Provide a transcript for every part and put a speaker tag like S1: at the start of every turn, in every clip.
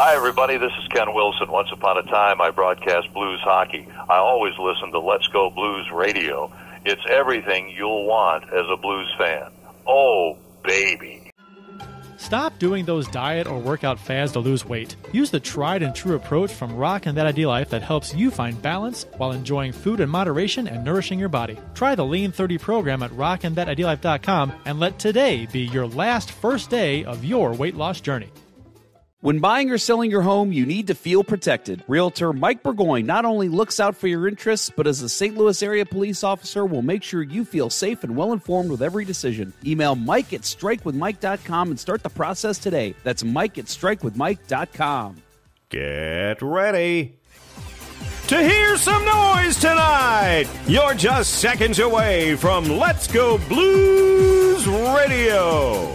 S1: Hi, everybody. This is Ken Wilson. Once upon a time, I broadcast blues hockey. I always listen to Let's Go Blues Radio. It's everything you'll want as a blues fan. Oh, baby.
S2: Stop doing those diet or workout fads to lose weight. Use the tried and true approach from Rock and That Ideal Life that helps you find balance while enjoying food in moderation and nourishing your body. Try the Lean 30 program at rockinthatidlife.com and let today be your last first day of your weight loss journey.
S3: When buying or selling your home, you need to feel protected. Realtor Mike Burgoyne not only looks out for your interests, but as a St. Louis area police officer will make sure you feel safe and well informed with every decision. Email Mike at strikewithmike.com and start the process today. That's Mike at strikewithmike.com.
S4: Get ready to hear some noise tonight. You're just seconds away from Let's Go Blues Radio.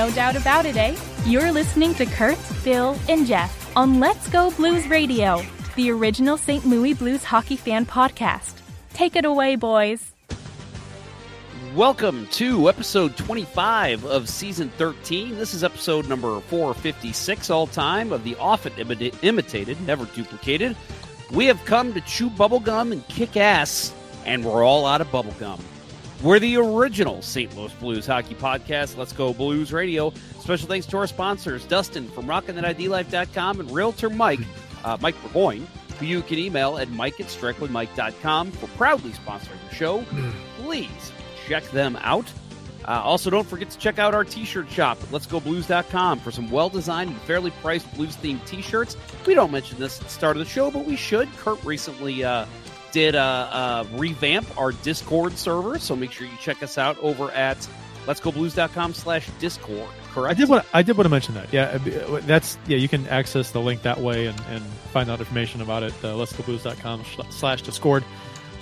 S5: No doubt about it, eh? You're listening to Curt, Bill, and Jeff on Let's Go Blues Radio, the original St. Louis Blues hockey fan podcast. Take it away, boys.
S3: Welcome to episode 25 of season 13. This is episode number 456 all time of the often imita- imitated, never duplicated. We have come to chew bubblegum and kick ass, and we're all out of bubblegum. We're the original St. Louis Blues hockey podcast. Let's go Blues Radio. Special thanks to our sponsors, Dustin from RockinThatIDLife.com and Realtor Mike, uh, Mike Burgoyne, who you can email at mike at strikewithmike.com for proudly sponsoring the show. Please check them out. Uh, also, don't forget to check out our t-shirt shop at letsgoblues.com for some well-designed and fairly priced blues-themed t-shirts. We don't mention this at the start of the show, but we should. Curt recently uh, did uh, uh, revamp our Discord server, so make sure you check us out over at letsgoblues.com slash discord, Correct.
S2: I did want I did want to mention that. Yeah, uh, that's yeah. You can access the link that way and, and find out information about it. Uh, let's go blues.com slash discord.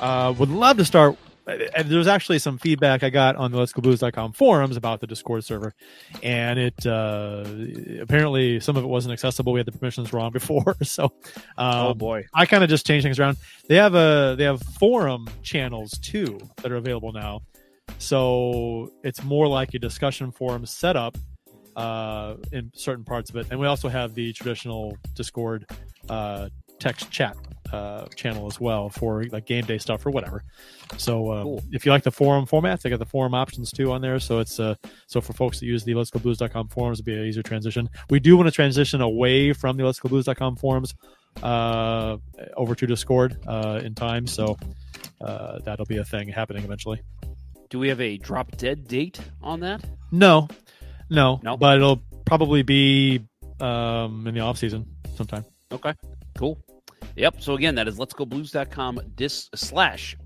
S2: Uh, would love to start. And was actually some feedback I got on the Let's Go Blues.com forums about the Discord server, and it uh, apparently some of it wasn't accessible. We had the permissions wrong before, so um,
S3: oh, boy.
S2: I kind of just changed things around. They have a they have forum channels too that are available now, so it's more like a discussion forum setup uh, in certain parts of it. And we also have the traditional Discord uh, text chat uh, channel as well for like game day stuff or whatever. So um,
S3: Cool.
S2: if you like the forum formats, they got the forum options too on there. So it's uh, so for folks that use the Let's Go Blues.com forums, it'll be an easier transition. We do want to transition away from the Let's Go Blues.com forums uh, over to Discord uh, in time. So uh, that'll be a thing happening eventually.
S3: Do we have a drop dead date on that?
S2: No, no,
S3: No?
S2: but it'll probably be um, in the off season sometime.
S3: Okay, cool. Yep. So again, that is let's go blues.com dis slash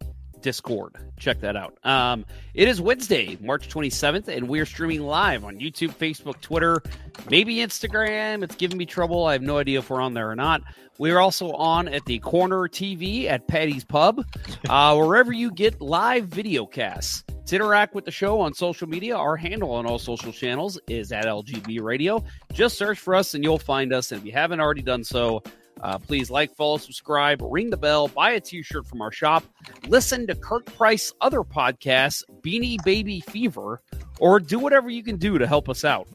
S3: discord. Check that out. Um, it is Wednesday, March 27th, and we are streaming live on YouTube, Facebook, Twitter, maybe Instagram. It's giving me trouble. I have no idea if we're on there or not. We are also on at the corner TV at Patty's Pub, uh, wherever you get live video casts. To interact with the show on social media, our handle on all social channels is at LGB Radio. Just search for us and you'll find us. And if you haven't already done so, uh, please like, follow, subscribe, ring the bell, buy a t shirt from our shop, listen to Curt Price other podcasts, Beanie Baby Fever, or do whatever you can do to help us out.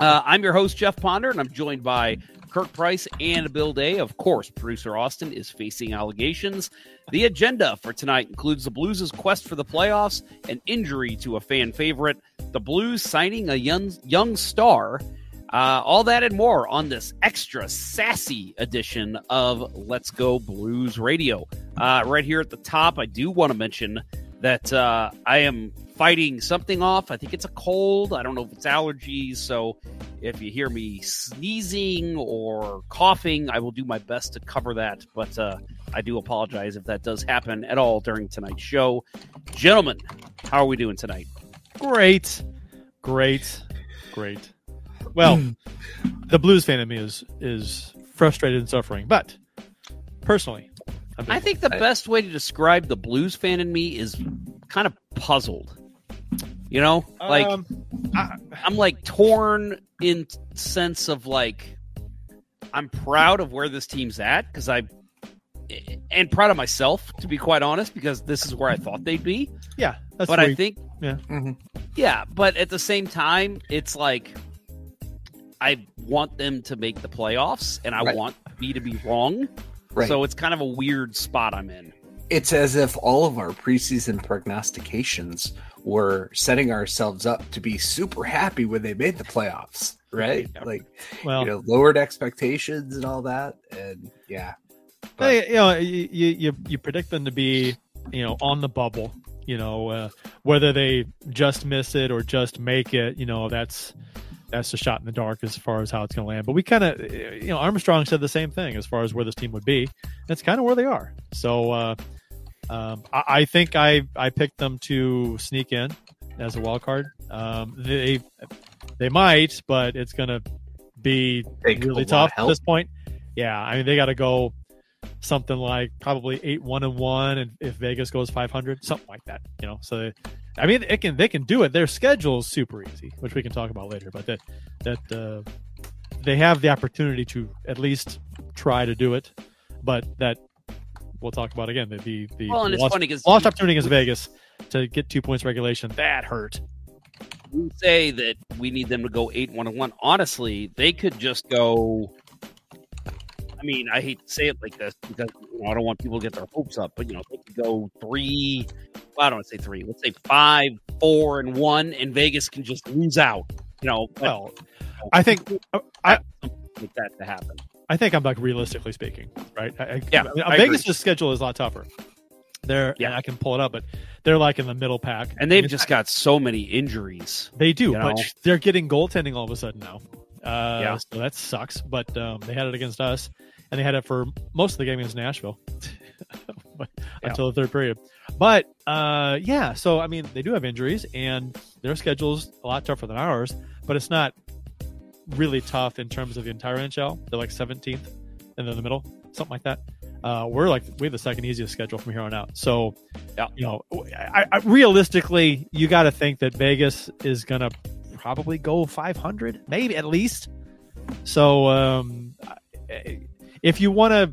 S3: Uh, I'm your host, Jeff Ponder, and I'm joined by Curt Price and Bill Day. Of course, producer Austin is facing allegations. The agenda for tonight includes the Blues' quest for the playoffs, an injury to a fan favorite, the Blues signing a young, young star, uh, all that and more on this extra sassy edition of Let's Go Blues Radio. Uh, right here at the top, I do want to mention that uh, I am fighting something off. I think it's a cold. I don't know if it's allergies. So if you hear me sneezing or coughing, I will do my best to cover that. But uh, I do apologize if that does happen at all during tonight's show. Gentlemen, how are we doing tonight?
S2: Great, great, great. Well, the blues fan in me is is frustrated and suffering, but personally, I've
S3: I think the
S6: I-
S3: best way to describe the blues fan in me is kind of puzzled. You know, like
S2: Um, I-
S3: I'm like torn in sense of like I'm proud of where this team's at because I and proud of myself to be quite honest because this is where I thought they'd be.
S2: yeah, that's
S3: but
S2: where
S3: I think
S2: yeah.
S6: Mhm.
S3: yeah, but at the same time, it's like I want them to make the playoffs and I
S6: Right.
S3: want me to be wrong.
S6: Right.
S3: So it's kind of a weird spot I'm in.
S6: it's as if all of our preseason prognostications were setting ourselves up to be super happy when they made the playoffs, right?
S3: Yeah.
S6: Like,
S2: well,
S6: you know, lowered expectations and all that. And yeah. But-
S2: Hey, you know, you, you you you predict them to be, you know, on the bubble. You know, uh, whether they just miss it or just make it, you know, that's that's a shot in the dark as far as how it's going to land. But we kind of, you know, Armstrong said the same thing as far as where this team would be. That's kind of where they are. So uh, um, I, I think I I picked them to sneak in as a wild card. Um, they they might, but it's going to be
S6: Take
S2: really tough at this point. Yeah, I mean they got to go something like probably eight one and one, and if Vegas goes five hundred, something like that. You know, so I mean it can they can do it. Their schedule is super easy, which we can talk about later. But that that uh, they have the opportunity to at least try to do it, but that we'll talk about again. The the, the
S3: Well, and it's
S2: lost,
S3: funny because
S2: lost opportunity against Vegas to get two points regulation that hurt.
S3: we say that we need them to go eight one and one. Honestly, they could just go. I mean, I hate to say it like this because you know, I don't want people to get their hopes up, but you know, they could go three. Well, I don't want to say three. Let's say five, four, and one, and Vegas can just lose out. You know, but,
S2: Well, I think I,
S3: like that to happen.
S2: I think I'm like realistically speaking, right? I,
S3: Yeah,
S2: I mean,
S3: I
S2: Vegas' schedule is a lot tougher. They're
S3: Yeah.
S2: I can pull it up, but they're like in the middle pack,
S3: And they've
S2: I mean,
S3: just got so many injuries.
S2: they do,
S3: you
S2: but
S3: know.
S2: they're getting goaltending all of a sudden now. Uh,
S3: Yeah.
S2: so that sucks. But um, they had it against us, and they had it for most of the game against Nashville
S3: Yeah.
S2: until the third period. But uh, yeah, so I mean, they do have injuries, and their schedule's a lot tougher than ours, but it's not really tough in terms of the entire NHL. They're like 17th, and in the middle, something like that. Uh, we're like we have the second easiest schedule from here on out. So,
S3: Yeah.
S2: you know, I, I, realistically, you got to think that Vegas is going to probably go 500, maybe at least. So, um, if you want to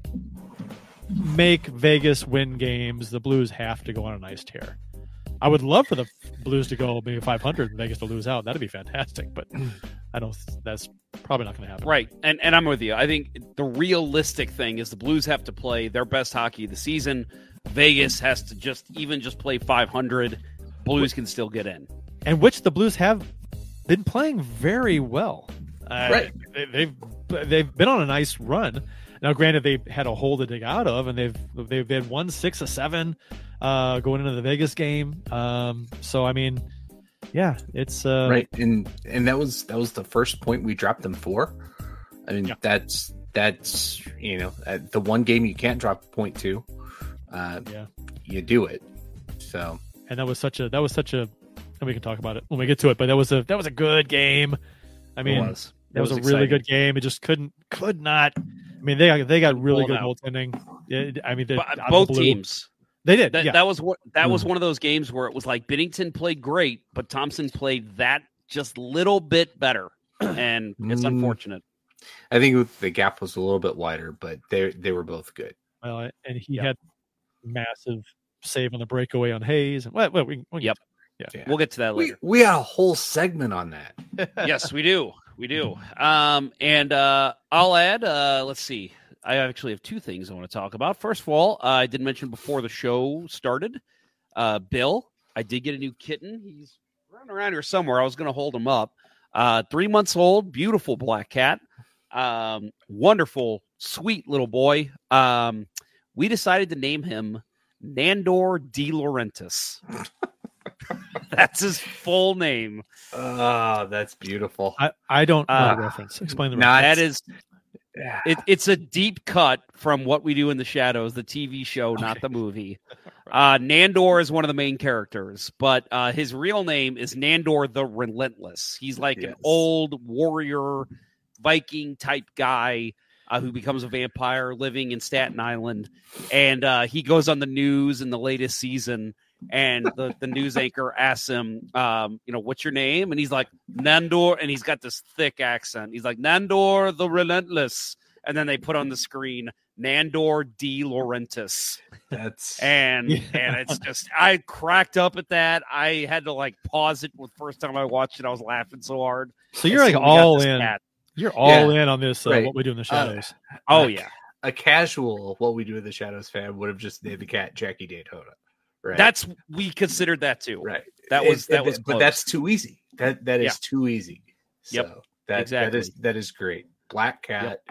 S2: make Vegas win games, the Blues have to go on a nice tear. I would love for the Blues to go maybe 500 and Vegas to lose out. That'd be fantastic, but I don't. That's probably not going to happen.
S3: Right. And and I'm with you. I think the realistic thing is the Blues have to play their best hockey of the season. Vegas has to just even just play 500. Blues can still get in.
S2: and which the Blues have been playing very well. Uh,
S6: Right.
S2: they, they've they've been on a nice run. Now, granted, they've had a hole to dig out of, and they've they've had one six or seven uh, going into the Vegas game. Um, so, I mean, yeah, it's uh,
S6: right and and that was that was the first point we dropped them for i mean
S2: Yeah.
S6: that's that's you know uh, the one game you can't drop a point to uh
S2: Yeah.
S6: you do it so
S2: and that was such a that was such a. And we can talk about it when we get to it, but that was a that was a good game. I mean,
S3: it was.
S2: That
S3: It
S2: was, a
S3: exciting.
S2: really good game. It just couldn't, could not. I mean, they got they got really good
S3: out.
S2: goaltending. Yeah, I mean, they,
S3: But
S2: out of
S3: both
S2: the blue.
S3: teams.
S2: They did.
S3: That,
S2: yeah,
S3: that was what that was
S2: Mhm.
S3: one of those games where it was like Binnington played great, but Thompson played that just little bit better, and it's
S6: Mm.
S3: unfortunate.
S6: i think the gap was a little bit wider but they they were both good
S2: well, and he
S3: Yeah.
S2: had massive save on the breakaway on Hayes. And well, well, we, we
S3: Yep.
S6: yeah.
S3: We'll get to that
S6: we,
S3: later.
S6: we had a whole segment on that
S3: yes, we do. We do. Um, and uh, I'll add. Uh, let's see. I actually have two things I want to talk about. First of all, uh, I did mention before the show started. Uh, Bill, I did get a new kitten. He's running around here somewhere. I was going to hold him up. Uh, three months old, beautiful black cat. Um, wonderful, sweet little boy. Um, we decided to name him Nandor De Laurentiis. That's his full name.
S6: oh that's beautiful
S2: I, I don't know
S3: Uh,
S2: the reference. Explain the
S6: not-
S3: That is
S6: yeah.
S3: it, it's a deep cut from what we do in the shadows the tv show not the movie uh nandor is one of the main characters but uh his real name is nandor the relentless he's like an old warrior viking type guy uh, who becomes a vampire living in Staten Island, and uh, he goes on the news in the latest season. And the, the news anchor asks him, um, you know, what's your name? And he's like, Nandor. And he's got this thick accent. He's like, Nandor the Relentless. And then they put on the screen, Nandor D. Laurentis.
S6: That's
S3: And
S2: Yeah.
S3: and it's just I cracked up at that. I had to like pause it the first time I watched it. I was laughing so hard.
S2: So you're like
S3: And so we got
S2: all in.
S3: cat.
S2: You're all
S6: Yeah.
S2: in on this. Uh,
S6: Right.
S2: What we do in the shadows.
S3: Oh yeah.
S6: a casual what we do in the shadows fan would have just named the cat Jackie Daytona. Right.
S3: That's we considered that too.
S6: right.
S3: That was
S6: And-
S3: that was
S6: but that's too easy. That that is
S3: Yeah.
S6: too easy.
S3: Yep.
S6: That
S3: Exactly.
S6: that is that is great. Black cat.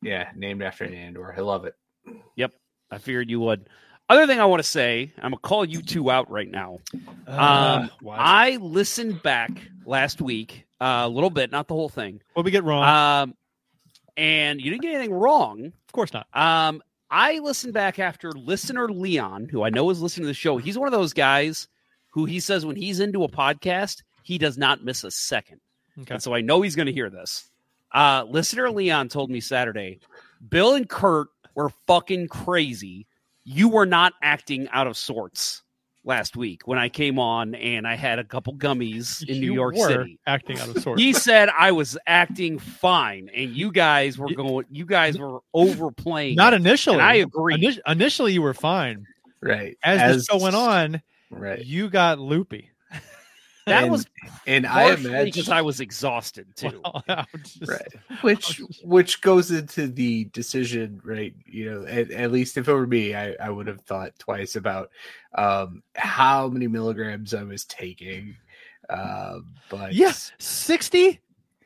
S6: Yeah, named after an Andor. I love it. Yep.
S3: I figured you would. Other thing I want to say, I'm gonna call you two out right now.
S2: Uh,
S3: Um. I listened back last week uh, a little bit, not the whole thing.
S2: what we get wrong?
S3: Um, and you didn't get anything wrong.
S2: of course not.
S3: Um, I listened back after listener Leon, who I know is listening to the show. He's one of those guys who he says when he's into a podcast, he does not miss a second.
S2: Okay.
S3: And so I know he's going to hear this. Uh, listener Leon told me Saturday, Bill and Curt were fucking crazy. You were not acting out of sorts last week when I came on and I had a couple gummies in New York
S2: were
S3: City.
S2: acting out of sorts.
S3: He said I was acting fine, and you guys were going. You guys were overplaying.
S2: not initially.
S3: And I agree.
S2: Initi- initially, you were fine.
S6: Right.
S2: As, the show went on,
S6: Right.
S2: you got loopy.
S3: That
S6: and-
S3: was
S6: And I imagine
S3: because I was exhausted too.
S2: Well, just-
S6: right which which goes into the decision right you know at, at least if it were me I, I would have thought twice about um how many milligrams i was taking um but
S2: Yeah. 60?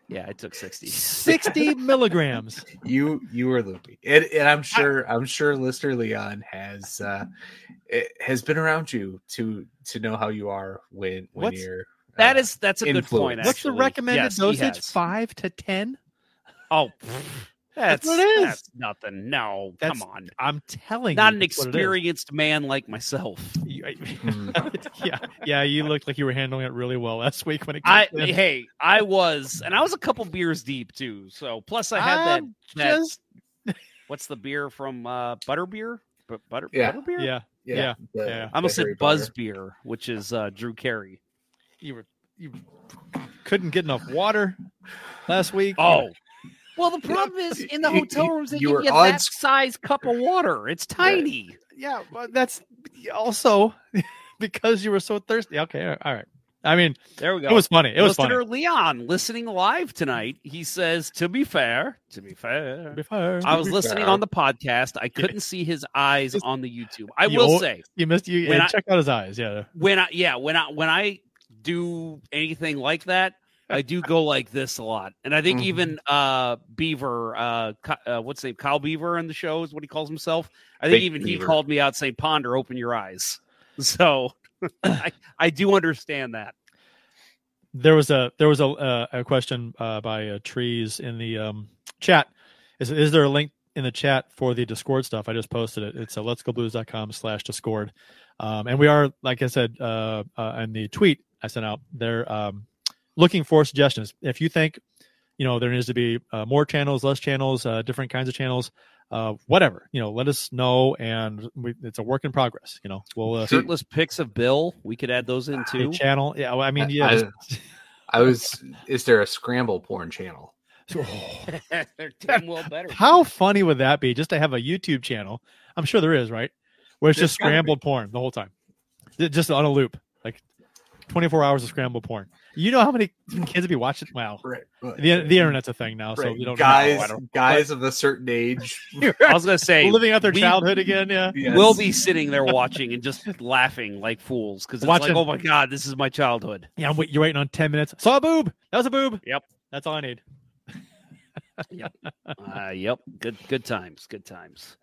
S3: Yeah, I took sixty.
S2: 60 milligrams.
S6: you you were loopy and, and i'm sure i'm sure lister leon has uh it has been around you to to know how you are when when
S2: What's-
S6: you're
S3: That
S6: uh,
S3: that's a good
S6: influence.
S3: point.
S2: What's the recommended
S3: Yes,
S2: dosage? Five to 10?
S3: Oh, that's,
S2: what it is.
S3: That's nothing. No,
S2: That's-
S3: come on.
S2: I'm telling
S3: Not
S2: you.
S3: an
S2: that's what it is.
S3: experienced man like myself.
S6: Mm.
S2: yeah, yeah, you looked like you were handling it really well last week when it
S3: I
S2: came in.
S3: hey, I was, and I was a couple beers deep too. So plus I had that.
S2: I'm
S3: that
S2: just-
S3: what's the beer from uh, Butterbeer? Bu- Butter
S6: Yeah.
S3: Butterbeer.
S2: yeah, yeah,
S6: the-
S2: yeah.
S3: I almost
S6: the
S3: said
S6: Harry
S3: Buzz
S6: Potter.
S3: Beer, which is uh, Drew Carey.
S2: You were you couldn't get enough water last week.
S3: Oh. Well, the problem is in the hotel
S6: you-
S3: rooms they
S6: you
S3: give
S6: were
S3: you
S6: on
S3: that size cup of water. It's tiny.
S2: yeah, but that's also because you were so thirsty. Okay, all right. I mean,
S3: There we go.
S2: it was funny. It was funny.
S3: Listener Leon listening live tonight. He says, "To be fair, to be fair,
S2: Before-
S3: I was listening
S6: fair.
S3: on the podcast. I couldn't see his eyes on the YouTube. I
S2: You
S3: will
S2: al-
S3: say
S2: You missed you.
S3: When
S2: yeah,
S3: I-
S2: check out his eyes. Yeah,
S3: when I yeah when I when I do anything like that, I do go like this a lot. And I think
S6: Mhm.
S3: even uh Beaver, uh, uh what's his name, Kyle Beaver in the show is what he calls himself. I think
S6: Big
S3: even he called me out saying, "Ponder, open your eyes." So I I do understand that.
S2: there was a there was a uh, a question uh, by uh, trees in the um, chat. Is is there a link in the chat for the Discord stuff? I just posted it. It's uh, let's go blues.com slash Discord. Um, and we are, like I said, uh, uh, in the tweet I sent out, they're um, looking for suggestions. If you think, you know, there needs to be uh, more channels, less channels, uh, different kinds of channels, uh, whatever, you know, let us know. And we, it's a work in progress. You know, we'll uh,
S3: Shirtless pics of Bill. We could add those into
S2: a channel. Yeah, well, I mean, yeah.
S6: I-
S2: just-
S6: I was. Is there a scramble porn channel?
S3: They're damn well better.
S2: How funny would that be just to have a YouTube channel? I'm sure there is, right? Where it's
S6: There's
S2: just
S6: gotta be.
S2: scrambled porn the whole time. Just on a loop. Like 24 hours of scrambled porn. You know how many kids would be watching? Wow.
S6: Right.
S2: The, the internet's a thing now, so
S6: Right.
S2: you don't
S6: guys,
S2: know. Don't-
S6: guys of a certain age.
S3: I was gonna say
S2: living out their
S3: we-
S2: childhood again. Yeah.
S6: Yes.
S3: We'll be sitting there watching and just laughing like fools because it's
S2: Watching-
S3: like, oh my god, this is my childhood.
S2: Yeah. I'm wait, you're waiting on 10 minutes. Saw a boob. That was a boob.
S3: Yep.
S2: That's all I need.
S3: Uh, yep, good good times, good times.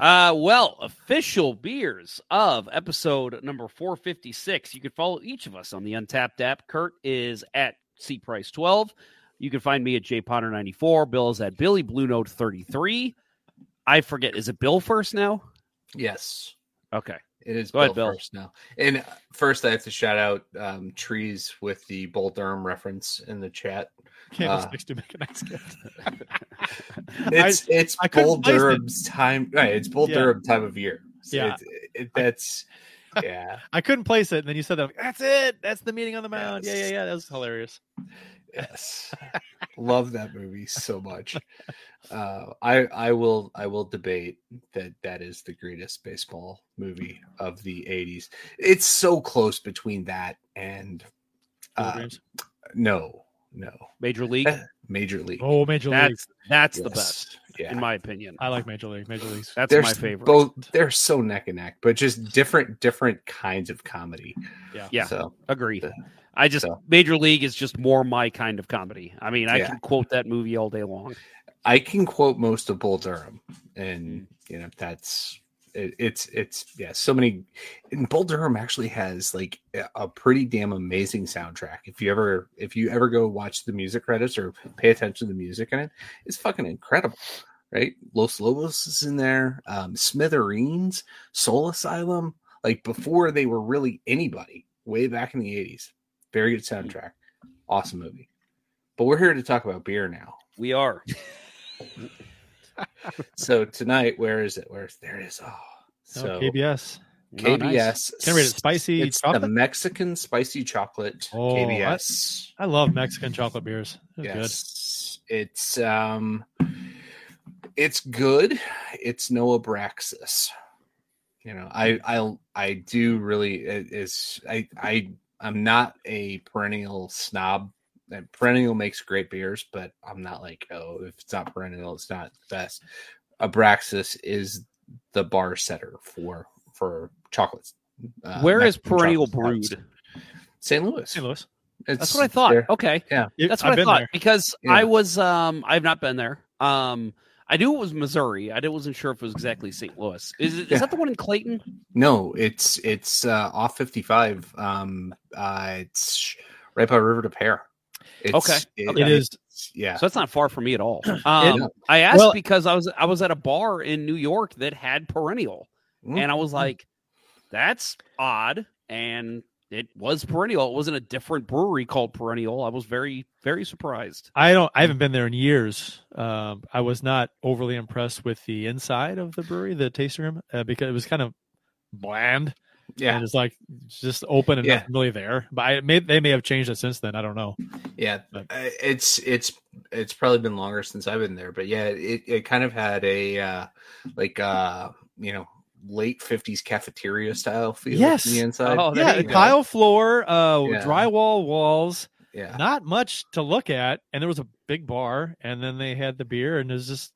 S3: Uh, well, official beers of episode number four fifty six. You can follow each of us on the Untappd app. Curt is at C Price twelve. You can find me at J Ponder ninety four. Bill is at Billy Blue Note thirty three. I forget. Is it Bill first now?
S6: Yes.
S3: Okay.
S6: It is
S3: Go
S6: Bill
S3: ahead, Bill.
S6: first now. And first, I have to shout out um, Trees with the Bull Durham reference in the chat.
S2: Cable
S6: Uh,
S2: to make a nice gift.
S6: It's it's
S2: I
S6: Bull
S2: it.
S6: Durham's time. Right, it's Bull
S2: Yeah.
S6: Durham time of year. So
S2: Yeah.
S6: it, it, that's yeah.
S2: I couldn't place it, and then you said that. That's it. That's the meeting on the mound. Yeah, yeah, yeah. That was hilarious.
S6: Yes, love that movie so much. Uh, I I will I will debate that that is the greatest baseball movie of the '80s. It's so close between that and uh, no, no,
S3: Major League.
S6: Eh, Major League.
S2: Oh, Major League.
S3: That's that's the best,
S6: Yeah,
S3: in my opinion.
S2: I like Major League. Major League's.
S3: That's
S6: they're
S3: my favorite.
S6: Both they're so neck and neck, but just different different kinds of comedy.
S2: Yeah.
S3: Yeah.
S6: So
S3: Agree.
S6: the-
S3: I just
S6: so.
S3: Major League is just more my kind of comedy. I mean, I
S6: Yeah.
S3: can quote that movie all day long.
S6: I can quote most of Bull Durham, and mm. you know that's it, it's it's yeah. So many, and Bull Durham actually has like a- pretty damn amazing soundtrack. If you ever if you ever go watch the music credits or pay attention to the music in it, it's fucking incredible. Right, Los Lobos is in there. Um, Smithereens, Soul Asylum, like before they were really anybody, way back in the '80s. Very good soundtrack, awesome movie. But we're here to talk about beer now.
S3: We are.
S6: So tonight, where is it? Where there it is? Oh,
S2: Oh,
S6: so
S2: KBS.
S3: Oh, nice.
S6: KBS.
S2: Can I rate it spicy
S6: It's
S2: chocolate?
S6: the Mexican spicy chocolate.
S2: Oh,
S6: KBS.
S2: I love Mexican chocolate beers. They're
S6: yes, it's um, it's good. It's no Abraxas. You know, I I I do really it is I I I'm not a perennial snob. And perennial makes great beers, but I'm not like oh if it's not perennial, it's not the best. Abraxas is the bar setter for for chocolates. Uh,
S3: Where is
S6: Mexican
S3: Perennial
S6: chocolate
S3: Brewed?
S6: St. Louis.
S2: St. Louis.
S3: That's what I thought.
S6: there.
S3: Okay.
S6: Yeah.
S2: You-
S3: That's
S2: I've
S3: what I thought
S2: there.
S3: because
S6: Yeah.
S3: I was um I've not been there. Um I knew it was Missouri. I didn't- wasn't sure if it was exactly St. Louis. Is it, is
S6: Yeah.
S3: that the one in Clayton?
S6: No, it's it's uh, off 55. Um, uh, it's right by River des Peres. It's,
S3: Okay,
S6: it-
S3: okay.
S2: It is.
S6: Yeah.
S3: So that's not far from me at all. Um,
S6: It-
S3: I asked
S2: Well-
S3: because I was I was at a bar in New York that had perennial,
S6: Mm.
S3: and I was like, "That's odd." And it was perennial. It wasn't a different brewery called Perennial. I was very very surprised.
S2: I don't. I haven't been there in years. Um, I was not overly impressed with the inside of the brewery, the tasting room, uh, because it was kind of bland.
S6: Yeah.
S2: and it's like just open and
S6: Yeah.
S2: nothing really there. But I may they may have changed it since then. I don't know.
S6: Yeah.
S2: But-
S6: It's it's it's probably been longer since I've been there, but yeah, it, it kind of had a uh like uh you know late 50s cafeteria style feel
S2: Yes.
S6: the inside.
S3: Oh,
S2: yeah, tile floor, uh,
S6: Yeah.
S2: drywall walls,
S6: Yeah.
S2: not much to look at, and there was a big bar, and then they had the beer, and it was just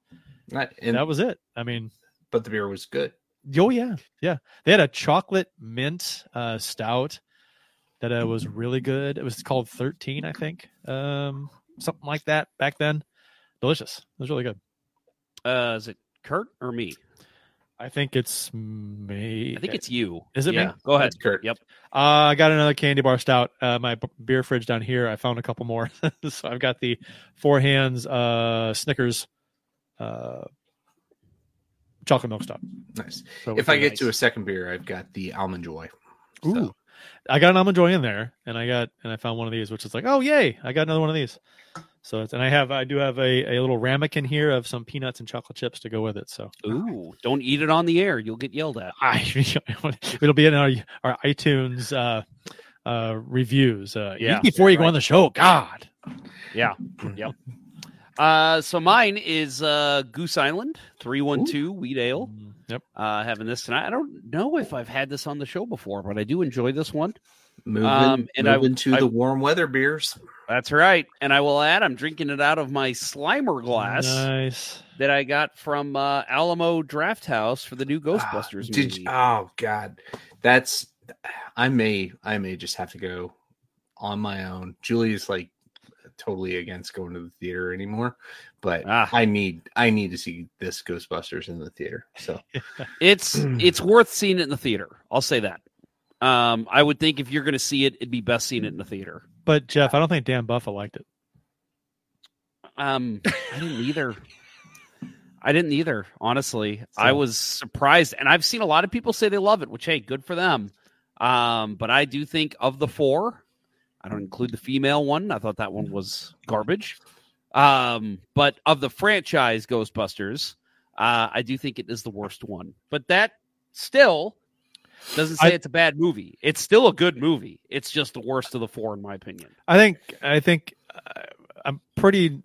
S6: Not, and,
S2: that was it. I mean,
S6: but the beer was good.
S2: Oh yeah, yeah. They had a chocolate mint uh, stout that uh, was really good. It was called Thirteen, I think, um, something like that back then. Delicious. It was really good.
S3: Uh, is it Curt or me?
S2: I think it's me.
S3: I think it's you.
S2: Is it me?
S3: Go ahead.
S6: That's Curt.
S3: Yep.
S2: Uh, I got another candy bar stout. Uh, my b- beer fridge down here. I found a couple more. so I've got the Four Hands uh, Snickers uh, chocolate milk stout.
S6: Nice.
S2: So
S6: If I get
S3: nice.
S6: to a second beer, I've got the almond joy. So-
S2: Ooh. I got an almond joy in there, and I got and I found one of these, which is like, oh yay! I got another one of these. So it's and I have I do have a, a little ramekin here of some peanuts and chocolate chips to go with it. So
S3: Ooh, don't eat it on the air. You'll get yelled at.
S2: I it'll be in our our iTunes uh, uh, reviews. Uh,
S3: Yeah.
S2: eat before you go on the show. God.
S3: Yeah. yep. Uh, so mine is uh, Goose Island 312 Wheat Ale.
S2: Yep.
S3: Uh, having this tonight. I don't know if I've had this on the show before, but I do enjoy this one.
S6: Moving,
S3: Um, and I-
S6: moving to
S3: I-
S6: the warm weather beers.
S3: That's right. And I will add, I'm drinking it out of my Slimer glass
S2: Nice.
S3: that I got from uh, Alamo Drafthouse for the new Ghostbusters
S6: Ah, Did
S3: movie.
S6: you- oh god, that's I may I may just have to go on my own. Julie is like totally against going to the theater anymore, but
S3: Ah.
S6: I need I need to see this Ghostbusters in the theater. So
S3: It's it's worth seeing it in the theater. I'll say that. Um, I would think if you're going to see it, it'd be best seeing it in the theater.
S2: But Jeff, I don't think Dan Buffa liked it.
S3: Um, I didn't either. I didn't either. Honestly, I was surprised, and I've seen a lot of people say they love it, which hey, good for them. Um, but I do think of the four, I don't include the female one. I thought that one was garbage. Um, but of the franchise Ghostbusters, uh, I do think it is the worst one. But that still doesn't say
S2: I-
S3: it's a bad movie. It's still a good movie. It's just the worst of the four, in my opinion.
S2: I think I think uh, I'm pretty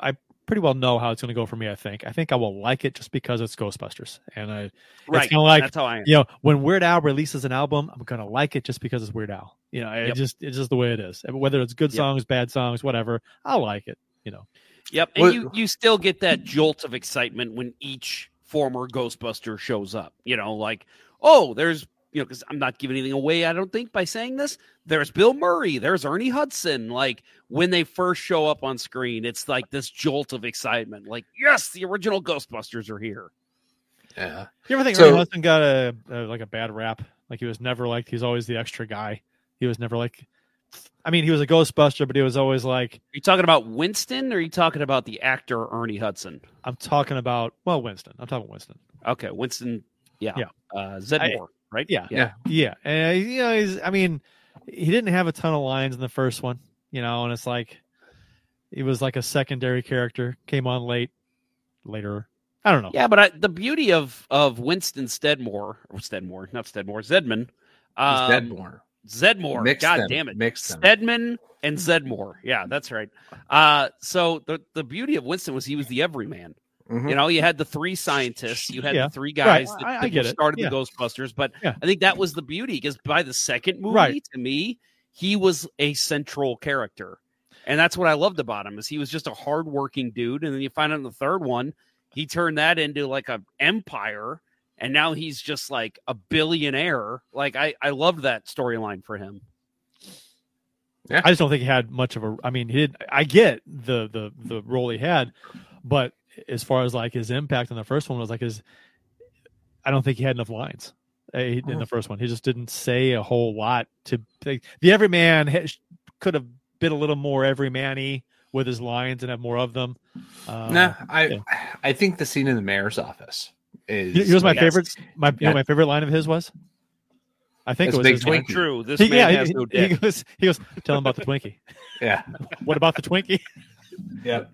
S2: I pretty well know how it's going to go for me. I think I think I will like it just because it's Ghostbusters, and I
S3: Right.
S2: kinda like-
S3: That's how I am.
S2: you know when Weird Al releases an album, I'm going to like it just because it's Weird Al. You know, it
S3: Yep.
S2: just it's just the way it is. Whether it's good
S3: Yep.
S2: songs, bad songs, whatever, I'll like it. You know,
S3: Yep, and
S6: What-
S3: you you still get that jolt of excitement when each former Ghostbuster shows up. You know, like oh, there's you know because I'm not giving anything away. I don't think by saying this. There's Bill Murray. There's Ernie Hudson. Like when they first show up on screen, it's like this jolt of excitement. Like yes, the original Ghostbusters are here.
S6: Yeah.
S2: you ever think
S6: So-
S2: Ernie Hudson got a, a like a bad rap? Like he was never like he's always the extra guy. He was never like. I mean, he was a Ghostbuster, but he was always like
S3: Are you talking about Winston or are you talking about the actor Ernie Hudson?
S2: I'm talking about. Well, Winston. I'm talking Winston.
S3: Okay, Winston. Yeah.
S2: Yeah.
S3: Uh, Zedmore, right?
S2: Yeah.
S6: Yeah.
S2: Yeah, and you know, he's, I mean, he didn't have a ton of lines in the first one, you know, and it's like he was like a secondary character, came on late, later. I don't know.
S3: Yeah, but I, the beauty of of Winston Stedmore or Stedmore, not Stedmore, Zedman. Um,
S6: Zedmore.
S3: Zedmore.
S6: Mix
S3: God
S6: them,
S3: damn it.
S6: mix them.
S3: Stedman and Zedmore. Yeah, that's right. Uh, so the the beauty of Winston was he was the everyman.
S6: Mhm.
S3: You know, you had the three scientists, you had
S2: Yeah.
S3: the three guys
S2: Right.
S3: that,
S2: I- I
S3: that
S2: get
S3: started
S2: Yeah.
S3: the Ghostbusters. But
S2: Yeah.
S3: I think that was the beauty because by the second movie,
S2: Right.
S3: to me, he was a central character. And that's what I loved about him is he was just a hardworking dude. And then you find out in the third one, he turned that into like a empire. And now he's just like a billionaire. Like I, I loved that storyline for him. Yeah.
S2: I just don't think he had much of a. I mean, he did. I get the the the role he had, but as far as like his impact in the first one was like his, I don't think he had enough lines uh, in the first one. He just didn't say a whole lot to the everyman ha- could have been a little more everyman-y with his lines and have more of them. Uh,
S6: nah, I
S2: yeah.
S6: I think the scene in the mayor's office is
S2: He- he was my
S6: yes.
S2: favorite. My you
S6: Yeah.
S2: know, my favorite line of his was. I think
S6: It's
S2: it was
S6: Big
S2: his-
S6: Twinkie.
S3: True. This
S2: He,
S3: man
S2: yeah,
S3: has
S2: he,
S3: no
S2: he goes. He goes. Tell him about the Twinkie.
S6: Yeah.
S2: What about the Twinkie?
S6: yeah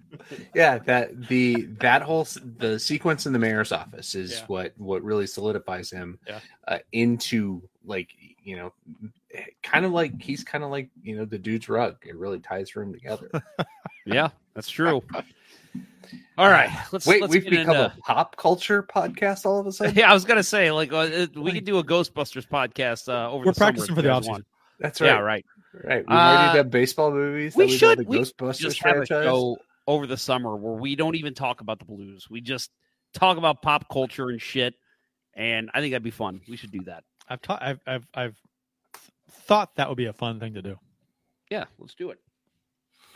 S6: yeah that the that whole the sequence in the mayor's office is
S2: Yeah.
S6: what what really solidifies him
S2: Yeah.
S6: uh, into like you know kind of like he's kind of like you know the dude's rug it really ties for him together
S3: Yeah, that's true. All right, let's
S6: wait
S3: let's
S6: we've
S3: get
S6: become
S3: into-
S6: a pop culture podcast all of a sudden
S3: Yeah, I was gonna say like uh, we could do a Ghostbusters podcast uh, over.
S2: We're
S3: the summer
S2: practicing
S3: if
S2: for the
S3: you guys
S2: offseason.
S6: that's right
S3: Yeah, right.
S6: right we've
S3: Uh,
S6: already done baseball movies
S3: We should
S6: the
S3: we
S6: ghostbusters
S3: just have a
S6: franchise
S3: show over the summer where we don't even talk about the Blues. We just talk about pop culture and shit, and I think that'd be fun. We should do that.
S2: I've, ta- I've I've I've thought that would be a fun thing to do.
S3: Yeah, let's do it.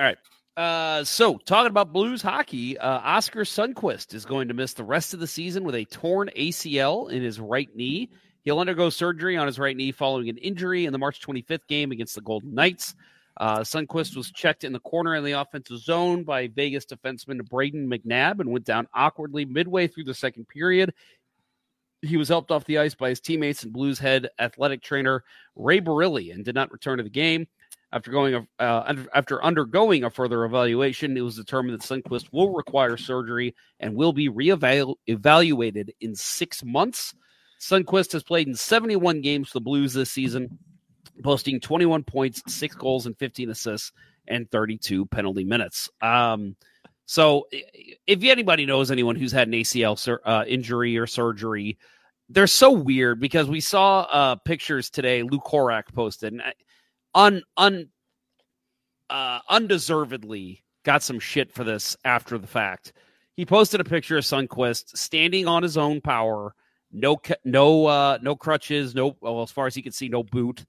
S3: All right. Uh, so talking about Blues hockey, uh, Oskar Sundqvist is going to miss the rest of the season with a torn ACL in his right knee. He'll undergo surgery on his right knee following an injury in the March 25th game against the Golden Knights. Uh, Sundquist was checked in the corner in the offensive zone by Vegas defenseman Brayden McNabb and went down awkwardly midway through the second period. He was helped off the ice by his teammates and Blues head athletic trainer Ray Barile and did not return to the game. After going uh, after undergoing a further evaluation, it was determined that Sundqvist will require surgery and will be reevaluated in six months. Sundqvist has played in 71 games for the Blues this season, posting 21 points, six goals, and 15 assists, and 32 penalty minutes. Um, so, if anybody knows anyone who's had an ACL sur- uh, injury or surgery, they're so weird because we saw uh, pictures today. Lou Korac posted, and I- un un uh, undeservedly got some shit for this after the fact. He posted a picture of Sundqvist standing on his own power, no no uh, no crutches, no well as far as he could see, no boot,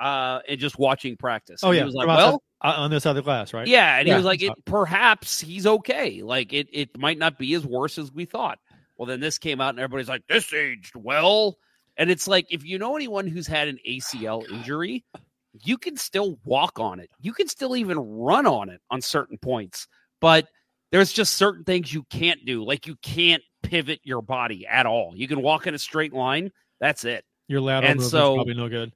S3: uh, and just watching practice.
S2: Oh
S3: And
S2: yeah,
S3: he was like,
S2: from outside-
S3: well,
S2: uh, on this other glass, right?
S3: yeah, and
S2: Yeah.
S3: he was like, it, perhaps he's okay. Like it, it might not be as worse as we thought. Well, then this came out, and everybody's like, this aged well. And it's like, if you know anyone who's had an ACL injury, you can still walk on it. You can still even run on it on certain points. But there's just certain things you can't do. Like you can't pivot your body at all. You can walk in a straight line. That's it.
S2: Your lateral
S3: And
S2: movement's
S3: so-
S2: probably no good.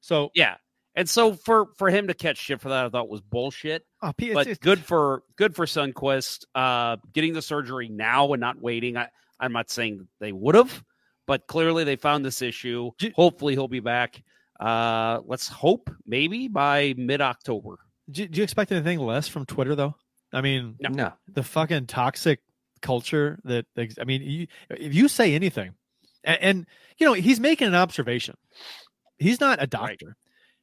S2: So,
S3: Yeah. And so for for him to catch shit for that, I thought was bullshit.
S2: oh, it's-
S3: but
S2: it's-
S3: good for good for Sundqvist. Uh, getting the surgery now and not waiting. I, I'm not saying they would have, but clearly they found this issue. Hopefully he'll be back. Uh, let's hope maybe by mid October.
S2: do, do you expect anything less from Twitter though? I mean,
S3: No.
S6: No.
S2: the fucking toxic culture that I mean, you, if you say anything, and, and you know he's making an observation. He's not a doctor,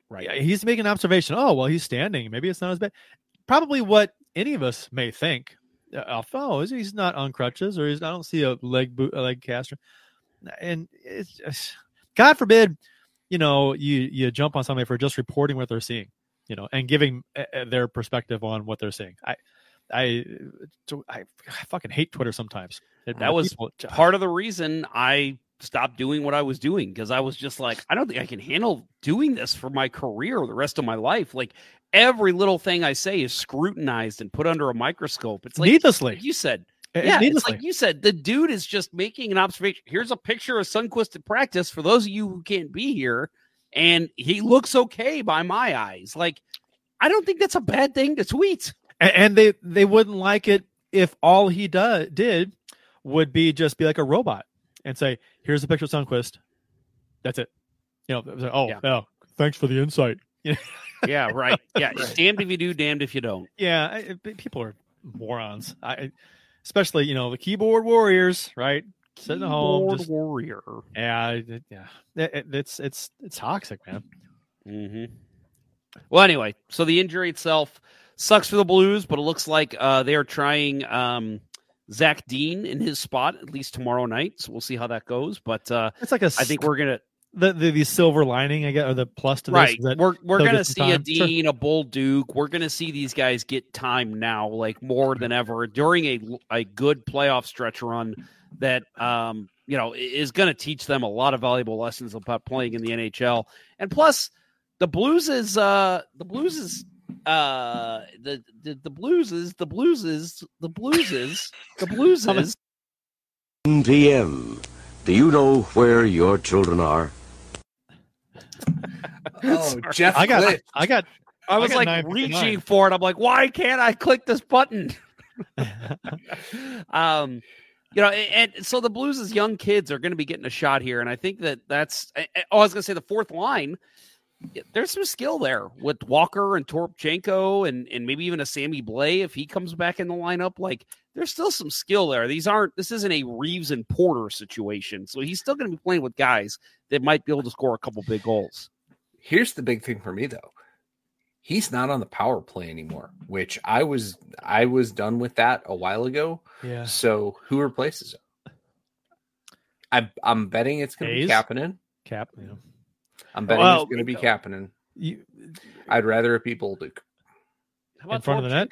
S3: Right.
S2: Yeah, He's making an observation. Oh well, he's standing. Maybe it's not as bad. Probably what any of us may think. Uh, oh, is he's not on crutches, or he's I don't see a leg boot, a leg caster, and it's just, God forbid, you know, you you jump on somebody for just reporting what they're seeing, you know, and giving uh, uh, their perspective on what they're seeing. I, I, I, I fucking hate Twitter sometimes.
S3: That was Part of the reason I stopped doing what I was doing because I was just like, I don't think I can handle doing this for my career or the rest of my life. Like every little thing I say is scrutinized and put under a microscope. It's like
S2: needlessly.
S3: you said, Yeah, it's like you said, the dude is just making an observation. Here's a picture of Sundqvist at practice for those of you who can't be here, and he looks okay by my eyes. Like, I don't think that's a bad thing to tweet.
S2: and, and they they wouldn't like it if all he do, did would be just be like a robot and say, "Here's a picture of Sundqvist." That's it. You know. like, Oh,
S3: Yeah.
S2: yeah. Thanks for the insight.
S3: Yeah, right. Yeah, it's damned if you do, damned if you don't.
S2: Yeah, I, people are morons. I- especially you know the keyboard warriors, right? Sitting at home,
S3: Keyboard
S2: just,
S3: warrior.
S2: yeah, it- yeah. It- it- it's it's it's toxic, man.
S3: Mm-hmm. Well, anyway, so the injury itself sucks for the Blues, but it looks like uh, they are trying um, Zach Dean in his spot at least tomorrow night. So we'll see how that goes. But uh,
S2: It's like a.
S3: I think we're gonna
S2: the, the the silver lining, I guess, or the plus to this.
S3: right.
S2: that
S3: we're we're gonna
S2: get some
S3: see a
S2: time. Sure.
S3: Dean, a Bolduc. We're gonna see these guys get time now, like more than ever during a a good playoff stretch run that um you know is going to teach them a lot of valuable lessons about playing in the NHL. And plus, the Blues is uh the Blues is uh the the, the Blues is the Blues is the Blues is the Blues is
S7: 10 p.m. Do you know where your children are?
S6: Oh, Jeff
S2: I got
S6: Glitch.
S2: I got
S3: I was
S2: got
S3: like reaching for it. I'm like, why can't I click this button? um, you know, and, and so the Blues as young kids are going to be getting a shot here, and I think that that's. eh, Oh, I was going to say the fourth line. There's some skill there with Walker and Toropchenko and and maybe even a Sammy Blais if he comes back in the lineup. Like there's still some skill there. These aren't. This isn't a Reeves and Porter situation, so he's still going to be playing with guys that might be able to score a couple big goals.
S6: Here's the big thing for me though. He's not on the power play anymore, which I was I was done with that a while ago.
S2: yeah.
S6: So who replaces him? I I'm betting it's going to be
S2: Hayes?
S6: Kapanen.
S2: Cap. You know.
S6: I'm betting
S2: Well,
S6: it's going to be Kapanen.
S2: You,
S6: I'd rather it be Bolduc.
S3: How about
S2: In front of the net?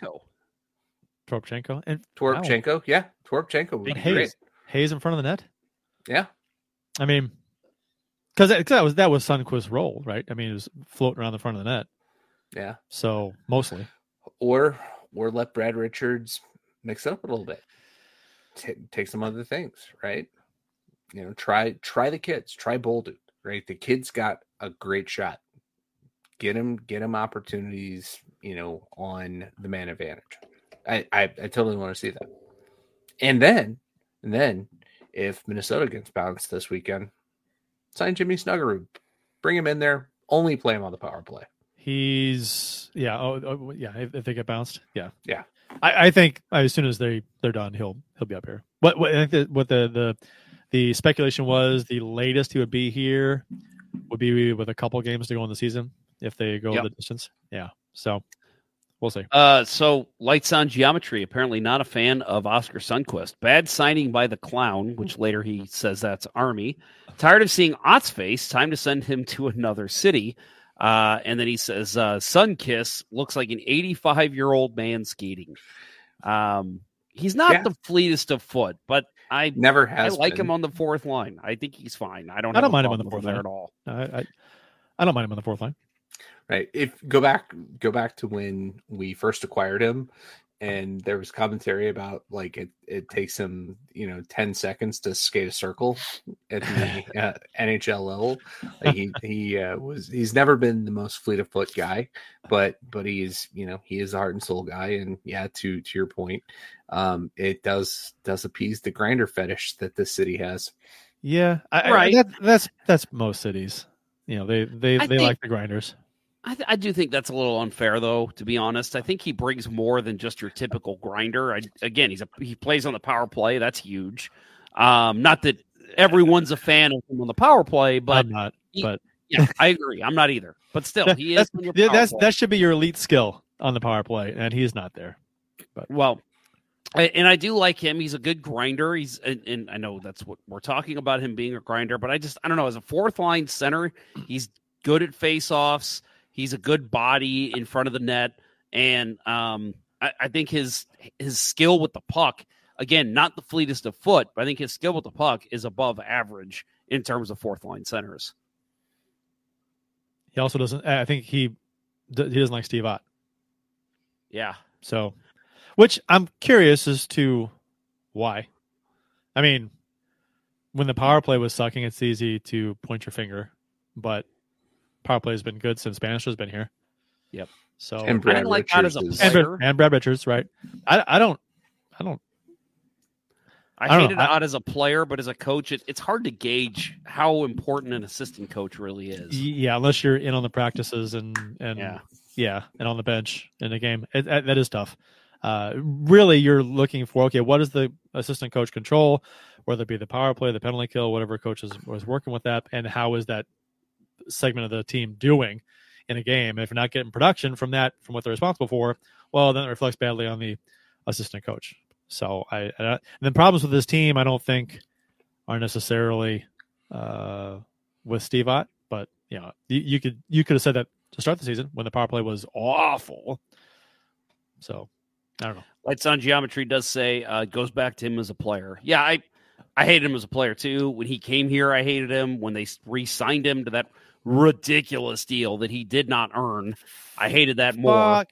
S2: Toropchenko? And
S6: Toropchenko, yeah, Toropchenko would
S2: and
S6: be
S2: Hayes.
S6: great.
S2: Hayes in front of the net.
S6: Yeah,
S2: I mean, because that, that was that was Sundqvist's role, right? I mean, it was floating around the front of the net.
S6: yeah.
S2: So mostly,
S6: Or or let Brad Richards mix it up a little bit. Ta take some other things, right? You know, try try the kids, try Bolduc, right? The kid's got a great shot. Get him, get him opportunities, you know, on the man advantage. I, I, I totally want to see that. And then, and then, if Minnesota gets bounced this weekend, sign Jimmy Snuggerud, bring him in there. Only play him on the power play.
S2: he's yeah. Oh, oh yeah. If, if they get bounced, yeah,
S6: Yeah.
S2: I, I think as soon as they they're done, he'll he'll be up here. What what I think that what the the the speculation was the latest he would be here would be with a couple games to go in the season if they go
S3: Yep.
S2: the distance. Yeah. So we'll see.
S3: Uh, so lights on geometry. Apparently, not a fan of Oskar Sundqvist. Bad signing by the clown, which later he says that's Army. Tired of seeing Ott's face. Time to send him to another city. Uh, and then he says, uh, "Sunkiss looks like an 85 year old man skating." Um, he's not
S6: Yeah.
S3: the fleetest of foot, but I
S6: Never
S3: I
S6: has.
S3: like
S6: been.
S3: him on the fourth line. I think he's fine. I don't.
S2: I don't mind him on the fourth
S3: there
S2: line.
S3: at all.
S2: I, I I don't mind him on the fourth line.
S6: Right if go back go back to when we first acquired him and there was commentary about like it, it takes him you know 10 seconds to skate a circle at the uh, nhl level like he he uh, was he's never been the most fleet of foot guy but but he's you know he is a heart and soul guy and yeah to to your point um it does does appease the grinder fetish that this city has
S2: Yeah, I, I-
S3: Right.
S2: that, that's that's most cities. You know, they they
S3: I
S2: they
S3: think-
S2: like the grinders.
S3: I, th- I do think that's a little unfair, though. To be honest, I think he brings more than just your typical grinder. I, again, he's a he plays on the power play. That's huge. Um, not that everyone's a fan of him on the power play, but
S2: I'm not,
S3: he-
S2: but
S3: yeah, I agree. I'm not either. But still, he is.
S2: that's,
S3: on your
S2: yeah,
S3: power
S2: that's that should be your elite skill on the power play, and he's not there.
S3: Well, I, and I do like him. He's a good grinder. He's and, and I know that's what we're talking about him being a grinder, but I just I don't know as a fourth line center, he's good at face-offs. He's a good body in front of the net, and um, I, I think his his skill with the puck again, not the fleetest of foot, but I think his skill with the puck is above average in terms of fourth line centers.
S2: He also doesn't. I think he he doesn't like Steve Ott.
S3: Yeah,
S2: So, which I'm curious as to why. I mean, when the power play was sucking, it's easy to point your finger, but power play has been good since Spanish has been here.
S3: Yep.
S2: So
S6: and
S3: I
S6: Brad
S3: didn't like that as a
S6: Richards
S2: and,
S3: player.
S2: And Brad Richards, right? I I don't I don't
S3: I,
S2: I don't
S3: hated
S2: know.
S3: As a player, but as a coach, it, it's hard to gauge how important an assistant coach really is.
S2: yeah unless you're in on the practices and and
S3: Yeah.
S2: yeah, and on the bench in a game. It, that that is tough. Uh, really, you're looking for okay, what does the assistant coach control, whether it be the power play, the penalty kill, whatever coach is, was working with that, and how is that segment of the team doing in a game? And if you're not getting production from that, from what they're responsible for, well, then it reflects badly on the assistant coach. So I, and I- the problems with this team, I don't think are necessarily uh, with Steve Ott, but you know, you, you could you could have said that to start the season when the power play was awful. So I don't know.
S3: Lights on Geometry does say uh, goes back to him as a player. Yeah, I I hated him as a player too. When he came here, I hated him. When they re-signed him to that ridiculous deal that he did not earn, I hated that more.
S2: Fuck.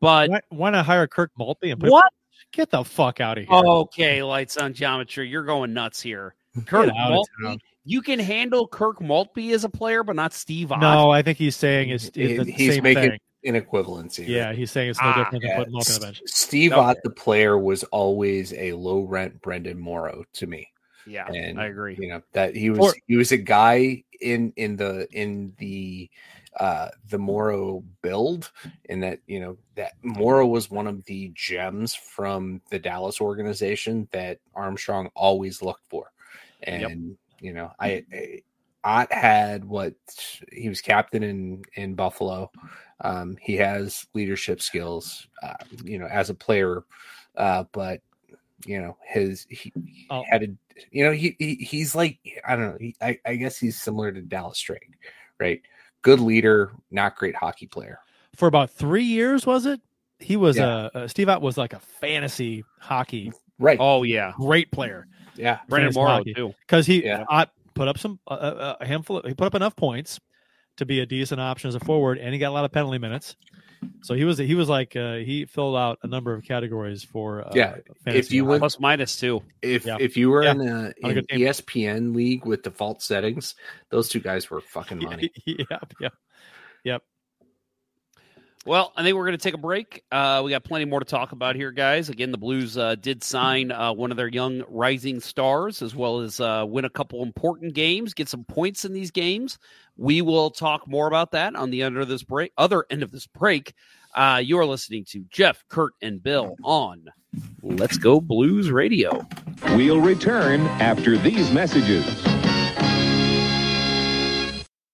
S3: But
S2: Why, why not hire Kirk Maltby and put
S3: what?
S2: get the fuck out of here?
S3: Okay, Lights on Geometry, you're going nuts here. Kirk
S2: Get out of
S3: Maltby, you can handle Kirk Maltby as a player, but not Steve Ott.
S2: No, I think he's saying it's,
S6: He-
S2: the
S6: he's
S2: same
S6: making
S2: thing.
S6: an equivalency
S2: Yeah, he's saying it's no
S3: Ah,
S2: different than putting Maltby on the bench.
S6: Steve
S3: Okay.
S6: Ott, the player, was always a low rent Brenden Morrow to me.
S3: yeah,
S6: and
S3: I agree.
S6: You know that he was
S2: Or-
S6: he was a guy in in the in the uh the Morrow build, and that you know that Morrow was one of the gems from the Dallas organization that Armstrong always looked for, and you know I. I Ott had what he was captain in in Buffalo. Um, he has leadership skills, uh, you know, as a player, uh, but you know his he, he
S2: Oh.
S6: had a you know he, he he's like I don't know he, I, I guess he's similar to Dallas Drake, right? Good leader, not great hockey player.
S2: For about three years, was it? He was
S6: Yeah.
S2: a, uh Steve Ott was like a fantasy hockey
S6: Right?
S3: Oh yeah,
S2: great player
S6: yeah,
S3: Brenden
S2: fantasy
S3: Morrow
S2: hockey.
S3: too.
S2: because he
S6: Yeah.
S2: Ott put up some uh, a handful. Of, he put up enough points to be a decent option as a forward, and he got a lot of penalty minutes. So he was he was like uh, he filled out a number of categories for uh,
S6: Yeah, if you
S2: hockey.
S6: went-
S3: Plus minus two.
S6: If
S2: Yeah.
S6: if you were
S2: Yeah.
S6: in a,
S2: On a
S6: an. ESPN league with default settings, those two guys were fucking money.
S2: yep, yep, yep.
S3: Well, I think we're going to take a break. Uh, we got plenty more to talk about here, guys. Again, the Blues uh, did sign uh, one of their young rising stars, as well as uh, win a couple important games, get some points in these games. We will talk more about that on the under this break, other end of this break. Uh, you are listening to Jeff, Curt, and Bill on Let's Go Blues Radio.
S8: We'll return after these messages.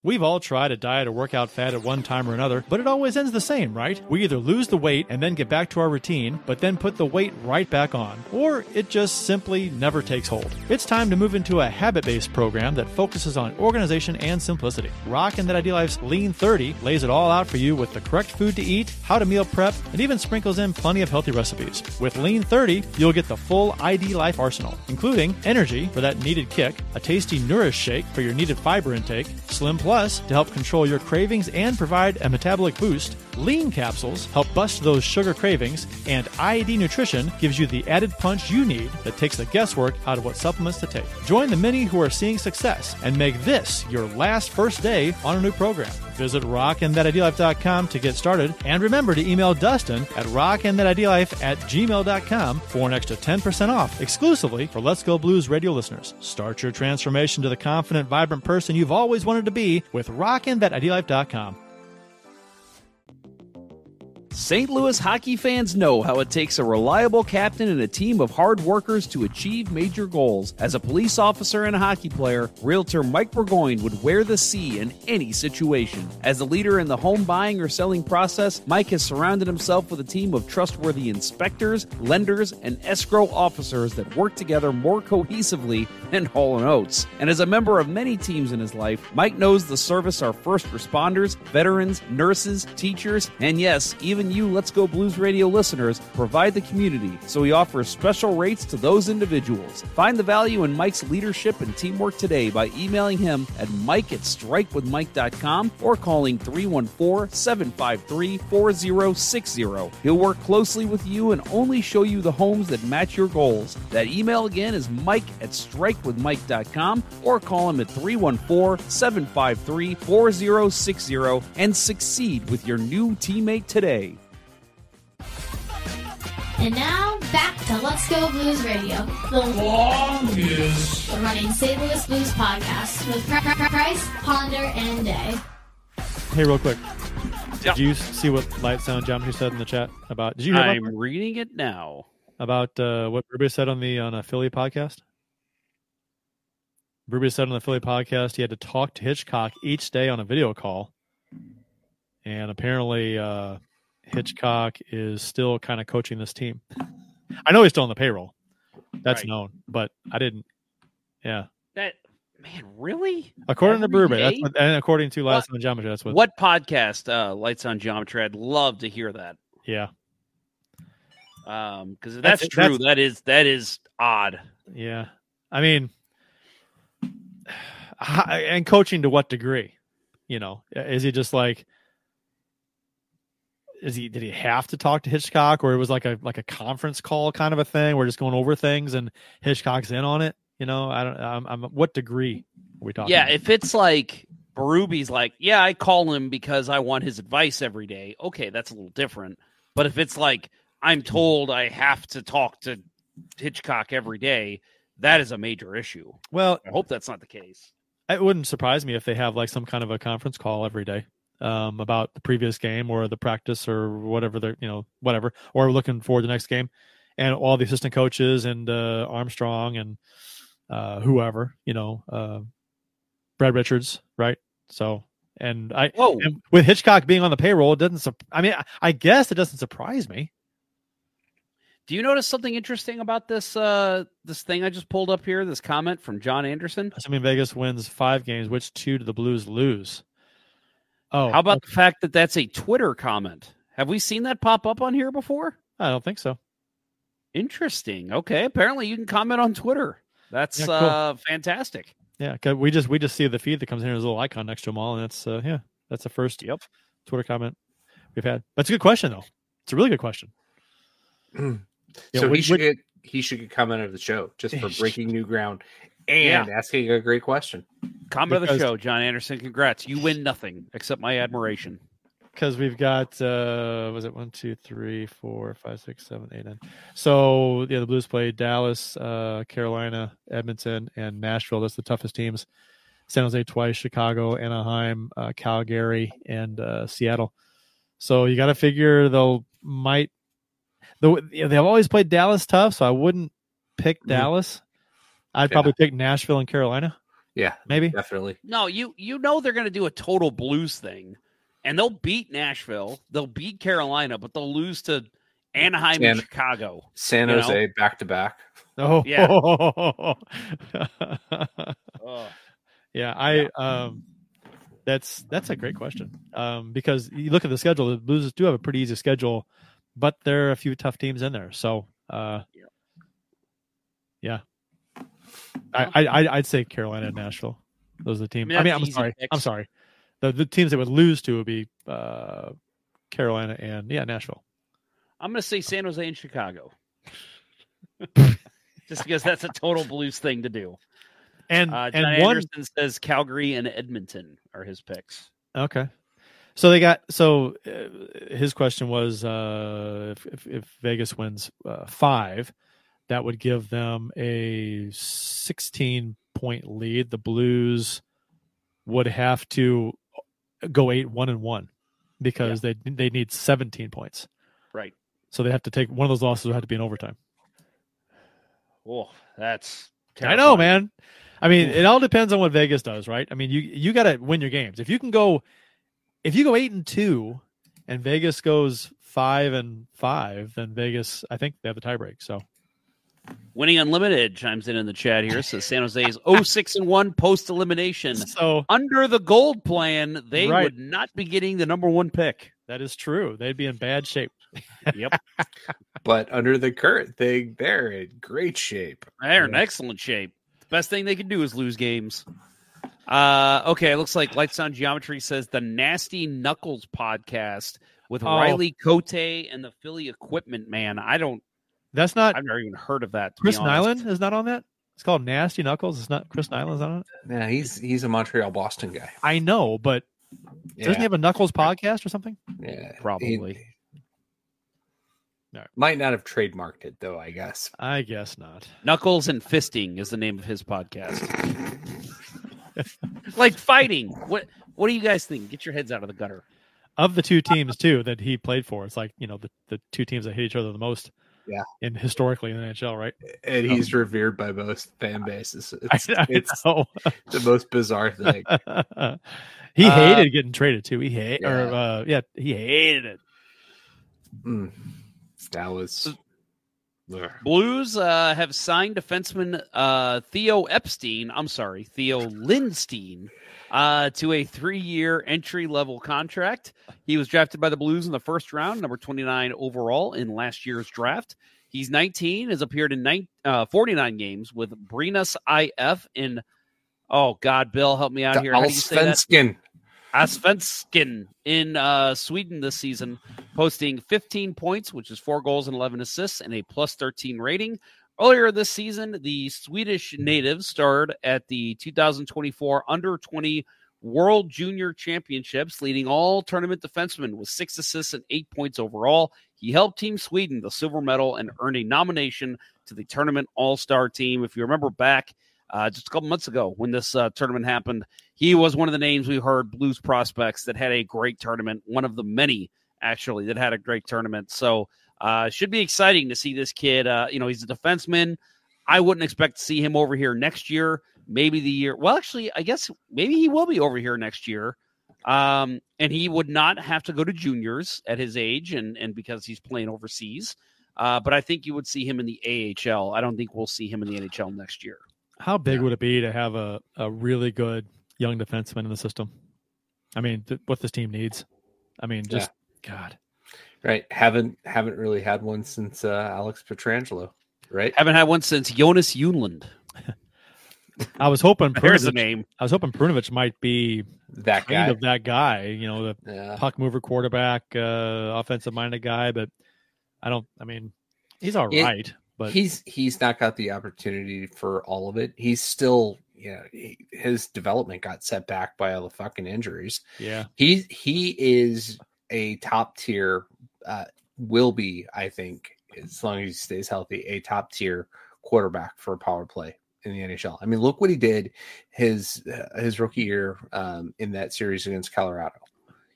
S2: We've all tried a diet or workout fad at one time or another, but it always ends the same, right? We either lose the weight and then get back to our routine, but then put the weight right back on, or it just simply never takes hold. It's time to move into a habit based program that focuses on organization and simplicity. Rockin That IDLife's Lean 30 lays it all out for you with the correct food to eat, how to meal prep, and even sprinkles in plenty of healthy recipes. With Lean 30, you'll get the full ID Life arsenal, including energy for that needed kick, a tasty Nourish shake for your needed fiber intake, Slim Plus to help control your cravings and provide a metabolic boost, Lean capsules help bust those sugar cravings, and IED Nutrition gives you the added punch you need that takes the guesswork out of what supplements to take. Join the many who are seeing success and make this your last first day on a new program. Visit rockinthatidlife.com to get started, and remember to email Dustin at rockinthatidlife at gmail.com for an extra 10% off exclusively for Let's Go Blues radio listeners. Start your transformation to the confident, vibrant person you've always wanted to be with rockinthatidlife.com.
S3: St. Louis hockey fans know how it takes a reliable captain and a team of hard workers to achieve major goals. As a police officer and a hockey player, realtor Mike Burgoyne would wear the C in any situation. As a leader in the home buying or selling process, Mike has surrounded himself with a team of trustworthy inspectors, lenders, and escrow officers that work together more cohesively than Hall and Oates. And as a member of many teams in his life, Mike knows the service our first responders, veterans, nurses, teachers, and yes, even you Let's Go Blues Radio listeners provide the community, so he offers special rates to those individuals. Find the value in Mike's leadership and teamwork today by emailing him at mike at strikewithmike.com or calling 314-753-4060. He'll work closely with you and only show you the homes that match your goals. That email again is mike at strikewithmike.com or call him at 314-753-4060 and succeed with your new teammate today.
S9: And now back to Let's Go Blues Radio, the longest running St. Louis Blues podcast with Pri- Pri- Price, Ponder, and Day.
S2: Hey, real quick.
S3: Yeah.
S2: Did you see what Light Sound Geometry said in the chat about? Did you hear
S3: I'm
S2: about,
S3: reading it now.
S2: about uh, what Ruby said on the on a Philly podcast? Ruby said on the Philly podcast he had to talk to Hitchcock each day on a video call, and apparently uh, Hitchcock is still kind of coaching this team. I know he's still on the payroll. That's
S3: Right.
S2: known, but I didn't. Yeah,
S3: That man, really?
S2: according to
S3: Every
S2: Brube, that's what, and according to
S3: What-
S2: Last on Geometry, that's what.
S3: What podcast? Uh, Lights on Geometry. I'd love to hear that.
S2: Yeah,
S3: Um, because
S2: That's-
S3: that's, true,
S2: that's-
S3: that is that is odd.
S2: Yeah. I mean, and coaching to what degree? You know, is he just like, is he, did he have to talk to Hitchcock or it was like a, like a conference call kind of a thing? We're just going over things and Hitchcock's in on it. You know, I don't, I'm, I'm what degree are we talking?
S3: Yeah,
S2: about?
S3: if it's like Ruby's like, yeah, I call him because I want his advice every day. Okay, that's a little different. But if it's like I'm mm-hmm. told I have to talk to Hitchcock every day, that is a major issue.
S2: well,
S3: I hope that's not the case.
S2: it wouldn't surprise me if they have like some kind of a conference call every day um, about the previous game or the practice or whatever they're you know whatever or looking forward to the next game and all the assistant coaches and uh, armstrong and uh, whoever you know uh, brad richards right so and i
S3: Whoa.
S2: and with hitchcock being on the payroll it doesn't sup- i mean I, I guess it doesn't surprise me
S3: Do you notice something interesting about this uh this thing I just pulled up here, this comment from John Anderson?
S2: assuming vegas wins five games which two do the blues lose oh
S3: How about the fact that that's a Twitter comment? Have we seen that pop up on here before?
S2: i don't think so
S3: Interesting. Okay, apparently you can comment on Twitter. That's
S2: Yeah, cool.
S3: uh fantastic.
S2: Yeah, 'cause we just we just see the feed that comes in. There's a little icon next to them all, and that's uh, yeah, that's the first
S3: Yep.
S2: Twitter comment we've had. That's a good question though. It's a really good question. Yeah,
S6: so
S2: which-
S6: he should
S2: which-
S6: get he should get comment of the show just for
S2: He
S6: breaking new ground and asking a great question.
S3: Comment of the show, John Anderson. Congrats. You win nothing except my admiration.
S2: because we've got uh was it one two three four five six seven eight nine so yeah the blues play dallas uh carolina edmonton and nashville that's the toughest teams san jose twice chicago anaheim uh, calgary and uh seattle so you got to figure they'll might though you they've always played dallas tough so i wouldn't pick
S6: Mhm.
S2: dallas i'd
S6: Yeah.
S2: probably pick nashville and carolina
S6: Yeah,
S2: maybe
S6: definitely.
S3: No, you you know they're going to do a total blues thing, and they'll beat Nashville, they'll beat Carolina, but they'll lose to Anaheim and Chicago.
S6: San
S3: You know?
S6: Jose back to back.
S2: oh
S3: Yeah.
S2: Yeah, I um that's that's a great question. Um because you look at the schedule, the Blues do have a pretty easy schedule, but there are a few tough teams in there. So uh yeah. I, I I- I'd say Carolina and Nashville. Those are the teams.
S3: I
S2: I
S3: mean,
S2: I'm
S3: easy
S2: sorry.
S3: picks.
S2: I'm sorry. The the teams that would lose to would be uh Carolina, and yeah, Nashville.
S3: I'm going to say San Jose and Chicago. Just because that's a total Blues thing to do.
S2: And
S3: Uh, John
S2: and one
S3: Anderson says Calgary and Edmonton are his picks.
S2: Okay. So they got so uh, his question was uh, if, if if Vegas wins uh, five, that would give them a sixteen point lead. The Blues would have to go eight one and one because they they need seventeen points.
S3: Right.
S2: So they have to take one of those losses would have to be in overtime.
S3: Oh, that's
S2: I know, man. I mean, it all depends on what Vegas does, right? I mean, you you got to win your games. If you can go, if you go eight and two, and Vegas goes five and five, then Vegas, I think they have the tiebreak. So
S3: Winning Unlimited chimes in in the chat here. Says San Jose is 06 and 1 post elimination.
S2: So
S3: under the gold plan, they
S2: Right.
S3: would not be getting the number one pick.
S2: that is true. They'd be in bad shape.
S3: Yep.
S6: But under the current thing, they're in great shape.
S3: They're in excellent shape. The best thing they can do is lose games. Uh, okay, it looks like Lights on Geometry says the Nasty Knuckles podcast with
S2: Oh.
S3: Riley Cote and the Philly Equipment Man. I don't.
S2: That's not
S3: I've never even heard of that.
S2: Chris
S3: honest.
S2: Nilan is not on that. It's called Nasty Knuckles. It's not Chris Nilan's on it.
S6: Yeah, he's he's a Montreal Boston guy.
S2: I know, but
S6: Yeah,
S2: doesn't he have a Knuckles podcast or something?
S6: yeah,
S3: Probably.
S6: He-
S2: No.
S6: might not have trademarked it though. I guess.
S2: I guess not.
S3: Knuckles and Fisting is the name of his podcast. like fighting. What What do you guys think? Get your heads out of the gutter.
S2: Of the two teams too that he played for, it's like you know the, the two teams that hit each other the most.
S6: Yeah.
S2: in historically in the NHL, right?
S6: And he's revered by most fan bases. It's,
S2: I, I
S6: it's
S2: know.
S6: the most bizarre thing.
S2: he
S6: Uh,
S2: hated getting traded too. He hate
S6: yeah.
S2: or uh, yeah, he hated it.
S6: Mm. That was.
S3: Blues uh, have signed defenseman uh, Theo Epstein. I'm sorry, Theo Lindstein, uh, to a three-year entry-level contract. He was drafted by the Blues in the first round, number 29 overall in last year's draft. He's 19, has appeared in nine, uh, 49 games with Brynäs IF in. Oh God, Bill, help me out here. How do you say that?
S6: Allsvenskan.
S3: Asvenskin in uh, Sweden this season, posting 15 points, which is four goals and 11 assists, and a plus 13 rating. Earlier this season, the Swedish native starred at the 2024 Under 20 World Junior Championships, leading all tournament defensemen with six assists and eight points overall. He helped Team Sweden the silver medal and earned a nomination to the tournament All Star team. If you remember back uh, just a couple months ago when this uh, tournament happened, he was one of the names we heard Blues prospects that had a great tournament. One of the many actually that had a great tournament. So uh, should be exciting to see this kid. Uh, you know, he's a defenseman. I wouldn't expect to see him over here next year. Maybe the year. Well, actually, I guess maybe he will be over here next year. Um, and he would not have to go to juniors at his age, and and because he's playing overseas. Uh, but I think you would see him in the AHL. I don't think we'll see him in the NHL next year.
S2: How big would it be to have a, a really good young defenseman in the system? I mean, th- what this team needs. I mean, just God.
S6: Right. Haven't haven't really had one since uh, Alex Pietrangelo. Right.
S3: Haven't had one since Jonas Junland.
S2: I was hoping
S3: There's a
S2: Perunovich-
S3: name.
S2: I was hoping Perunovich might be
S6: That
S2: kind
S6: guy.
S2: of that guy. You know, the
S6: Yeah.
S2: puck mover quarterback, uh, offensive minded guy. But I don't. I mean, he's all
S6: It-
S2: right. But
S6: he's he's not got the opportunity for all of it. He's still, you know, he, his development got set back by all the fucking injuries.
S2: yeah,
S6: He he is a top tier. Uh, will be, I think, as long as he stays healthy, a top tier quarterback for power play in the NHL. I mean, look what he did his uh, his rookie year um, in that series against Colorado.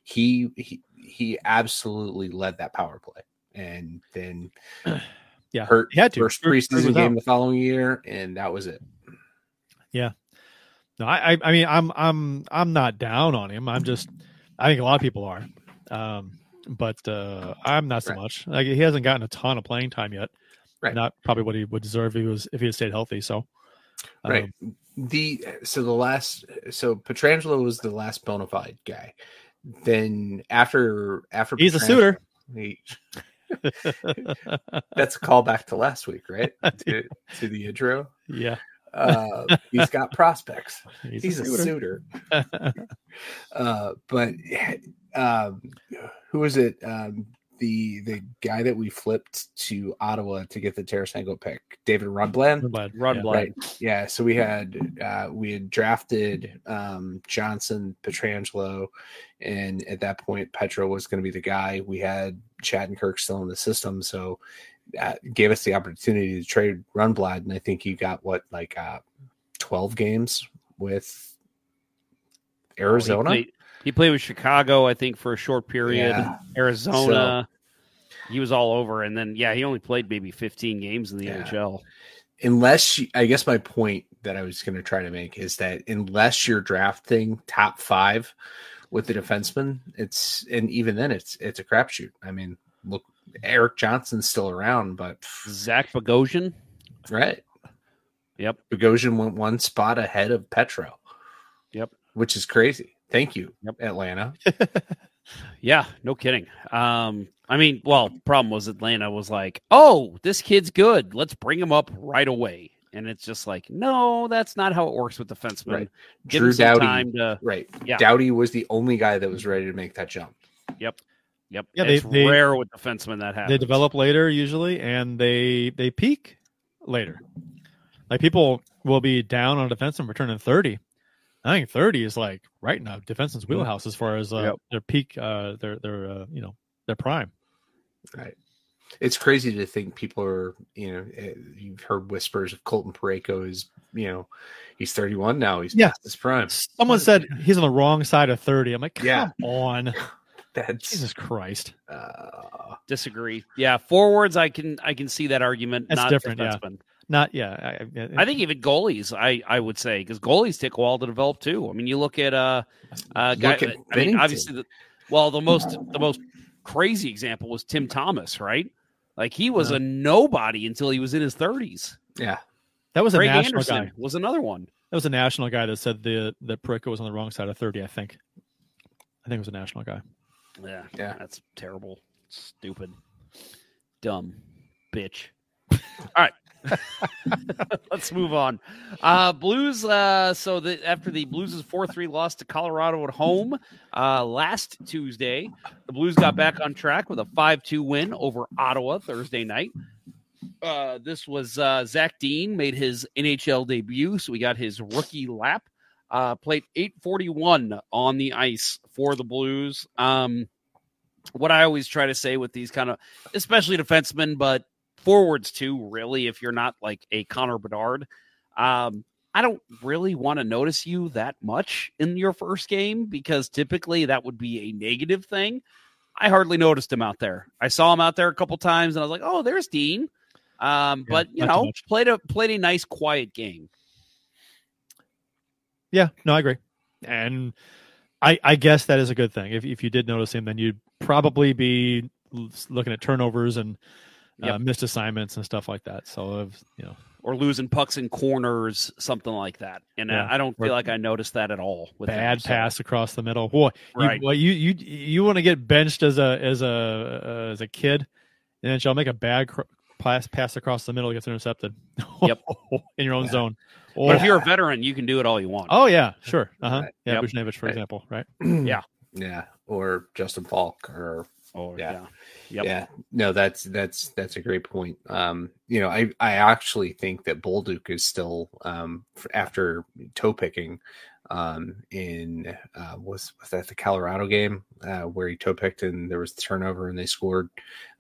S6: He he he absolutely led that power play, and then
S2: yeah.
S6: hurt
S2: he had to.
S6: first preseason game the following year, and that was it.
S2: Yeah, no, I, I, I mean, I'm, I'm, I'm not down on him. I'm just, I think a lot of people are, um, but uh, I'm not so
S6: Right.
S2: much. Like he hasn't gotten a ton of playing time yet.
S6: Right.
S2: Not probably what he would deserve if he was if he had stayed healthy. So, um,
S6: Right. the so the last so Pietrangelo was the last bona fide guy. Then after after
S2: He's a suitor.
S6: he- that's a callback to last week, right? to, to the intro.
S2: yeah,
S6: Uh, he's got prospects.
S2: he's,
S6: He's,
S2: a
S6: a
S2: suitor.
S6: suitor. Uh, but um, who was it? Um, the the guy that we flipped to Ottawa to get the Tarasenko pick, David Rundblad.
S2: Rundblad,
S3: Run
S2: yeah.
S6: Right. Yeah. So we had uh, we had drafted um, Johnson, Pietrangelo, and at that point, Petro was going to be the guy. We had Shattenkirk still in the system, so that gave us the opportunity to trade Rundblad, and I think he got what like uh, twelve games with Arizona.
S3: He played, he played with Chicago, I think, for a short period.
S6: Yeah.
S3: Arizona. he was all over. And then, yeah, he only played maybe 15 games in the
S6: Yeah.
S3: NHL.
S6: unless you, I guess my point that I was going to try to make is that unless you're drafting top five with the defenseman, it's and even then it's it's a crapshoot. I mean, look, Erik Johnson's still around, but
S3: Zach Bogosian.
S6: right,
S3: Yep.
S6: Bogosian went one spot ahead of Petro.
S3: Yep.
S6: which is crazy. Thank you,
S3: Yep.
S6: Atlanta.
S3: Yeah, no kidding. Um, I mean, well, problem was Atlanta was like, "Oh, this kid's good. Let's bring him up right away." And it's just like, no, that's not how it works with defensemen.
S6: Right.
S3: Give
S6: Drew
S3: him some
S6: Doughty,
S3: time to.
S6: right?
S3: Yeah.
S6: Doughty was the only guy that was ready to make that jump.
S3: Yep. Yep.
S2: Yeah, they-
S3: it's
S2: they-
S3: rare with defensemen that happens.
S2: They develop later usually, and they they peak later. Like people will be down on a defenseman for turning thirty. I think thirty is like right now defenseman's wheelhouse as far as uh,
S3: Yep.
S2: their peak, uh, their their uh, you know their prime.
S6: Right. It's crazy to think people are, you know, eh, you've heard whispers of Colton Parayko is, you know, he's 31 now. He's
S2: Yeah.
S6: past his prime.
S2: Someone said he's on the wrong side of thirty. I'm like, come
S6: Yeah.
S2: on,
S6: That's
S2: Jesus Christ.
S6: uh,
S3: Disagree. Yeah, forwards, I can I can see that argument.
S2: That's
S3: not
S2: different, yeah. Not yeah. I, I,
S3: I think even goalies, I I would say, because goalies take a while to develop too. I mean, you look at uh, uh guy,
S6: Look at
S3: I mean,
S6: Binnington.
S3: obviously, the, well, the most the most crazy example was Tim Thomas, right? Like he was
S2: Yeah.
S3: a nobody until he was in his thirties.
S6: yeah.
S2: that was a
S3: Craig
S2: national
S3: Anderson
S2: guy.
S3: was another one.
S2: That was a national guy that said the that Parayko was on the wrong side of thirty. I think. I think it was a national guy.
S3: Yeah,
S6: Yeah.
S3: that's terrible, stupid, dumb, bitch. All right. Let's move on. Uh Blues uh so the after the Blues' 4-3 loss to Colorado at home uh last Tuesday, the Blues got back on track with a 5-2 win over Ottawa Thursday night. Uh this was uh Zach Dean made his NHL debut, so we got his rookie lap. Uh played 841 on the ice for the Blues. Um what I always try to say with these kind of especially defensemen, but forwards too, really, if you're not like a Connor Bedard. Um, I don't really want to notice you that much in your first game because typically that would be a negative thing. I hardly noticed him out there. I saw him out there a couple times and I was like, oh, there's Dean. Um,
S2: Yeah,
S3: but you know, played a played a nice quiet game.
S2: Yeah, no, I agree, and I I guess that is a good thing. If if you did notice him, then you'd probably be looking at turnovers and uh,
S3: Yep.
S2: missed assignments and stuff like that. So if you know,
S3: Or losing pucks in corners, something like that. And
S2: Yeah.
S3: I don't
S2: Or
S3: feel like I noticed that at all. With him,
S2: bad
S3: so-
S2: pass across the middle, boy, you,
S3: Right.
S2: well, you you you want to get benched as a as a uh, as a kid, and then shall make a bad cr- pass pass across the middle gets intercepted.
S3: Yep.
S2: in your own
S6: Yeah.
S2: zone.
S3: But if
S2: Oh.
S3: you're a veteran, you can do it all you want.
S2: oh yeah, sure, uh huh, yeah,
S3: Yep.
S2: Buchnevich, for
S6: Right.
S2: example, right?
S3: Yeah.
S6: Yeah. Or Justin Falk or
S3: Oh,
S6: Yeah.
S3: yeah. Yep.
S6: Yeah, no, that's that's that's a great point. Um, you know, I I actually think that Bolduc is still um after toe picking, um in uh was was that the Colorado game uh where he toe picked and there was the turnover and they scored.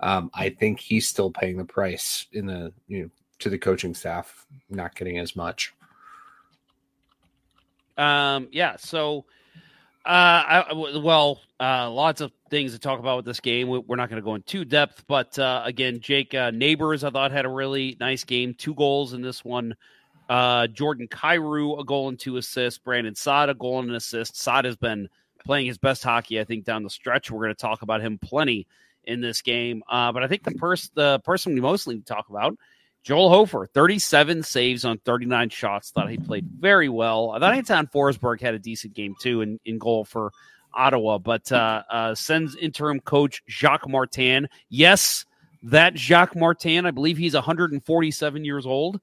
S6: Um, I think he's still paying the price in the you know to the coaching staff not getting as much.
S3: Um, yeah. So, uh, I, well, uh, lots of things to talk about with this game. We- We're not going to go in too depth, but uh, again, Jake uh, Neighbors, I thought had a really nice game. Two goals in this one. Uh, Jordan Kyrou, a goal and two assists. Brandon Saad, a goal and an assist. Saad has been playing his best hockey, I think, down the stretch. We're going to talk about him plenty in this game. Uh, but I think the person, the person we mostly talk about, Joel Hofer, 37 saves on 39 shots. Thought he played very well. I thought Anton Forsberg had a decent game too in, in goal for Ottawa, but uh, uh, Sens interim coach Jacques Martin. Yes, that Jacques Martin, I believe he's 147 years old.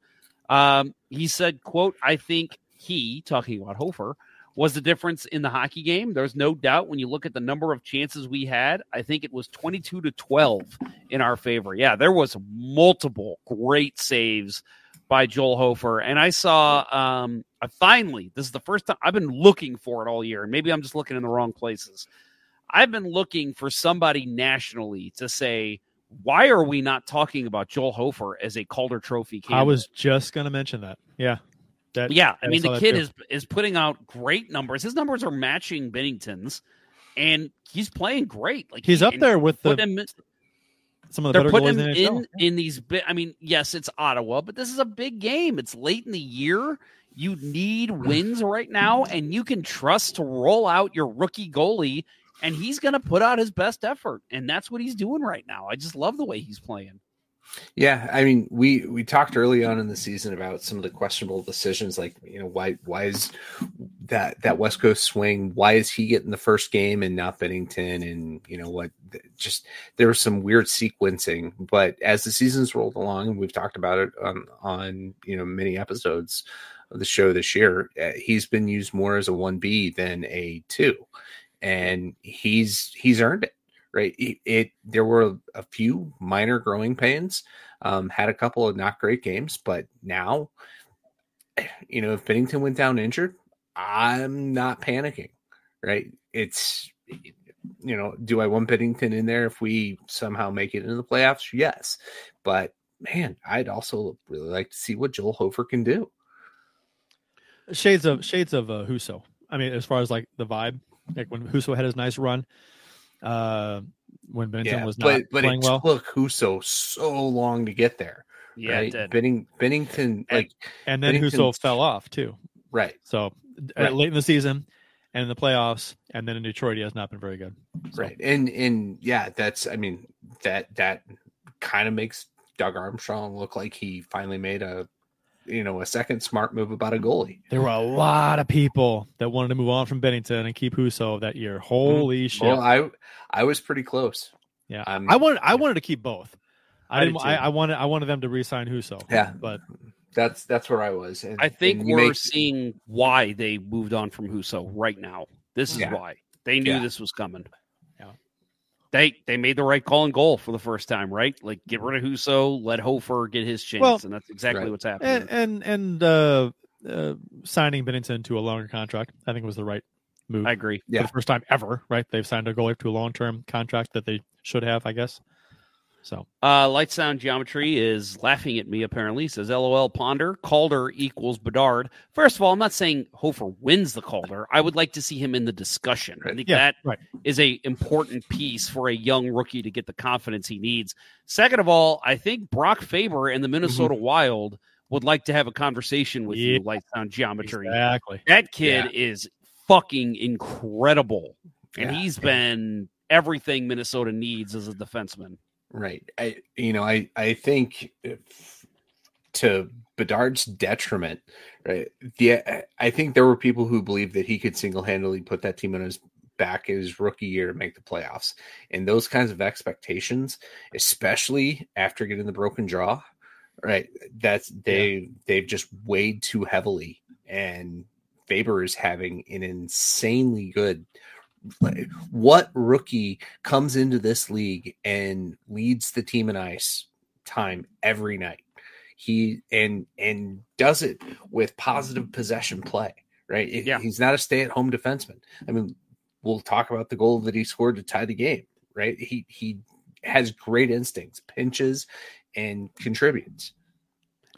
S3: Um, he said, quote, I think he, talking about Hofer, was the difference in the hockey game. There's no doubt when you look at the number of chances we had, I think it was 22 to 12 in our favor. Yeah, there was multiple great saves by Joel Hofer. And I saw um I finally, this is the first time I've been looking for it all year. Maybe I'm just looking in the wrong places. I've been looking for somebody nationally to say, why are we not talking about Joel Hofer as a Calder Trophy candidate?
S2: I was just going to mention that. Yeah. That,
S3: yeah, I mean the kid
S2: too.
S3: is is putting out great numbers. His numbers are matching Binnington's, and he's playing great. Like
S2: He's
S3: he-
S2: up there with the some of the
S3: they're
S2: better
S3: putting him
S2: in
S3: in in these. bi- I mean, yes, it's Ottawa, but this is a big game. It's late in the year. You need wins right now, and you can trust to roll out your rookie goalie, and he's going to put out his best effort, and that's what he's doing right now. I just love the way he's playing.
S6: Yeah, I mean, we we talked early on in the season about some of the questionable decisions, like you know, why why is that that West Coast swing? Why is he getting the first game and not Binnington? And you know what? Just there was some weird sequencing, but as the seasons rolled along, and we've talked about it on on you know many episodes of the show this year, uh, he's been used more as a one B than a two, and he's he's earned it right? It, it there were a few minor growing pains. Um, had a couple of not great games, but now, you know, if Binnington went down injured, I'm not panicking, right? It's you know, do I want Binnington in there if we somehow make it into the playoffs? Yes, but man, I'd also really like to see what Joel Hofer can do.
S2: shades of shades of uh, Husso. I mean, as far as like the vibe, like when Husso had his nice run, uh, when Binnington
S6: Yeah,
S2: was not
S6: but but
S2: playing
S6: it
S2: well.
S6: took Husso so long to get there.
S3: Yeah,
S6: right?
S3: it did.
S6: Benning, Binnington, like
S2: and then Husso
S6: Binnington's-
S2: fell off too.
S6: right,
S2: So uh,
S6: Right.
S2: late in the season and in the playoffs, and then in Detroit, he has not been very good. So,
S6: right and and yeah that's i mean that that kind of makes doug armstrong look like he finally made a you know a second smart move about a goalie
S2: There were a lot of people that wanted to move on from Binnington and keep Husso that year. Holy mm, shit!
S6: well i i was pretty close
S2: yeah,
S6: I'm-
S2: I wanted I wanted to keep both. I,
S6: I
S2: didn't.
S6: did
S2: I. I wanted. I wanted them to re-sign Husso.
S6: Yeah.
S2: but
S6: that's that's where i was and,
S3: I think
S6: and
S3: we're
S6: make-
S3: seeing why they moved on from Husso right now. This is
S6: Yeah.
S3: why they knew
S6: Yeah.
S3: this was coming.
S2: Yeah.
S3: They they made the right call and goal for the first time, right? Like get rid of Husso, let Hofer get his chance,
S2: Well,
S3: and that's exactly
S6: right.
S3: what's happening.
S2: and and, and uh, uh, signing Binnington to a longer contract, I think was the right move.
S3: I agree.
S2: for
S6: Yeah.
S2: the first time ever, right? They've signed a goalie to a long-term contract that they should have, I guess. So
S3: Uh, Light Sound Geometry is laughing at me, apparently. Says, LOL Ponder, Calder equals Bedard. First of all, I'm not saying Hofer wins the Calder. I would like to see him in the discussion. I think
S2: Yeah,
S3: that
S2: right.
S3: is a important piece for a young rookie to get the confidence he needs. Second of all, I think Brock Faber and the Minnesota Wild would like to have a conversation with you, Light Sound Geometry.
S2: exactly.
S3: That kid is fucking incredible. And
S6: Yeah.
S3: he's been everything Minnesota needs as a defenseman.
S6: Right. I you know i i think if, to bedard's detriment right yeah i think there were people who believed that he could single-handedly put that team on his back his rookie year to make the playoffs. And those kinds of expectations especially after getting the broken jaw right that's they they've just weighed too heavily. And faber is having an insanely good what rookie comes into this league and leads the team in ice time every night? He and and does it with positive possession play right?
S3: Yeah.
S6: he's not a stay-at-home defenseman. I mean we'll talk about the goal that he scored to tie the game right? He he has great instincts pinches and contributes.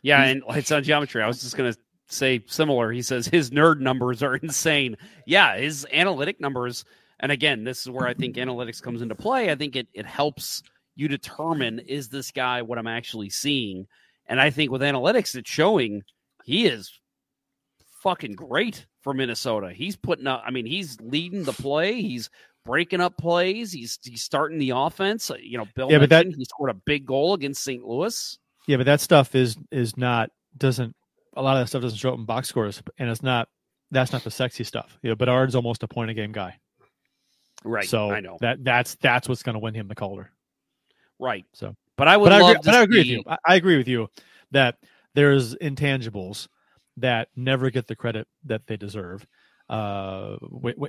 S3: Yeah, and lights on geometry. I was just gonna say similar. He says his nerd numbers are insane. Yeah, his analytic numbers, and again, this is where I think analytics comes into play. I think it it helps you determine is this guy what I'm actually seeing, and I think with analytics, it's showing he is fucking great for Minnesota. He's putting up. I mean, he's leading the play. He's breaking up plays. He's he's starting the offense. Uh, You know, Bill
S2: Yeah, but that-
S3: he scored a big goal against St. Louis.
S2: Yeah, but that stuff is is not doesn't a lot of that stuff doesn't show up in box scores, and it's not that's not the sexy stuff. You know, Bedard's almost a point a game guy,
S3: Right.
S2: so
S3: I know.
S2: that that's that's what's going to win him the Calder.
S3: Right.
S2: So-
S3: but I would
S2: But I agree, but I agree with you. I, I agree with you that there's intangibles that never get the credit that they deserve. uh,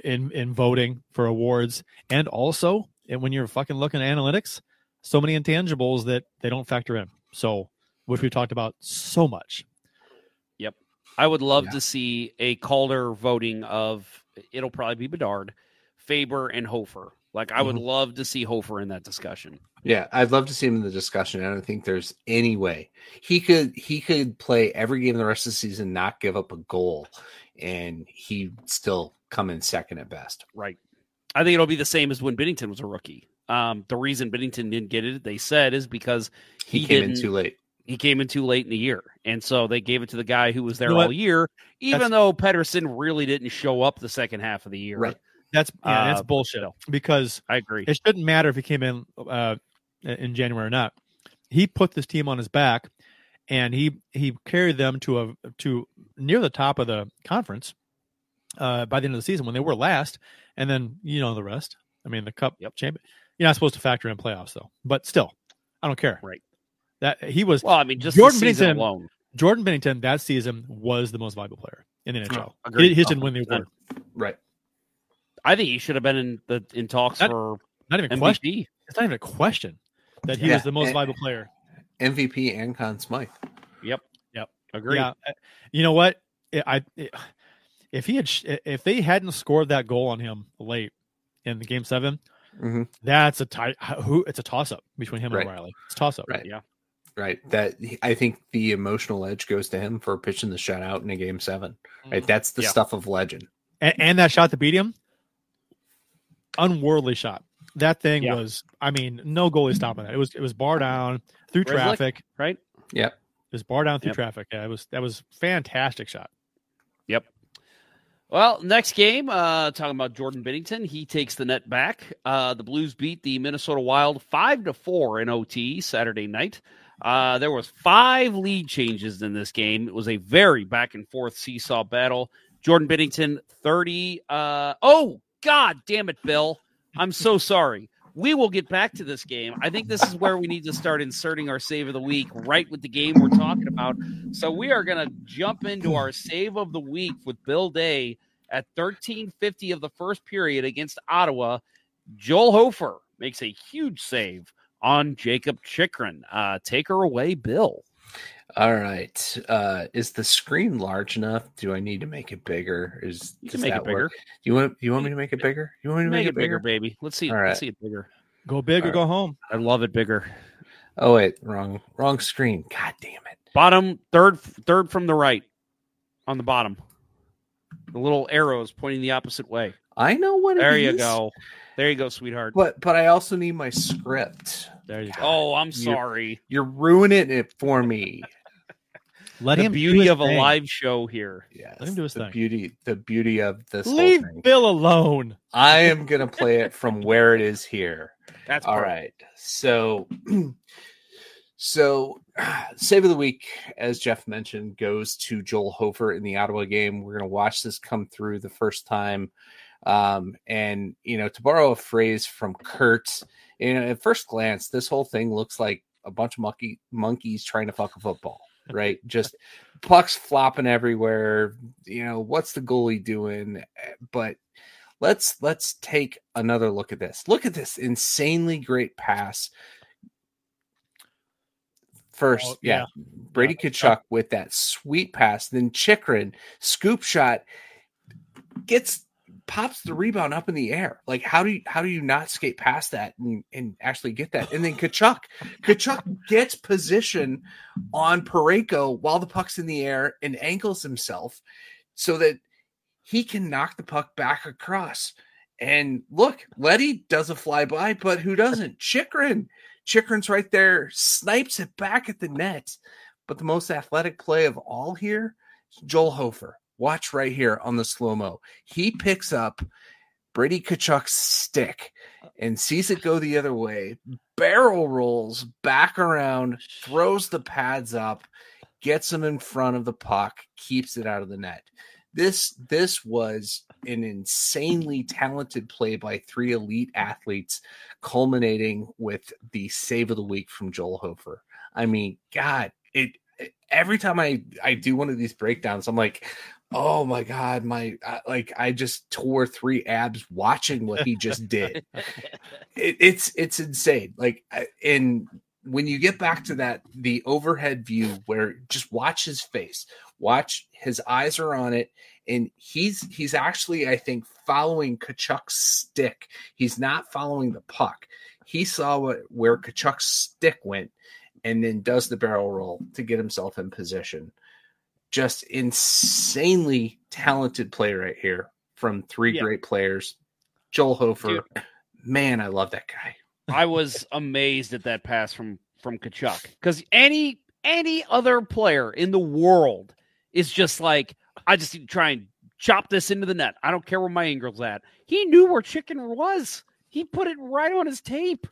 S2: in in voting for awards, and also and when you're fucking looking at analytics, so many intangibles that they don't factor in. So, which we've talked about so much.
S3: I would love
S6: Yeah.
S3: to see a Calder voting of it'll probably be Bedard, Faber, and Hofer. Like I would love to see Hofer in that discussion.
S6: Yeah, I'd love to see him in the discussion. I don't think there's any way he could he could play every game the rest of the season, not give up a goal, and he still come in second at best.
S3: Right. I think it'll be the same as when Binnington was a rookie. Um, the reason Binnington didn't get it, they said, is because
S6: He,
S3: He
S6: came in too late.
S3: He came in too late in the year, and so they gave it to the guy who was there
S2: You know
S3: all year. Even
S2: That's-
S3: though Pettersson really didn't show up the second half of the year.
S6: Right.
S2: That's yeah, that's
S3: Uh,
S2: bullshit.
S3: still.
S2: Because
S3: I agree.
S2: it shouldn't matter if he came in uh, in January or not. He put this team on his back, and he he carried them to a to near the top of the conference uh, by the end of the season when they were last, and then you know the rest. I mean, the cup
S3: Yep.
S2: champion. You're not supposed to factor in playoffs though, but still, I don't care.
S3: Right.
S2: That he was
S3: Well, I mean, just
S2: Jordan
S3: the
S2: Binnington-
S3: alone.
S2: Jordan Binnington that season was the most valuable player in the NHL.
S3: agreed.
S2: he, he didn't win the award.
S6: Right.
S3: I think he should have been in the in talks
S2: That-
S3: for
S2: Not even a question. It's not even a question that he
S6: Yeah,
S2: was the most
S6: and-
S2: valuable player.
S6: MVP and Conn Smythe.
S3: Yep.
S2: Yep.
S3: Agreed.
S2: Yeah, uh, you know what? I, I if he had if they hadn't scored that goal on him late in the game 7
S6: Mhm.
S2: that's a tie. Who it's a toss up between him
S6: Right.
S2: and Riley. It's a toss up.
S6: Right.
S3: Yeah.
S6: Right. That I think the emotional edge goes to him for pitching the shutout in a game seven. Right. That's the
S3: Yeah.
S6: stuff of legend.
S2: And, and that shot that beat him, unworldly shot. That thing
S3: Yeah.
S2: was. I mean, no goalie stopping that. It was it was bar down through
S3: Grizzly?
S2: traffic.
S3: Right.
S6: Yep.
S2: It was bar down through
S3: Yep.
S2: traffic. Yeah, it was that was fantastic shot.
S3: Yep. Well, next game, uh, talking about Jordan Binnington, he takes the net back. Uh, the Blues beat the Minnesota Wild five to four in OT Saturday night. Uh, there was five lead changes in this game. It was a very back and forth seesaw battle. Jordan Binnington, thirty. Uh, oh God, damn it, Bill! I'm so sorry. We will get back to this game. I think this is where we need to start inserting our save of the week right with the game we're talking about. So we are going to jump into our save of the week with Bill Day at 1350 of the first period against Ottawa. Joel Hofer makes a huge save on Jakob Chychrun. Uh, take her away, Bill.
S6: All right. Uh is the screen large enough? Do I need to make it bigger? Is
S3: You can make
S6: that
S3: it bigger.
S6: work? You want you want me to make it bigger? You want me to
S3: Make, it bigger, baby. Let's see. it.
S6: All
S3: Let's see it bigger.
S2: Go big or
S6: All
S2: go home.
S3: I love it bigger.
S6: Oh wait, wrong wrong screen. God damn it.
S3: Bottom third, third from the right on the bottom. The little arrows pointing the opposite way.
S6: I know what it
S3: There you
S6: is,
S3: go. There you go, sweetheart.
S6: But but I also need my script.
S2: There you go.
S3: Oh, I'm
S6: You-
S3: sorry.
S6: You're ruining it for me.
S2: Let
S3: The
S2: him
S3: beauty
S2: his
S3: of a live show here.
S6: Yes.
S2: Let him do his
S6: the
S2: thing.
S6: beauty the beauty of this
S2: Leave
S6: whole thing.
S2: Bill alone.
S6: I am gonna play it from where it is here.
S3: That's
S6: All
S3: perfect.
S6: right. So, so save of the week, as Jeff mentioned, goes to Joel Hofer in the Ottawa game. We're going to watch this come through the first time. Um, and, you know, to borrow a phrase from Curt, you know, at first glance, this whole thing looks like a bunch of monkey monkeys trying to fuck a football, right? Just pucks flopping everywhere. You know, what's the goalie doing? But let's let's take another look at this. Look at this insanely great pass. First,
S2: Oh,
S6: yeah,
S2: yeah.
S6: Brady
S2: Yeah.
S6: Tkachuk with that sweet pass. Then Chychrun scoop shot gets pops the rebound up in the air. Like how do you how do you not skate past that and, and actually get that? And then Tkachuk, Tkachuk gets position on Parayko while the puck's in the air and ankles himself so that he can knock the puck back across. And look, Leddy does a flyby, but who doesn't? Chychrun. Chychrun's right there, snipes it back at the net. But the most athletic play of all here, Joel Hofer. Watch right here on the slow mo. He picks up Brady Tkachuk's stick uh, and sees it go the other way, mm. barrel rolls back around, throws the pads up, gets him in front of the puck, keeps it out of the net. This this was an insanely talented play by three elite athletes, culminating with the save of the week from Joel Hofer. I mean, God, it every time I I do one of these breakdowns, I'm like, oh my god, my I, like I just tore three abs watching what he just did. it, it's it's insane. Like, and when you get back to that the overhead view where just watch his face, watch his eyes are on it, and he's he's actually I think following Tkachuk's stick. He's not following the puck. He saw what where Tkachuk's stick went, and then does the barrel roll to get himself in position. Just insanely talented player right here from three
S3: Yeah.
S6: great players. Joel Hofer, man, I love that guy.
S3: I was amazed at that pass from from Tkachuk because any any other player in the world is just like I just need to try and chop this into the net. I don't care where my angle's at. He knew where Chychrun was. He put it right on his tape,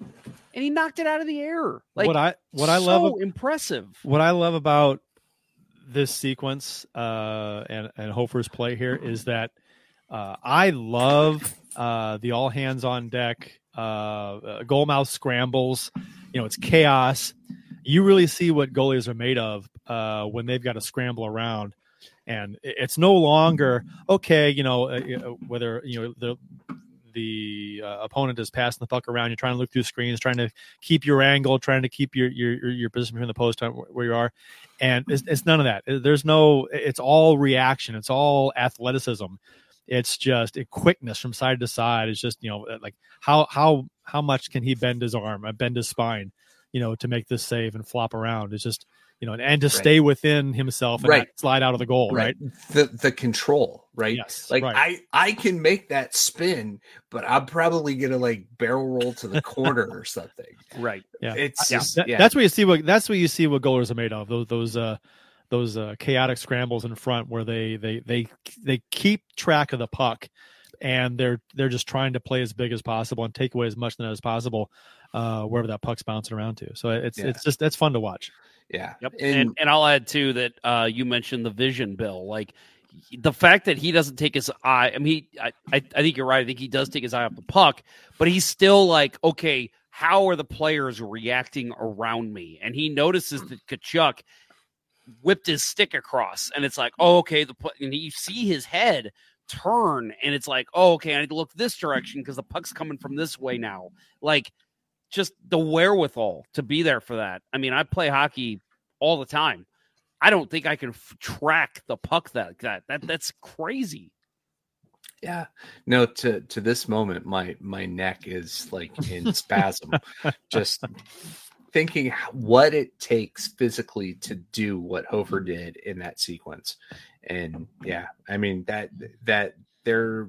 S3: and he knocked it out of the air. Like
S2: what I what I
S3: so
S2: love
S3: impressive.
S2: what I love about this sequence uh, and and Hofer's play here is that uh, I love uh, the all hands on deck uh, uh, goal mouth scrambles. You know, it's chaos. You really see what goalies are made of uh, when they've got to scramble around, and it's no longer okay. You know, uh, you know, whether you know the the uh, opponent is passing the puck around, you're trying to look through screens, trying to keep your angle, trying to keep your your your, position between the post where you are, and it's, it's none of that. There's no. It's all reaction. It's all athleticism. It's just a quickness from side to side. It's just you know like how how how much can he bend his arm, uh, bend his spine, you know, to make this save and flop around. It's just you know, and, and to stay within himself and
S6: Right.
S2: slide out of the goal, right?
S6: The the control, right?
S2: Yes,
S6: like
S2: right.
S6: I I can make that spin, but I'm probably gonna like barrel roll to the corner or something.
S3: Right.
S2: Yeah,
S6: It's
S2: Yeah,
S6: just
S2: that-
S6: yeah.
S2: that's what you see. What that's what you see. What goalers are made of. Those those uh those uh, chaotic scrambles in front where they they they they keep track of the puck, and they're they're just trying to play as big as possible and take away as much net as possible, uh, wherever that puck's bouncing around to. So it's
S6: Yeah.
S2: it's just that's fun to watch.
S6: Yeah.
S3: Yep.
S6: And,
S3: And, and I'll add too that uh, you mentioned the vision, Bill. Like the fact that he doesn't take his eye. I mean, he, I, I, I think you're right. I think he does take his eye off the puck, but he's still like, okay, how are the players reacting around me? And he notices that Tkachuk whipped his stick across, and it's like, oh, okay. The and you see his head turn, and it's like, oh, okay, I need to look this direction because the puck's coming from this way now. Like, just the wherewithal to be there for that. I mean, I play hockey all the time. I don't think I can f- track the puck that that that that's crazy.
S6: yeah. No, to to this moment, my my neck is like in spasm. Just thinking what it takes physically to do what Hofer did in that sequence. And yeah, I mean that that they're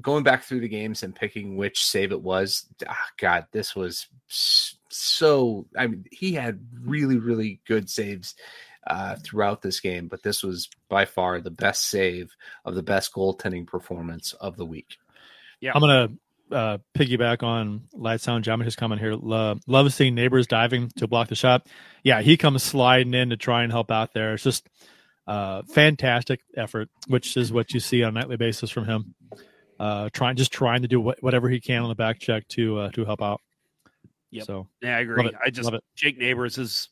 S6: going back through the games and picking which save it was. ah, God, this was so. I mean, he had really really good saves uh, throughout this game, but this was by far the best save of the best goaltending performance of the week.
S3: Yeah.
S2: I'm gonna uh, piggyback on Light Sound Geometry's comment here. Lo- love seeing neighbors diving to block the shot. Yeah, he comes sliding in to try and help out there. It's just uh, fantastic effort, which is what you see on a nightly basis from him. Uh, trying just trying to do what, whatever he can on the back check to uh, to help out.
S3: Yep.
S2: So
S3: Yeah, I agree. I just Jake Neighbors has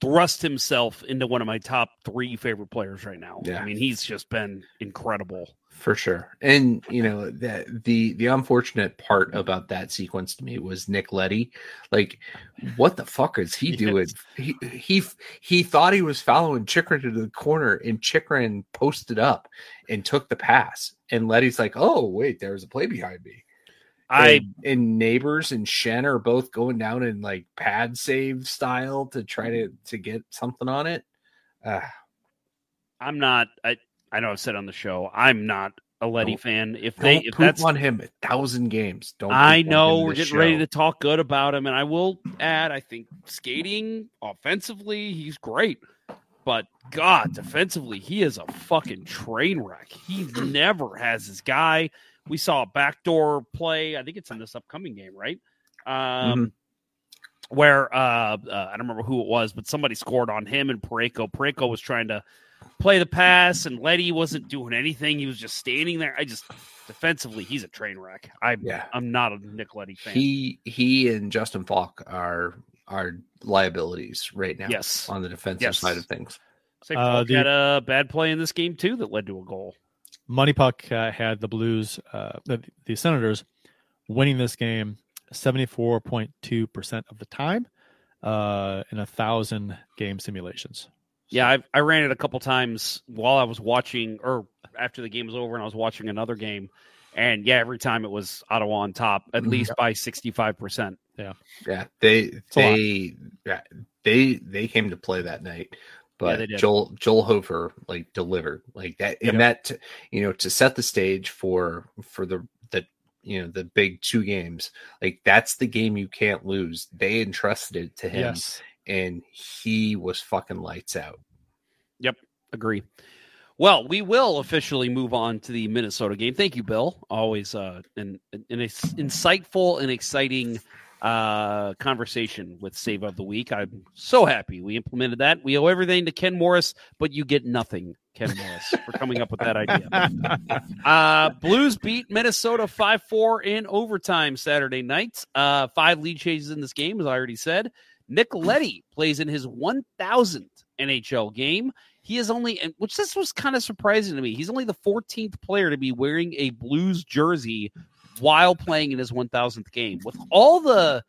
S3: thrust himself into one of my top three favorite players right now.
S6: Yeah.
S3: I mean, he's just been incredible.
S6: for sure and you know that the the unfortunate part about that sequence to me was nick leddy like what the fuck is he doing he he he thought he was following chychrun to the corner and chychrun posted up and took the pass and leddy's like oh wait there's a play behind me
S3: I
S6: and, and neighbors and schenn are both going down in like pad save style to try to to get something on it uh,
S3: I'm not. I I know I've said on the show I'm not a
S6: Leddy
S3: fan. If they if that's
S6: on him a thousand games don't
S3: I know we're getting ready to talk good about him, and I will add, I think skating offensively, he's great. But God, defensively, he is a fucking train wreck. He never has his guy. We saw a backdoor play. I think it's in this upcoming game, right? Um, where uh, uh, I don't remember who it was, but somebody scored on him and Parayko. Parayko was trying to play the pass, and Leddy wasn't doing anything. He was just standing there. I just defensively, he's a train wreck. I
S6: Yeah.
S3: I'm not a Nick Leddy fan.
S6: He he and Justin Faulk are are liabilities right now.
S3: Yes.
S6: on the defensive
S3: Yes.
S6: side of things.
S3: Say
S2: Uh,
S3: Faulk
S2: the-
S3: had a bad play in this game too that led to a goal.
S2: Money Puck uh, had the Blues, uh, the, the Senators, winning this game 74.2% of the time uh, in a thousand game simulations.
S3: Yeah, I, I ran it a couple times while I was watching, or after the game was over, and I was watching another game. And yeah, every time it was Ottawa on top, at
S2: Mm-hmm.
S3: least by sixty five percent.
S6: Yeah, yeah, they
S2: a
S6: they yeah, they they came to play that night. But
S3: did.
S6: Joel Joel Hofer like delivered like that, and that you know to set the stage for for the the you know the big two games. Like that's the game you can't lose. They entrusted it to him,
S2: Yes.
S6: and he was fucking lights out.
S3: Yep, agree. Well, we will officially move on to the Minnesota game. Thank you, Bill. Always uh, an, an insightful and exciting uh, conversation with Save of the Week. I'm so happy we implemented that. We owe everything to Ken Morris, but you get nothing, Ken Morris, for coming up with that idea. Uh, Blues beat Minnesota 5 4 in overtime Saturday night. Uh, five lead changes in this game, as I already said. Nick Leddy plays in his 1000th NHL game. He is only, which this was kind of surprising to me. He's only the 14th player to be wearing a Blues jersey while playing in his 1000th game. With all the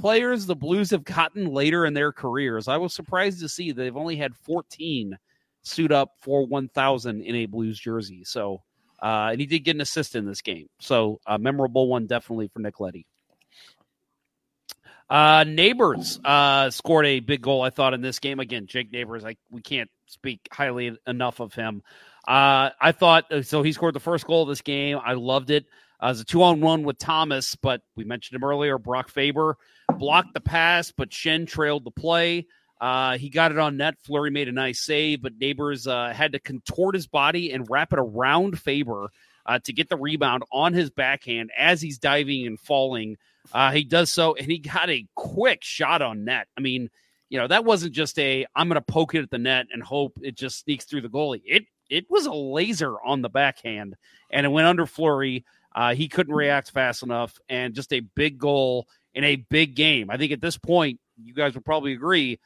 S3: players the Blues have gotten later in their careers, I was surprised to see they've only had 14 suit up for 1000 in a Blues jersey. So, uh, and he did get an assist in this game. So, a memorable one definitely for Nick Leddy. Uh, Neighbors uh, scored a big goal, I thought, in this game. Again, Jake Neighbors, like we can't speak highly enough of him. Uh, I thought so. He scored the first goal of this game. I loved it. Uh, it was a two on one with Thomas, but we mentioned him earlier. Brock Faber blocked the pass, but Schenn trailed the play. Uh, he got it on net. Fleury made a nice save, but Neighbors uh, had to contort his body and wrap it around Faber uh, to get the rebound on his backhand as he's diving and falling. Uh, he does so, and he got a quick shot on net. I mean, you know, that wasn't just a I'm going to poke it at the net and hope it just sneaks through the goalie. It it was a laser on the backhand, and it went under Fleury. Uh, he couldn't react fast enough, and just a big goal in a big game. I think at this point, you guys would probably agree.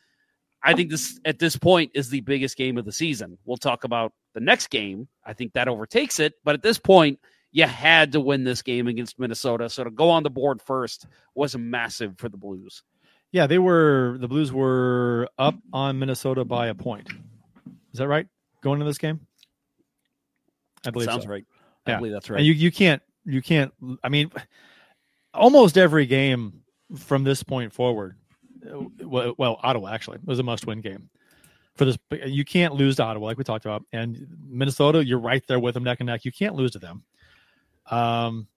S3: I think this at this point is the biggest game of the season. We'll talk about the next game. I think that overtakes it, but at this point, you had to win this game against Minnesota. So to go on the board first was massive for the Blues.
S2: Yeah, they were the Blues were up on Minnesota by a point. Is that right? Going into this game? I believe
S3: Sounds
S2: so.
S3: right. I
S2: Yeah.
S3: believe that's right.
S2: And you you can't you can't I mean almost every game from this point forward uh, well, well Ottawa actually was a must-win game. For this you can't lose to Ottawa like we talked about and Minnesota you're right there with them neck and neck. You can't lose to them. Um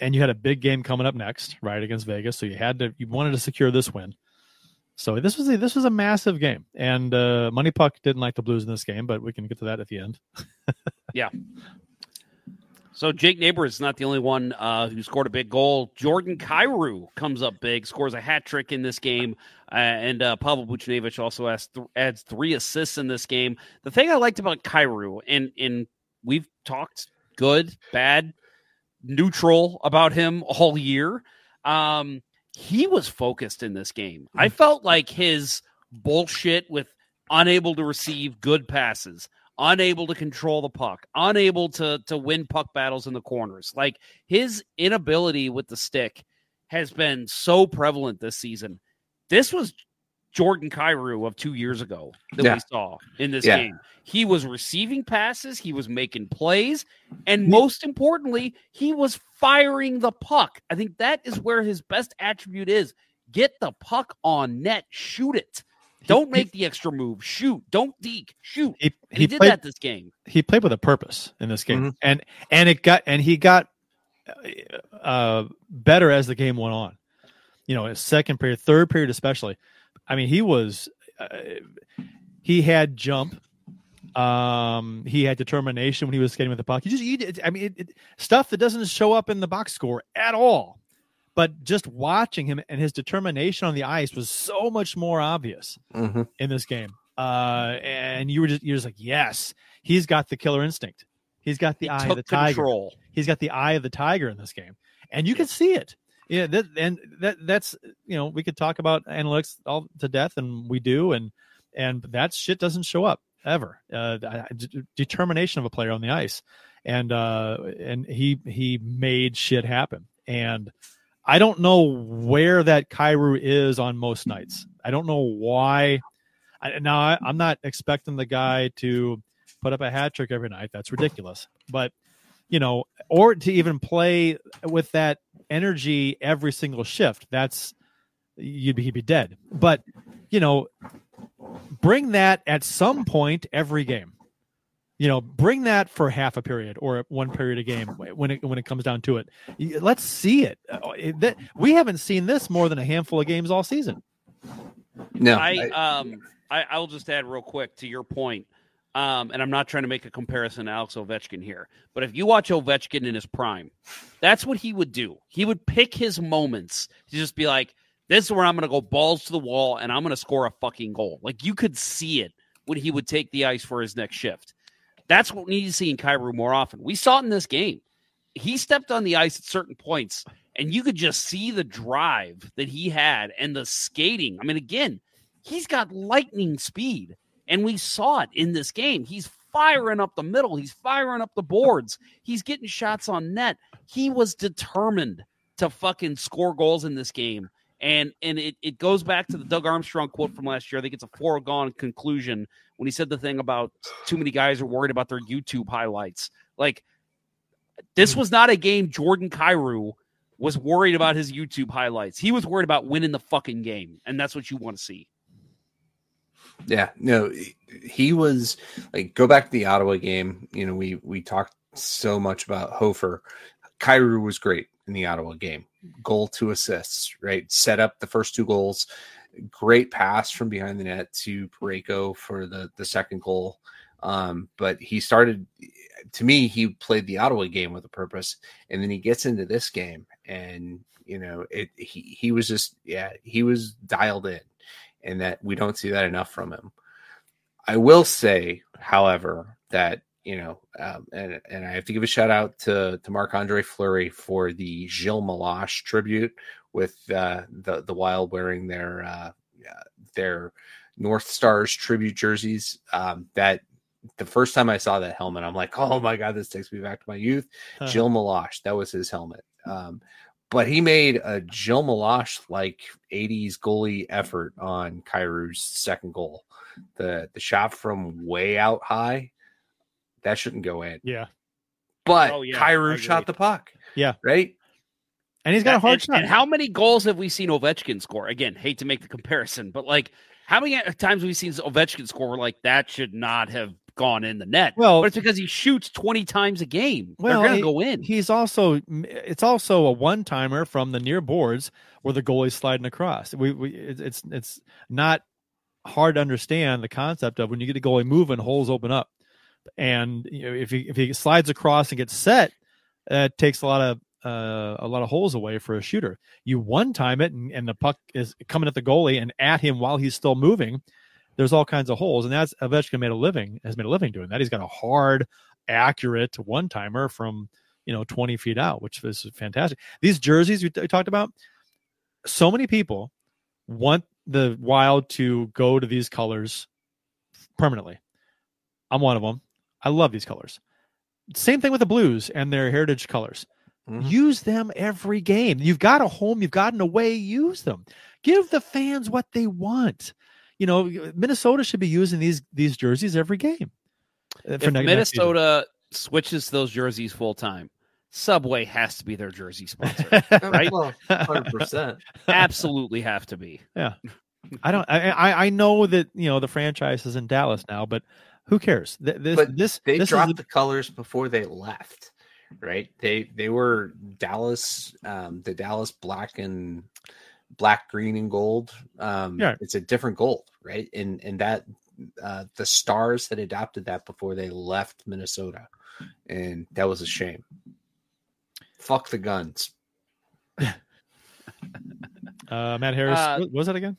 S2: and you had a big game coming up next, right against Vegas, so you had to you wanted to secure this win. So this was a, this was a massive game, and uh, Money Puck didn't like the Blues in this game, but we can get to that at the end.
S3: yeah. So Jake Neighbor is not the only one uh, who scored a big goal. Jordan Kyrou comes up big, scores a hat trick in this game, uh, and uh, Pavel Buchnevich also has th- adds three assists in this game. The thing I liked about Kyrou, and and we've talked good, bad, neutral about him all year. Um, he was focused in this game. I felt like his bullshit with unable to receive good passes, unable to control the puck, unable to to win puck battles in the corners. Like his inability with the stick has been so prevalent this season. This was Jordan Kyrou of two years ago that
S6: Yeah.
S3: we saw in this
S6: Yeah.
S3: game. He was receiving passes, he was making plays, and most importantly, he was firing the puck. I think that is where his best attribute is. Get the puck on net, shoot it. Don't make the extra move. Shoot. Don't deke. Shoot.
S2: He,
S3: And he, did
S2: played,
S3: that this game.
S2: he played with a purpose in this game,
S6: Mhm.
S2: and and it got and he got uh, better as the game went on. You know, his second period, third period, especially. I mean, he was uh, he had jump. Um, he had determination when he was skating with the puck. He just, he, did- I mean, it, it, stuff that doesn't show up in the box score at all. But just watching him and his determination on the ice was so much more obvious
S6: Mm-hmm.
S2: in this game. Uh, and you were just you're just like, yes, he's got the killer instinct. He's got the
S3: He
S2: eye of the tiger.
S3: control.
S2: He's got the eye of the tiger in this game, and you can see it. Yeah, that, and that that's you know we could talk about analytics all to death, and we do, and and that shit doesn't show up. ever. Uh, d- determination of a player on the ice, and uh, and he he made shit happen. And I don't know where that Kyrou is on most nights. I don't know why. I, now I, I'm not expecting the guy to put up a hat trick every night. That's ridiculous. But you know, or to even play with that energy every single shift. That's you'd be, he'd be dead. But you know, bring that at some point every game. You know, bring that for half a period or one period a game when it when it comes down to it. Let's see it. Uh, it that, we haven't seen this more than a handful of games all season.
S6: No,
S3: I um I, I'll just add real quick to your point. Um, and I'm not trying to make a comparison to Alex Ovechkin here, but if you watch Ovechkin in his prime, that's what he would do. He would pick his moments to just be like, this is where I'm going to go balls to the wall and I'm going to score a fucking goal. Like you could see it when he would take the ice for his next shift. That's what we need to see in Kyrou more often. We saw it in this game. He stepped on the ice at certain points and you could just see the drive that he had and the skating. I mean, again, he's got lightning speed and we saw it in this game. He's firing up the middle, he's firing up the boards, he's getting shots on net. He was determined to fucking score goals in this game. And and it, it goes back to the Doug Armstrong quote from last year. I think it's a foregone conclusion when he said the thing about too many guys are worried about their YouTube highlights. Like this hmm. was not a game Jordan Kyrou was worried about his YouTube highlights. He was worried about winning the fucking game. And that's what you want to see.
S6: Yeah, no, he was like go back to the Ottawa game. You know, we we talked so much about Hofer. Kyrou was great in the Ottawa game. Goal two assists, right? Set up the first two goals. Great pass from behind the net to Parayko for the the second goal. Um, but he started to me, he played the Ottawa game with a purpose, and then he gets into this game, and you know, it he he was just yeah, he was dialed in and that we don't see that enough from him. I will say, however, that you know, um, and and I have to give a shout out to to Marc Andre Fleury for the Gilles Meloche tribute with uh, the the Wild wearing their uh, their North Stars tribute jerseys. Um, that the first time I saw that helmet, I'm like, oh my god, this takes me back to my youth. Uh-huh. Gilles Meloche, that was his helmet. Um, but he made a Gilles Meloche like 80s goalie effort on Kyrou's second goal. The the shot from way out high, that shouldn't go in.
S2: Yeah.
S6: But oh, yeah, Kyrou shot the puck.
S2: Yeah.
S6: Right?
S2: And he's got a hard
S3: and,
S2: shot.
S3: And how many goals have we seen Ovechkin score? Again, hate to make the comparison, but like how many times have we seen Ovechkin score like that should not have gone in the net.
S2: Well,
S3: but it's because he shoots 20 times a game. Well, They're going to go in.
S2: He's also, it's also a one timer from the near boards where the goalie's sliding across. We, we, it's, it's not hard to understand the concept of when you get the goalie moving, holes open up. And you know, if he, if he slides across and gets set, that takes a lot of, uh, a lot of holes away for a shooter. You one time it, and, and the puck is coming at the goalie and at him while he's still moving there's all kinds of holes, and that's Ovechkin made a living has made a living doing that. He's got a hard, accurate one timer from you know 20 feet out, which is fantastic. These jerseys we, t- we talked about, so many people want the Wild to go to these colors permanently. I'm one of them. I love these colors. Same thing with the Blues and their heritage colors. Mm-hmm. Use them every game. You've got a home, you've got an away, use them. Give the fans what they want you know, Minnesota should be using these these jerseys every game.
S3: Uh, if Minnesota switches those jerseys full time, Subway has to be their jersey sponsor, right?
S6: Hundred percent,
S3: absolutely have to be.
S2: Yeah, I don't. I I know that you know the franchise is in Dallas now, but who cares? This
S6: but
S2: this
S6: they
S2: this
S6: dropped the colors before they left, right? They they were Dallas, um, the Dallas black and black, green, and gold. Um, yeah. It's a different gold, right? And and that uh, the Stars had adopted that before they left Minnesota, and that was a shame. Fuck the guns.
S2: uh, Matt Harris, uh, what was that again?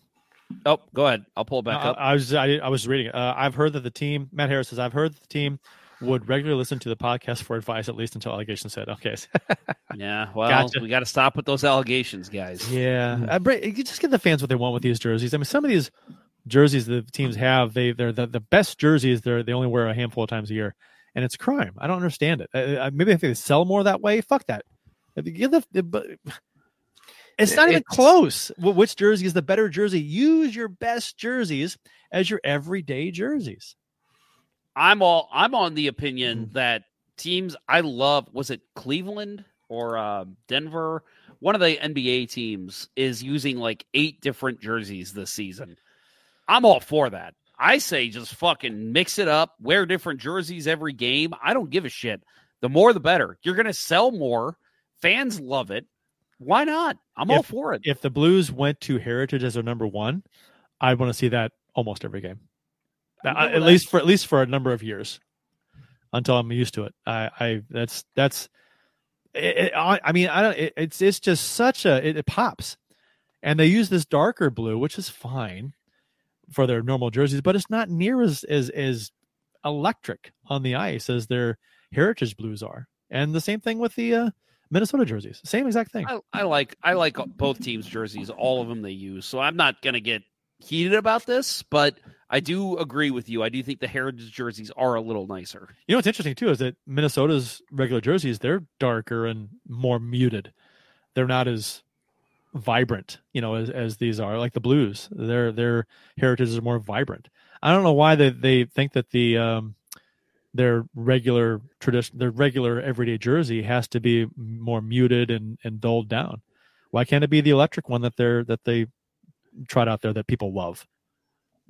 S3: Oh, go ahead. I'll pull it back up.
S2: I was I, I was reading. Uh, I've heard that the team. Matt Harris says I've heard that the team would regularly listen to the podcast for advice, at least until allegations said, okay.
S3: yeah, well, gotcha. we got to stop with those allegations, guys.
S2: Yeah. Uh, you just give the fans what they want with these jerseys. I mean, some of these jerseys the teams have, they they're the, the best jerseys. They're they only wear a handful of times a year, and it's crime. I don't understand it. Uh, uh, maybe if they sell more that way, fuck that. Give the, it's not even
S6: It's-
S2: close. Which jersey is the better jersey? Use your best jerseys as your everyday jerseys.
S3: I'm all I'm on the opinion that teams I love was it Cleveland or uh, Denver one of the NBA teams is using like eight different jerseys this season. I'm all for that. I say just fucking mix it up, wear different jerseys every game. I don't give a shit. The more the better. You're going to sell more. Fans love it. Why not? I'm all for it.
S2: If the Blues went to Heritage as their number one, I'd want to see that almost every game. At least for at least for a number of years until I'm used to it. I, I that's that's it, it- I I mean I don't it, it's it's just such a it, it pops, and they use this darker blue, which is fine for their normal jerseys, but it's not near as as as electric on the ice as their heritage blues are, and the same thing with the uh, Minnesota jerseys, same exact thing.
S3: I, I like I like both teams' jerseys, all of them they use. So I'm not gonna get heated about this, but I do agree with you. I do think the heritage jerseys are a little nicer.
S2: You know what's interesting too is that Minnesota's regular jerseys they're darker and more muted. They're not as vibrant, you know, as, as these are. Like the Blues, their their heritage is more vibrant. I don't know why they they think that the um their regular tradition, their regular everyday jersey has to be more muted and and dulled down. Why can't it be the electric one that they're that they tried out there that people love?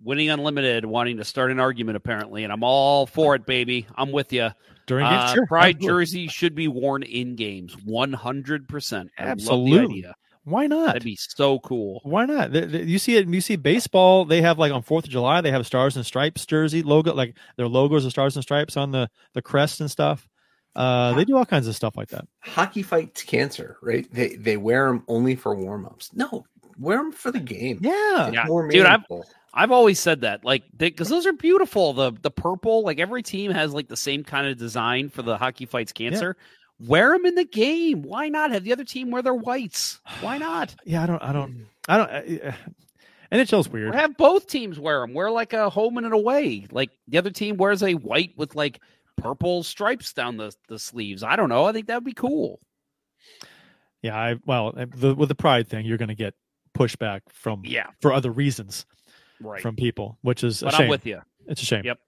S3: Winning Unlimited wanting to start an argument apparently, and I'm all for it, baby. I'm with you.
S2: During games,
S3: Uh,
S2: sure,
S3: Pride jersey should be worn in games, 100. percent
S2: Absolutely. Why not?
S3: That'd be so cool.
S2: Why not? The- the- You see it. You see baseball. They have like on Fourth of July. They have stars and stripes jersey logo. Like their logos are stars and stripes on the the crest and stuff. Uh, they do all kinds of stuff like that.
S6: Hockey fights cancer, right? They they wear them only for warm ups. No, wear them for the game.
S2: Yeah,
S3: Yeah,
S6: More
S3: dude, I've
S6: meaningful.
S3: I've always said that, like, because those are beautiful. The the purple, like every team has like the same kind of design for the hockey fights cancer. Wear them in the game. Why not have the other team wear their whites? Why not?
S2: yeah. I don't. I don't. I don't. Uh, NHL's
S3: Or
S2: weird.
S3: have both teams wear them. Wear like a home and an away. Like the other team wears a white with like purple stripes down the, the sleeves. I don't know. I think that would be cool.
S2: Yeah. I well uh, the, with the pride thing, you're going to get pushback from
S3: Yeah,
S2: for other reasons
S3: right.
S2: from people, which is a shame.
S3: I'm with you.
S2: It's a shame.
S3: Yep.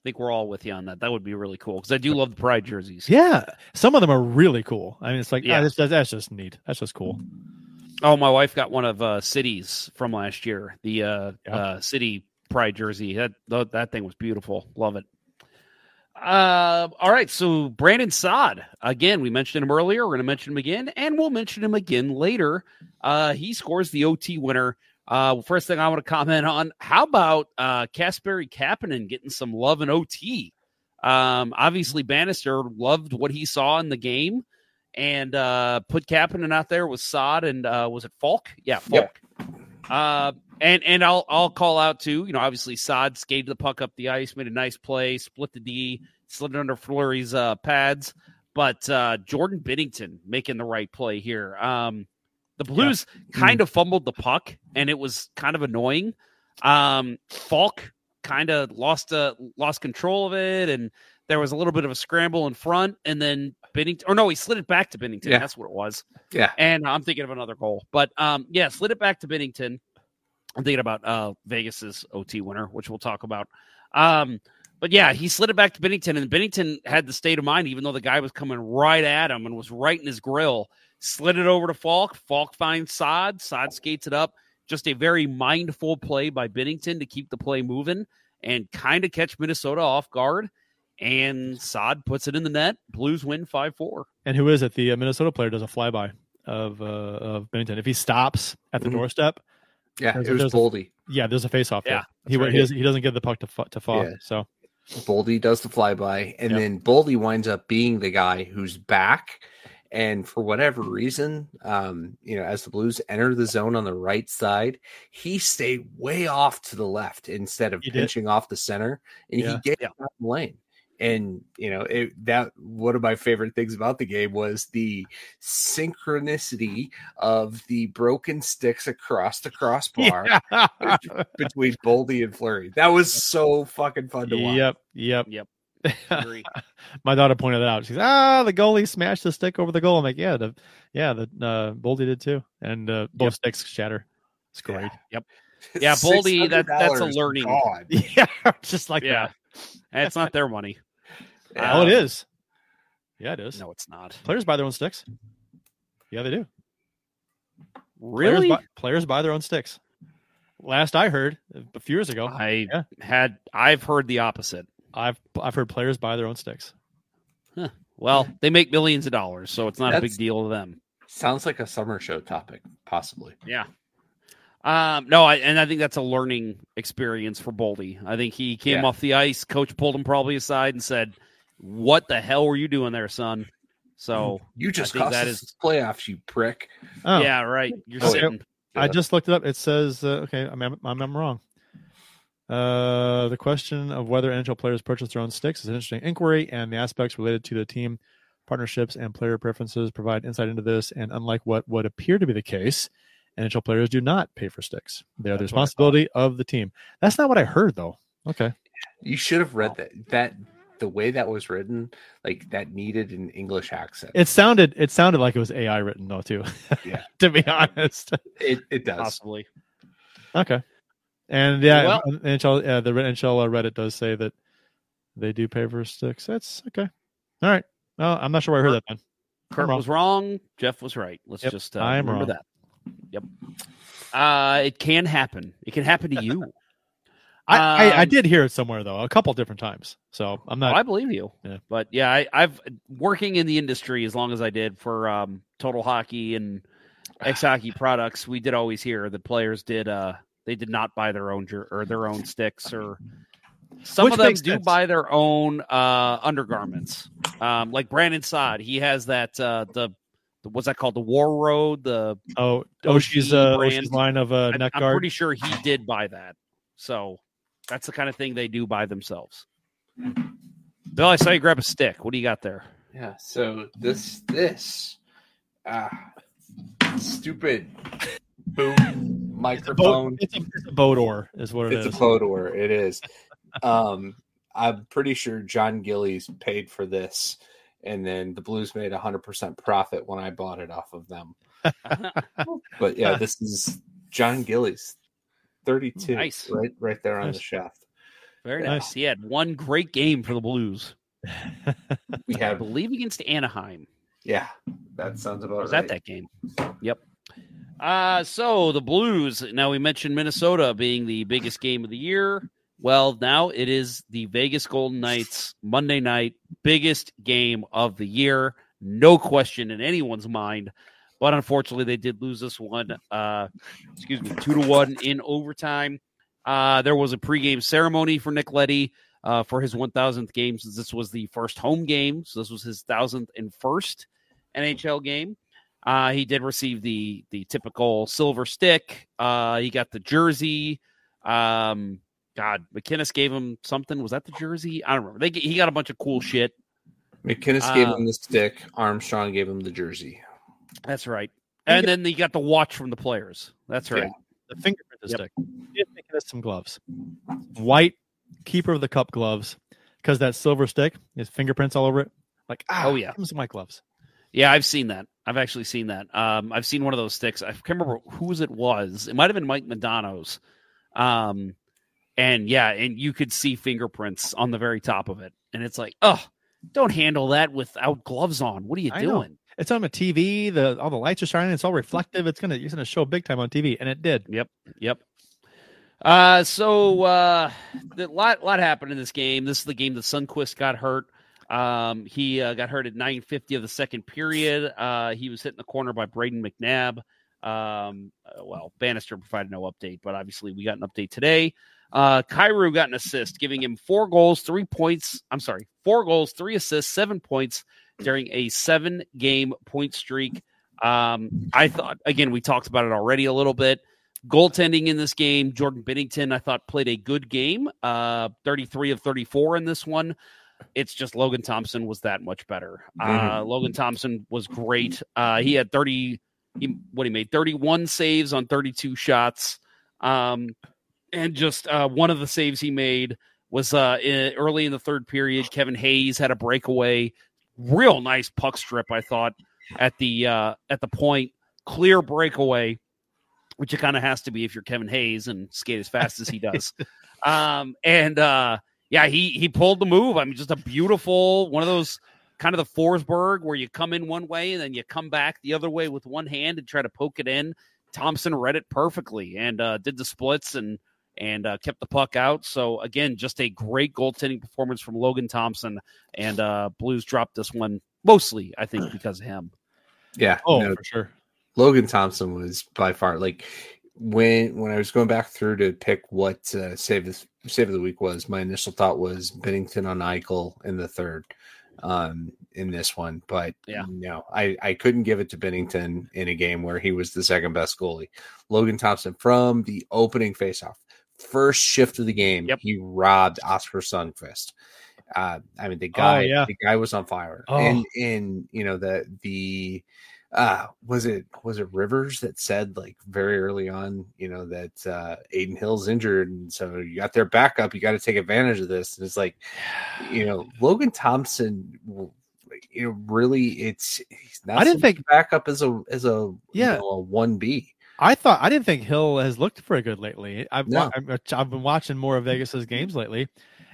S3: I think we're all with you on that. That would be really cool because I do love the pride jerseys.
S2: Yeah, some of them are really cool. I mean, it's like,
S3: Yeah.
S2: yeah, that's, that's just neat. That's just cool.
S3: Oh, my wife got one of uh cities from last year. The uh,
S2: Yeah.
S3: uh city pride jersey. That that that thing was beautiful. Love it. Uh, all right. So Brandon Saad again. We mentioned him earlier. We're going to mention him again, and we'll mention him again later. Uh, he scores the OT winner. Uh, first thing I want to comment on: How about uh, Kasperi Kapanen getting some love in OT? Um, obviously Bannister loved what he saw in the game and uh, put Kapanen out there with Saad and uh, was it Faulk? Yeah, Faulk. Uh, and and I'll I'll call out too. You know, obviously Saad skated the puck up the ice, made a nice play, split the D, slid it under Fleury's uh, pads. But uh, Jordan Binnington making the right play here. Um, the Blues kind of fumbled the puck, and it was kind of annoying. Um, Faulk kind of lost uh, lost control of it, and there was a little bit of a scramble in front, and then Binnington, or no, he slid it back to Binnington.
S6: Yeah.
S3: That's what it was.
S6: Yeah.
S3: And I'm thinking of another goal, but um, yeah, slid it back to Binnington. I'm thinking about uh Vegas's OT winner, which we'll talk about. Um, but yeah, he slid it back to Binnington, and Binnington had the state of mind, even though the guy was coming right at him and was right in his grill. Slid it over to Faulk. Faulk finds Saad. Saad skates it up. Just a very mindful play by Binnington to keep the play moving and kind of catch Minnesota off guard. And Saad puts it in the net. Blues win 5 4.
S2: And who is it? The uh, Minnesota player does a flyby of uh, of Binnington. If he stops at the
S6: Mhm.
S2: doorstep,
S6: Yeah,
S2: There's
S6: it
S2: a-
S6: was
S2: there's a-
S6: Boldy.
S2: yeah, there's a face off
S3: Yeah.
S2: He,
S3: right.
S2: he, doesn't, he doesn't give the puck to to Faulk.
S6: Yeah.
S2: So
S6: Boldy does the flyby, and
S2: Yep.
S6: then Boldy winds up being the guy who's back. And for whatever reason, um, you know, as the Blues enter the zone on the right side, he stayed way off to the left instead of
S2: He did.
S6: pinching off the center, and
S2: Yeah.
S6: he gets
S3: Yeah.
S6: out the lane. and you know it, that one of my favorite things about the game was the synchronicity of the broken sticks across the crossbar
S2: Yeah.
S6: between Boldy and Fleury. That was so fucking fun to watch.
S2: Yep, yep.
S3: Yep. Agree.
S2: My daughter pointed that out. She's ah, the goalie smashed the stick over the goal. I'm like, yeah, the yeah, the uh, Boldy did too, and uh, both
S3: Yep.
S2: sticks shatter. It's great.
S3: Yeah, Boldy, that- that's a learning.
S6: gone.
S2: Yeah, just like
S3: yeah.
S2: that.
S3: It's not their money.
S2: Oh, it
S3: Um,
S2: is. Yeah, it is.
S3: No, it's not.
S2: Players buy their own sticks. Yeah, they do.
S3: Really?
S2: Players buy, players buy their own sticks. Last I heard, a few years ago,
S3: I
S2: Yeah.
S3: had I've heard the opposite.
S2: I've I've heard players buy their own sticks.
S3: Well, they make millions of dollars, so it's not a big deal to them.
S6: Sounds like a summer show topic, possibly.
S3: Yeah. Um, no, I, and I think that's a learning experience for Boldy. I think he came
S6: Yeah.
S3: off the ice. Coach pulled him probably aside and said, "What the hell were you doing there, son?" So
S6: You just
S3: think
S6: cost
S3: that
S6: us
S3: is-
S6: playoffs, you prick.
S2: Oh,
S3: yeah, right. You're
S6: Oh,
S3: sitting.
S2: I just looked it up. It says, uh, okay, I'm, I'm, I'm wrong. Uh, the question of whether NHL players purchase their own sticks is an interesting inquiry, and the aspects related to the team partnerships and player preferences provide insight into this. And unlike what would appear to be the case, NHL players do not pay for sticks. They are the
S6: That's what
S2: responsibility of the team. That's not what I heard, though. Okay.
S6: You should have read that. That the way that was written, like that needed an English accent.
S2: It sounded it sounded like it was AI written though too.
S6: Yeah.
S2: to be honest.
S6: It, it does.
S3: possibly.
S2: Okay. And yeah,
S3: Well-
S2: NHL uh, the NHL Reddit does say that they do pay for sticks. That's okay. All right. Well, I'm not sure where I heard that then.
S3: Curt
S2: wrong.
S3: was wrong. Jeff was right. Let's
S2: Yep,
S3: just uh,
S2: I am
S3: remember
S2: wrong.
S3: that. Yep. Uh, it can happen. It can happen to you.
S2: I, I, I
S3: Um,
S2: did hear it somewhere though, a couple different times. So I'm
S3: Oh,
S2: not.
S3: I believe you.
S2: Yeah.
S3: But yeah, I, I've working in the industry as long as I did for um, Total Hockey and X Hockey products. We did always hear that players did uh they did not buy their own jer- or their own sticks or some
S2: Which
S3: of them do
S2: sense.
S3: buy their own uh undergarments. Um, like Brandon Saad, he has that uh the, the what's that called the Warroad the
S2: oh,
S3: OG
S2: Oshie's uh,
S3: brand.
S2: Oshie's line of uh,
S3: I-
S2: neck
S3: I'm
S2: guard.
S3: pretty sure he did buy that. So that's the kind of thing they do by themselves. Bill, I saw you grab a stick. What do you got there?
S6: Yeah. So this this ah stupid boom microphone.
S2: It's a, it's a Bodor, is what it
S6: it's
S2: is.
S6: a Fodor. It is. Um, I'm pretty sure Jon Gillies paid for this, and then the Blues made 100% profit when I bought it off of them. But yeah, this is Jon Gillies, 32,
S3: Nice.
S6: right, right there on
S2: Nice.
S6: the shaft.
S3: Very
S2: Yeah.
S3: nice. He had one great game for the Blues.
S6: We
S3: I
S6: have,
S3: believe against Anaheim.
S6: yeah, that sounds about
S3: Was
S6: right.
S3: that that game? Yep. Uh, so the Blues. Now we mentioned Minnesota being the biggest game of the year. Well, now it is the Vegas Golden Knights Monday night biggest game of the year. No question in anyone's mind. But unfortunately, they did lose this one. Uh, excuse me, two to one in overtime. Uh, there was a pregame ceremony for Nick Leddy uh, for his 1,000th game since this was the first home game. So this was his 1,001st NHL game. Uh, he did receive the the typical silver stick. Uh, he got the jersey. Um, God, McKinnis gave him something. Was that the jersey? I don't remember. They, he got a bunch of cool shit.
S6: McKinnis gave
S3: Uh,
S6: him the stick. Armstrong gave him the jersey.
S3: That's right. And then he got the watch from the players. That's right.
S2: the fingerprint
S3: Yep.
S2: stick. He had some gloves, white keeper of the cup gloves, because that silver stick his fingerprints all over it. Like, ah,
S3: Oh, yeah.
S2: give him some white gloves.
S3: Yeah, I've seen that. I've actually seen that. Um, I've seen one of those sticks. I can't remember whose it was. It might have been Mike Madonna's. Um, and yeah, and you could see fingerprints on the very top of it. And it's like, oh, don't handle that without gloves on. What are you
S2: I know.
S3: doing?
S2: It's on a TV. The all the lights are shining. It's all reflective. It's gonna it's gonna show big time on TV, and it did.
S3: Yep. Yep. Uh, so uh, the lot lot happened in this game. This is the game that Sundqvist got hurt. Um, he uh, got hurt at 9:50 of the second period. Uh, he was hit in the corner by Brayden McNabb. Um, uh, well, Bannister provided no update, but obviously we got an update today. Uh, Kyrou got an assist, giving him four goals, three points. I'm sorry, four goals, three assists, seven points during a seven game point streak. Um, I thought, again, we talked about it already a little bit. Goaltending in this game, Jordan Binnington, I thought played a good game. Uh, 33 of 34 in this one. It's just Logan Thompson was that much better. Uh,
S6: Mhm.
S3: Logan Thompson was great. Uh, he had 30, he, what he made 31 saves on 32 shots. Um, and just uh, one of the saves he made was uh, in, early in the third period. Kevin Hayes had a breakaway, real nice puck strip. I thought at the uh, at the point, clear breakaway, which it kind of has to be if you're Kevin Hayes and skate as fast as he does. um, and uh, yeah, he he pulled the move. I mean, just a beautiful one of those kind of the Forsberg where you come in one way and then you come back the other way with one hand and try to poke it in. Thompson read it perfectly and uh, did the splits and and uh, kept the puck out. So again, just a great goaltending performance from Logan Thompson. And uh, Blues dropped this one mostly, I think, because of him.
S6: Yeah.
S2: Oh,
S6: no,
S2: for sure.
S6: Logan Thompson was by far like when when I was going back through to pick what uh, save of, save of the week was. My initial thought was Binnington on Eichel in the third um in this one but
S3: Yeah.
S6: no i i couldn't give it to binnington in a game where he was the second best goalie logan thompson from the opening faceoff first shift of the game
S3: Yep.
S6: he robbed oskar sundqvist uh i mean the guy
S2: yeah.
S6: the guy was on fire
S2: Oh.
S6: and and you know the the uh was it was it rivers that said like very early on you know that uh adin hill's injured and so you got their backup you got to take advantage of this and it's like you know logan thompson you know really it's he's not
S2: I didn't think-
S6: backup as a as a
S2: Yeah.
S6: you know, a 1b
S2: I thought I didn't think Hill has looked very good lately. I've
S6: No.
S2: I've, I've been watching more of Vegas's games lately,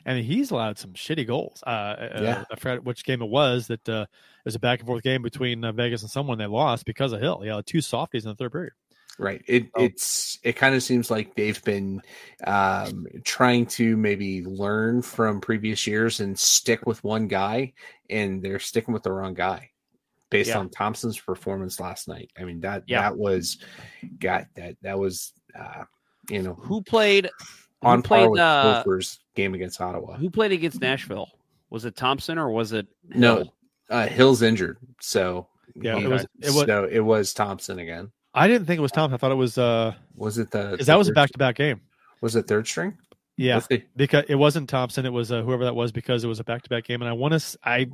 S2: and he's allowed some shitty goals. Uh, uh,
S6: Yeah.
S2: I forgot which game it was that uh, it was a back and forth game between uh, Vegas and someone they lost because of Hill. Yeah, two softies in the third period.
S6: Right. It
S2: Oh.
S6: it's it kind of seems like they've been um, trying to maybe learn from previous years and stick with one guy, and they're sticking with the wrong guy based
S3: Yeah.
S6: on Thompson's performance last night. I mean that
S3: Yeah.
S6: that was got that that was uh, you know
S3: Who played who
S6: on par
S3: played
S6: with
S3: uh,
S6: Hofer's game against Ottawa.
S3: who played against Nashville? Was it Thompson or was it
S6: No, uh, Hill's injured, so
S2: Yeah, it was- it was-
S6: so it was Thompson again.
S2: I didn't think it was Thompson. I thought it was uh,
S6: Was it the?
S2: 'cause that was a back to back game.
S6: Was it third string?
S2: Yeah,
S6: Let's
S2: because it wasn't Thompson. It was uh, whoever that was because it was a back to back game, and I want to I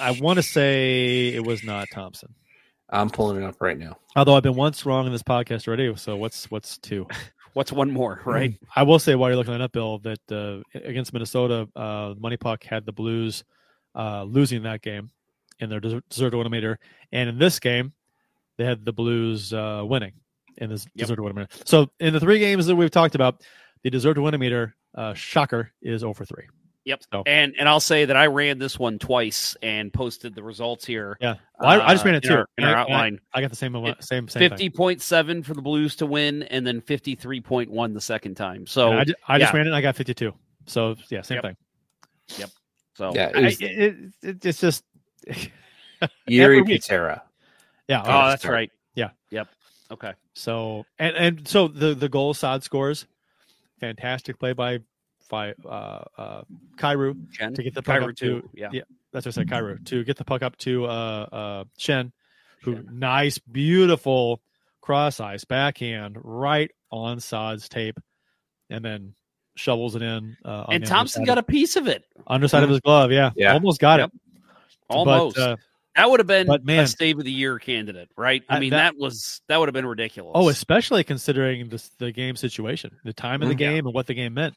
S2: I want to say it was not Thompson.
S6: I'm pulling it up right now.
S2: Although I've been once wrong in this podcast already. So what's what's two?
S3: What's one more, right?
S2: I will say while you're looking that up, Bill, that uh, against Minnesota, uh, Money Puck had the Blues uh, losing that game in their desert, meter, and in this game, they had the Blues uh, winning in this
S3: Yep.
S2: desert meter. So in the three games that we've talked about, the desert meter uh, shocker is over three.
S3: Yep.
S2: So-
S3: And and I'll say that I ran this one twice and posted the results here.
S2: Yeah, well, I, I just
S3: uh,
S2: ran it
S3: in
S2: too.
S3: our- in our
S2: I- and I-
S3: outline.
S2: I, got the same amount-
S3: It-
S2: same same.
S3: Fifty point seven for the Blues to win, and then fifty three point one the second time. So
S2: And I, ju- I just ran it. and I got 52. So yeah, same
S3: Yep.
S2: thing. Yep.
S3: So
S6: Yeah, it
S2: I,
S6: was
S2: it, it, it- it's just
S6: Yuri
S2: every.
S6: Patera.
S2: yeah.
S3: oh, that's
S6: start.
S3: right.
S2: Yeah.
S3: Yep. Okay.
S2: So and and so the the goal side scores, fantastic play by by uh uh Kyrou
S3: Schenn?
S2: to get the puck
S3: Kyrou
S2: up to
S3: too. Yeah.
S2: yeah that's what I said Kyrou to get the puck up to uh uh Schenn, who
S3: Schenn.
S2: nice beautiful cross ice backhand right on Saad's tape, and then shovels it in. Uh, on
S3: And Thompson got
S2: of,
S3: a piece of it.
S2: underside of his glove. Yeah,
S6: Yeah.
S2: almost got
S3: Yep.
S2: it.
S3: Almost.
S2: But, uh,
S3: that would have been
S2: but man-
S3: a stave of the year candidate, right? I mean,
S2: that-
S3: that, was that would have been ridiculous.
S2: Oh, especially considering this, the game situation, the time of the
S6: Mhm. Yeah.
S2: game, and what the game meant.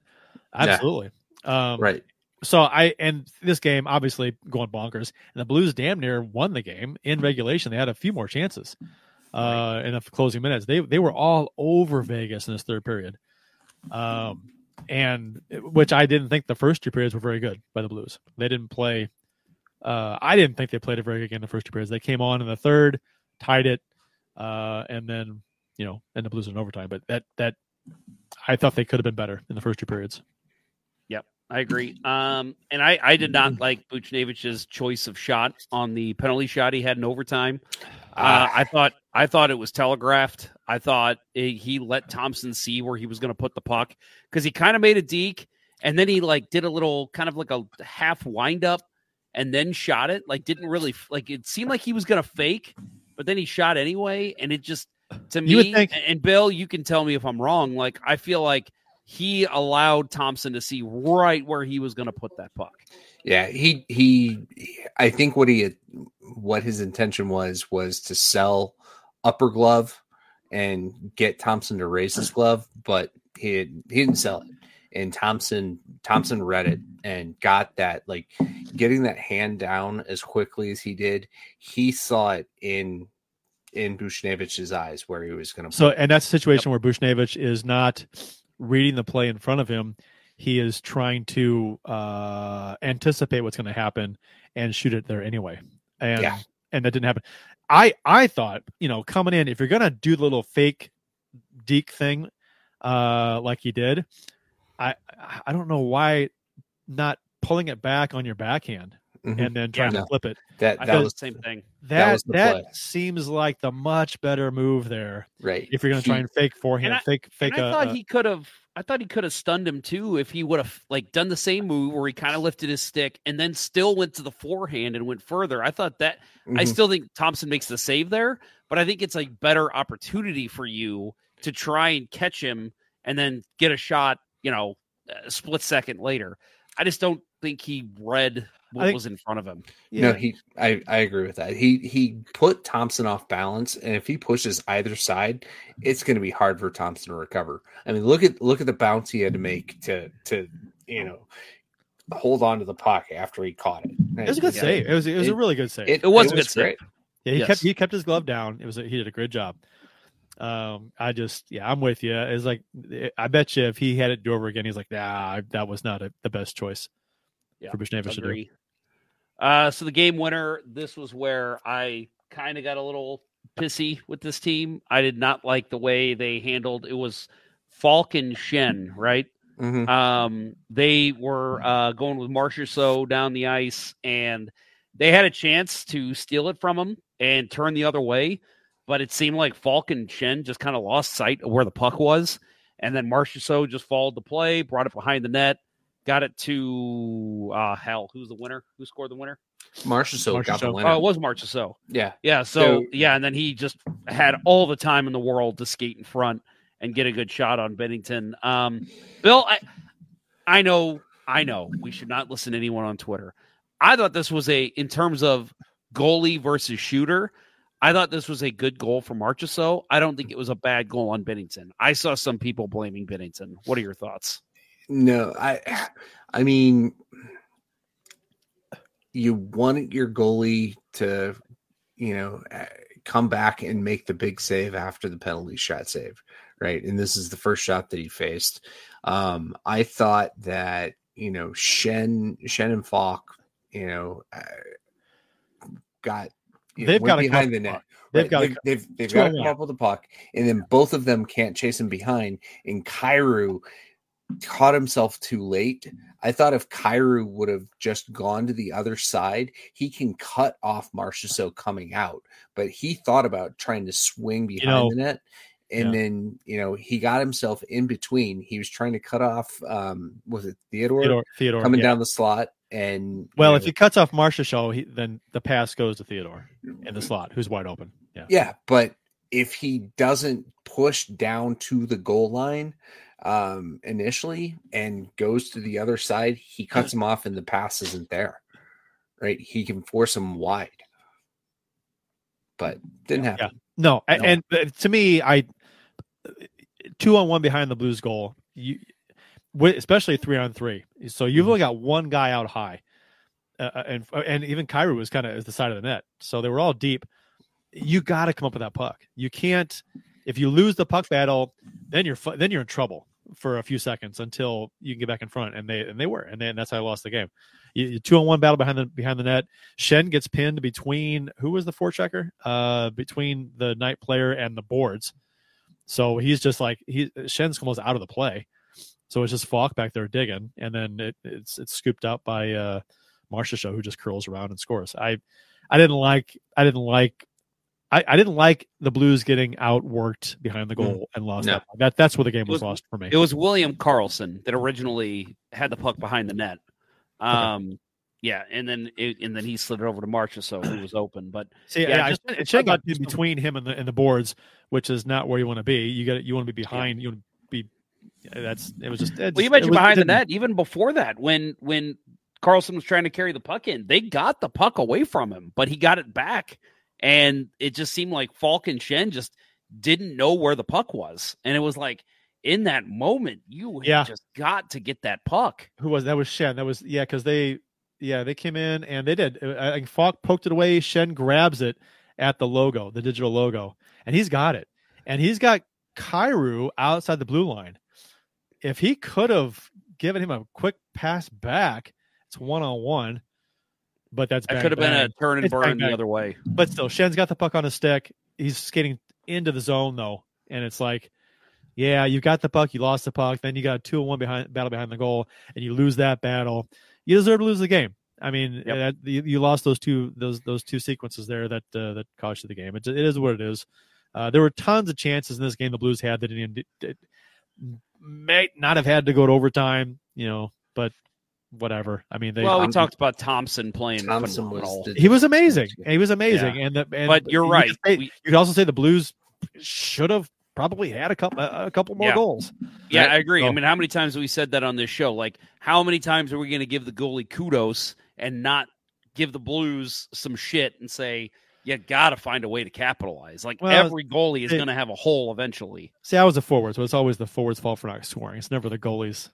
S6: Yeah.
S2: Absolutely. Um,
S6: Right.
S2: So I and this game obviously going bonkers, and the Blues damn near won the game in regulation. They had a few more chances uh, in the closing minutes. They they were all over Vegas in this third period, um, and which I didn't think the first two periods were very good by the Blues. They didn't play. Uh, I didn't think they played a very good game in the first two periods. They came on in the third, tied it, uh, and then you know, and the Blues in overtime. But that that I thought they could have been better in the first two periods.
S3: I agree. Um, and I, I did not like Buchnevich's choice of shot on the penalty shot he had in overtime. Uh, I thought I thought it was telegraphed. I thought it, he let Thompson see where he was going to put the puck because he kind of made a deke and then he like did a little kind of like a half wind up and then shot it. Like didn't really like it seemed like he was going to fake, but then he shot anyway. And it just to
S2: You
S3: me
S2: think-
S3: and Bill, you can tell me if I'm wrong. Like I feel like he allowed Thompson to see right where he was going to put that puck.
S6: Yeah, he he. I think what he what his intention was was to sell upper glove and get Thompson to raise his glove, but he had, he didn't sell it. And Thompson Thompson read it and got that like getting that hand down as quickly as he did. He saw it in in Buchnevich's eyes where he was going to.
S2: So, and that's a situation where Buchnevich is not reading the play in front of him. He is trying to uh, anticipate what's going to happen and shoot it there anyway. And
S6: Yeah.
S2: and that didn't happen. I I thought you know coming in if you're going to do the little fake deke thing uh, like he did, I I don't know why not pulling it back on your backhand
S6: Mhm.
S2: and then trying
S6: Yeah.
S2: to flip it.
S6: that that
S3: felt
S6: was
S3: the same thing.
S6: That
S2: That that seems like the much better move there
S6: right.
S2: if you're going to try and fake forehand,
S3: And I-
S2: fake fake.
S3: and I
S2: a-
S3: thought
S2: a-
S3: he could have. I thought he could have stunned him too if he would have like done the same move where he kind of lifted his stick and then still went to the forehand and went further. I thought that I
S6: Mhm.
S3: still think Thompson makes the save there, but I think it's a better opportunity for you to try and catch him and then get a shot. You know, a split second later. I just don't think he read what
S2: think-
S3: was in front of him.
S6: No, he. I, I agree with that. He he put Thompson off balance, and if he pushes either side, it's going to be hard for Thompson to recover. I mean, look at look at the bounce he had to make to to you know hold on to the puck after he caught it.
S2: It was a good
S6: Yeah.
S2: save. It was it was a really good save.
S6: It,
S3: It was a good save.
S6: great.
S2: yeah, he
S3: yes.
S2: kept he kept his glove down. It was a, he did a great job. Um, I just yeah, I'm with you. It's like I bet you if he had it do over again, he's like, nah, that was not a, the best choice
S3: Yeah,
S2: for Buchnevich to do.
S3: Uh, so the game winner, this was where I kind of got a little pissy with this team. I did not like the way they handled it was Faulk and Schenn, right?
S6: Mhm.
S3: Um, they were uh, going with Marchessault down the ice, and they had a chance to steal it from him and turn the other way, but it seemed like Faulk and Schenn just kind of lost sight of where the puck was, and then Marchessault just followed the play, brought it behind the net, got it to uh, hell. Who's the winner? Who scored the winner?
S6: Marchessault got the winner.
S3: Oh, it was Marchessault.
S6: yeah,
S3: Yeah, so,
S6: So-
S3: yeah, and then he just had all the time in the world to skate in front and get a good shot on Binnington. Um, Bill, I, I know, I know, we should not listen to anyone on Twitter. I thought this was a, in terms of goalie versus shooter, I thought this was a good goal for Marchessault. I don't think it was a bad goal on Binnington. I saw some people blaming Binnington. What are your thoughts?
S6: No, I I mean you want your goalie to you know come back and make the big save after the penalty shot save, right? And this is the first shot that he faced. Um I thought that, you know, Schenn Schenn and Faulk, you know, uh, got
S2: They've got
S6: behind the net.
S2: puck. They've
S6: Right,
S2: got
S6: they've, they've, they've got to come up with the puck, and then both of them can't chase him behind. And Kyrou caught himself too late. I thought if Kyrou would have just gone to the other side, he can cut off Marchessault coming out. But he thought about trying to swing behind
S2: know,
S6: the net. And
S2: yeah.
S6: then, you know, he got himself in between. He was trying to cut off um was it Theodore,
S2: Theodore, Theodore
S6: coming
S2: yeah.
S6: down the slot and
S2: Well,
S6: you
S2: if he cuts off Marchessault, he, then the pass goes to Theodore in the slot, who's wide open. Yeah.
S6: Yeah, but if he doesn't push down to the goal line um initially and goes to the other side, he cuts him off and the pass isn't there. Right? He can force him wide. But didn't happen.
S2: No,
S6: No.
S2: and uh, to me, I two on one behind the Blues goal. You, especially three on three. So you've
S6: Mm-hmm.
S2: only got one guy out high, uh, uh, and and even Kyrou was kind of at the side of the net. So they were all deep. You got to come up with that puck. You can't. If you lose the puck battle, then you're then you're in trouble for a few seconds until you can get back in front. And they and they were, and then that's how I lost the game. You, you two on one battle behind the behind the net. Schenn gets pinned between who was the forechecker? Uh, between the night player and the boards. So he's just like he Schenn's almost out of the play. So it's just Faulk back there digging, and then it, it's it's scooped up by uh Marchessault who just curls around and scores. I I didn't like I didn't like I, I didn't like the Blues getting outworked behind the goal and lost
S6: No.
S2: that. That that's where the game was,
S3: was-
S2: lost for me.
S3: It was William Karlsson that originally had the puck behind the net. Um, yeah, and then it, and then he slid it over to Marcia, so who was open. But
S2: See,
S3: Yeah,
S2: yeah,
S3: just-
S2: it should
S3: I
S2: got
S3: thought-
S2: between him and the and the boards, which is not where you want to be. You got you want to be behind. You want to be that's it was just. It
S3: Well,
S2: just-
S3: you mentioned
S2: was-
S3: behind the net, even before that, when when Karlsson was trying to carry the puck in, they got the puck away from him, but he got it back, and it just seemed like Faulk and Schenn just didn't know where the puck was, and it was like in that moment, you
S2: Yeah.
S3: just got to get that puck.
S2: Who was that? Was Schenn? That was yeah, because they yeah they came in and they did. Uh, I think Faulk poked it away. Schenn grabs it at the logo, the digital logo, and he's got it, and he's got Kyrou outside the blue line. If he could have given him a quick pass back, it's one on one. But that's
S3: That could have been a turn and
S2: It's
S3: burn the other way.
S2: But still, Schenn's got the puck on his stick. He's skating into the zone though, and it's like, yeah, you got the puck, you lost the puck, then you got a two and one behind battle behind the goal, and you lose that battle. You deserve to lose the game. I mean,
S3: Yep.
S2: that, you, you lost those two those those two sequences there that uh, that cost you the game. It, it is what it is. Uh, there were tons of chances in this game the Blues had that didn't may not have had to go to overtime, you know, but whatever. I mean, they
S3: well, we
S6: Tom-
S3: talked about Thompson playing
S6: Thompson was
S3: phenomenal.
S6: the-
S2: he was amazing. He was amazing, and, the, and
S3: But you're
S2: you
S3: right.
S2: could say-
S3: We-
S2: you could also say the Blues should have probably had a couple a couple more
S3: Yeah.
S2: goals.
S3: Yeah,
S2: Right?
S3: I agree. I mean, how many times have we said that on this show? Like, how many times are we going to give the goalie kudos and not give the Blues some shit and say, you got to find a way to capitalize? Like,
S2: Well,
S3: every goalie is going to have a hole eventually.
S2: See, I was a forward, so it's always the forward's fault for not scoring. It's never the goalie's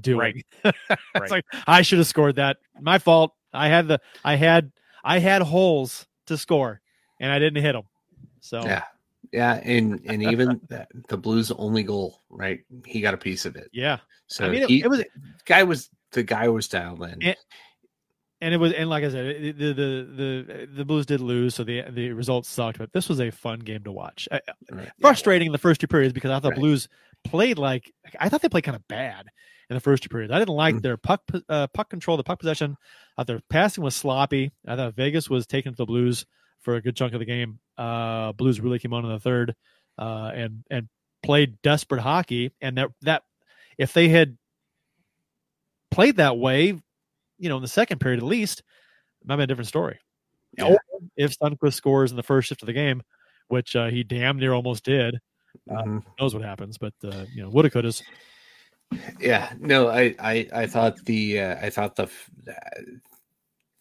S2: doing.
S3: Right.
S2: it's
S3: Right.
S2: like I should have scored that. My fault. I had the I had I had holes to score, and I didn't hit them. So
S6: Yeah. Yeah, and and even that, the Blues' only goal, right? He got a piece of it.
S2: yeah.
S6: So
S2: I mean, it,
S6: he,
S2: it was
S6: guy was the guy was dialed in.
S2: And- and it was and like I said, it- the the the the Blues did lose, so the the results sucked. But this was a fun game to watch.
S6: Right.
S2: frustrating in the first two periods because I thought
S6: Right.
S2: Blues played like I thought they played kind of bad in the first two periods. I didn't like
S6: Mm.
S2: their puck uh, puck control, the puck possession. I thought their passing was sloppy. I thought Vegas was taking to the Blues for a good chunk of the game. Uh, Blues really came on in the third uh, and and played desperate hockey. And that that if they had played that way, you know, in the second period at least, it might been a different story.
S6: Yeah.
S2: If Sundqvist scores in the first shift of the game, which uh, he damn near almost did,
S6: Mhm.
S2: knows what happens. But uh, you know, woulda, coulda.
S6: Yeah, no, I, I, I thought the, uh, I thought the,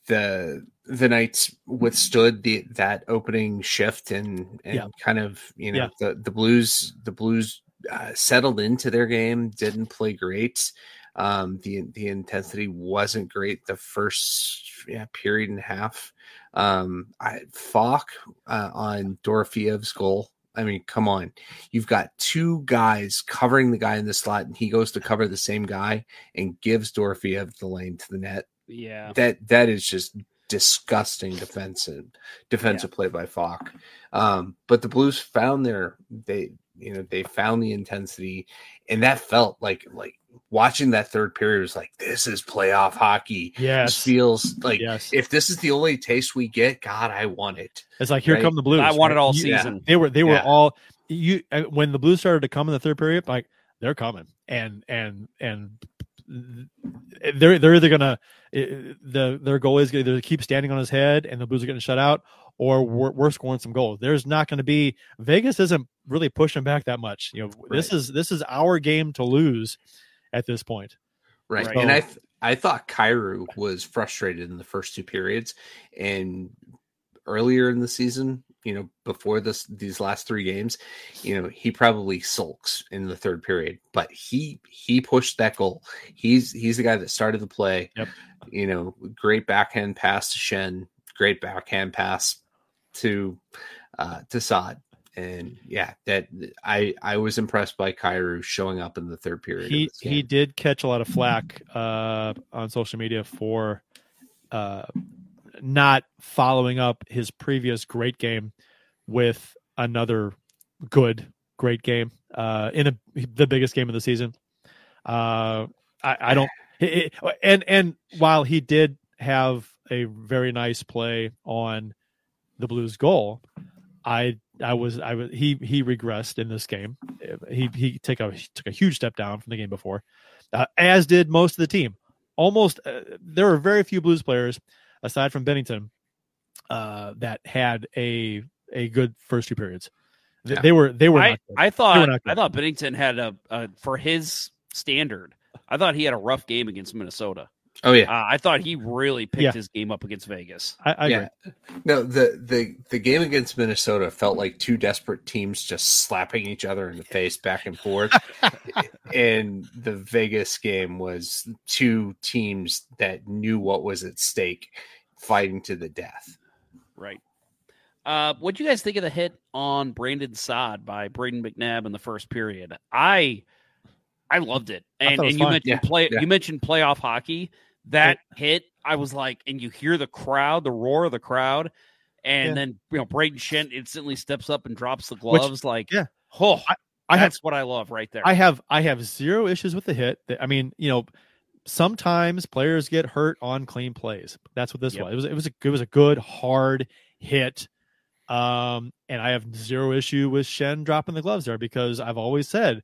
S6: the, the Knights withstood the that opening shift and and
S2: Yeah.
S6: kind of you know
S2: Yeah.
S6: the the Blues the Blues uh, settled into their game, didn't play great. Um, the the intensity wasn't great the first yeah, period and a half. Um, I Faulk uh, on Dorofeyev's goal. I mean, come on. You've got two guys covering the guy in the slot, and he goes to cover the same guy and gives Dorofiev the lane to the net.
S3: Yeah.
S6: That that is just disgusting defensive defensive play by Faulk. Um, but the Blues found their they you know they found the intensity, and that felt like like watching that third period was like this is playoff hockey. This
S2: Yes,
S6: feels like
S2: yes.
S6: if this is the only taste we get, God, I want it.
S2: It's like here
S6: Right.
S2: come the Blues.
S3: I want it all
S2: You-
S3: season.
S2: They were they were
S6: Yeah.
S2: all you uh, when the Blues started to come in the third period. Like they're coming, and and and they're they're either gonna the their goal is either keep standing on his head, and the Blues are getting shut out, or we're, we're scoring some goals. There's not going to be Vegas isn't really pushing back that much. You know, this is this is our game to lose at this point.
S6: Right. And I th- I thought Kyrou was frustrated in the first two periods and earlier in the season, you know, before this these last three games, you know, he probably sulks in the third period, but he he pushed that goal. He's he's the guy that started the play.
S2: Yep.
S6: You know, great backhand pass to Schenn, great backhand pass to uh to Saad. And yeah, that I I was impressed by Kyrou showing up in the third period.
S2: he he did catch a lot of flack uh, on social media for uh, not following up his previous great game with another good great game uh, in a, the biggest game of the season. Uh, I, I don't it- it- and and while he did have a very nice play on the Blues goal, I I was I was he he regressed in this game. He he took a he took a huge step down from the game before, uh, as did most of the team. Almost uh, there were very few Blues players aside from Binnington uh, that had a a good first two periods. They, they were they were.
S3: I,
S2: not good.
S3: I
S2: They were
S3: thought
S2: not good.
S3: I thought Binnington had a, a for his standard. I thought he had a rough game against Minnesota.
S6: Oh yeah,
S3: Uh, I thought he really picked
S2: Yeah.
S3: his game up against Vegas.
S2: I, I agree.
S6: yeah. No, the the the game against Minnesota felt like two desperate teams just slapping each other in the face back and forth. and the Vegas game was two teams that knew what was at stake, fighting to the death.
S3: Right. Uh, what do you guys think of the hit on Brandon Saad by Brayden McNabb in the first period? I I loved it, and
S2: thought it
S3: and you
S2: fine.
S3: mentioned
S6: Yeah,
S3: play
S6: yeah.
S3: you mentioned playoff hockey. That hit, I was like, and you hear the crowd, the roar of the crowd, and
S2: Yeah.
S3: then you know Brayden Schenn instantly steps up and drops the gloves. like,
S2: yeah.
S3: oh,
S2: I have
S3: that's what I love right there.
S2: I have I have zero issues with the hit. I mean, you know, sometimes players get hurt on clean plays. That's what this
S3: Yep.
S2: was. It was it was a it was a good hard hit. Um, and I have zero issue with Schenn dropping the gloves there because I've always said,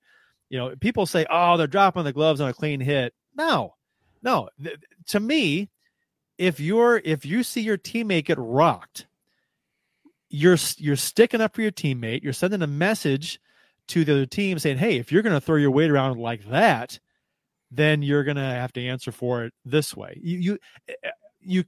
S2: you know, people say, "Oh, they're dropping the gloves on a clean hit." No, no. Th- to me, if you're if you see your teammate get rocked, you're you're sticking up for your teammate. You're sending a message to the other team saying, "Hey, if you're going to throw your weight around like that, then you're going to have to answer for it this way." You you eh, eh, you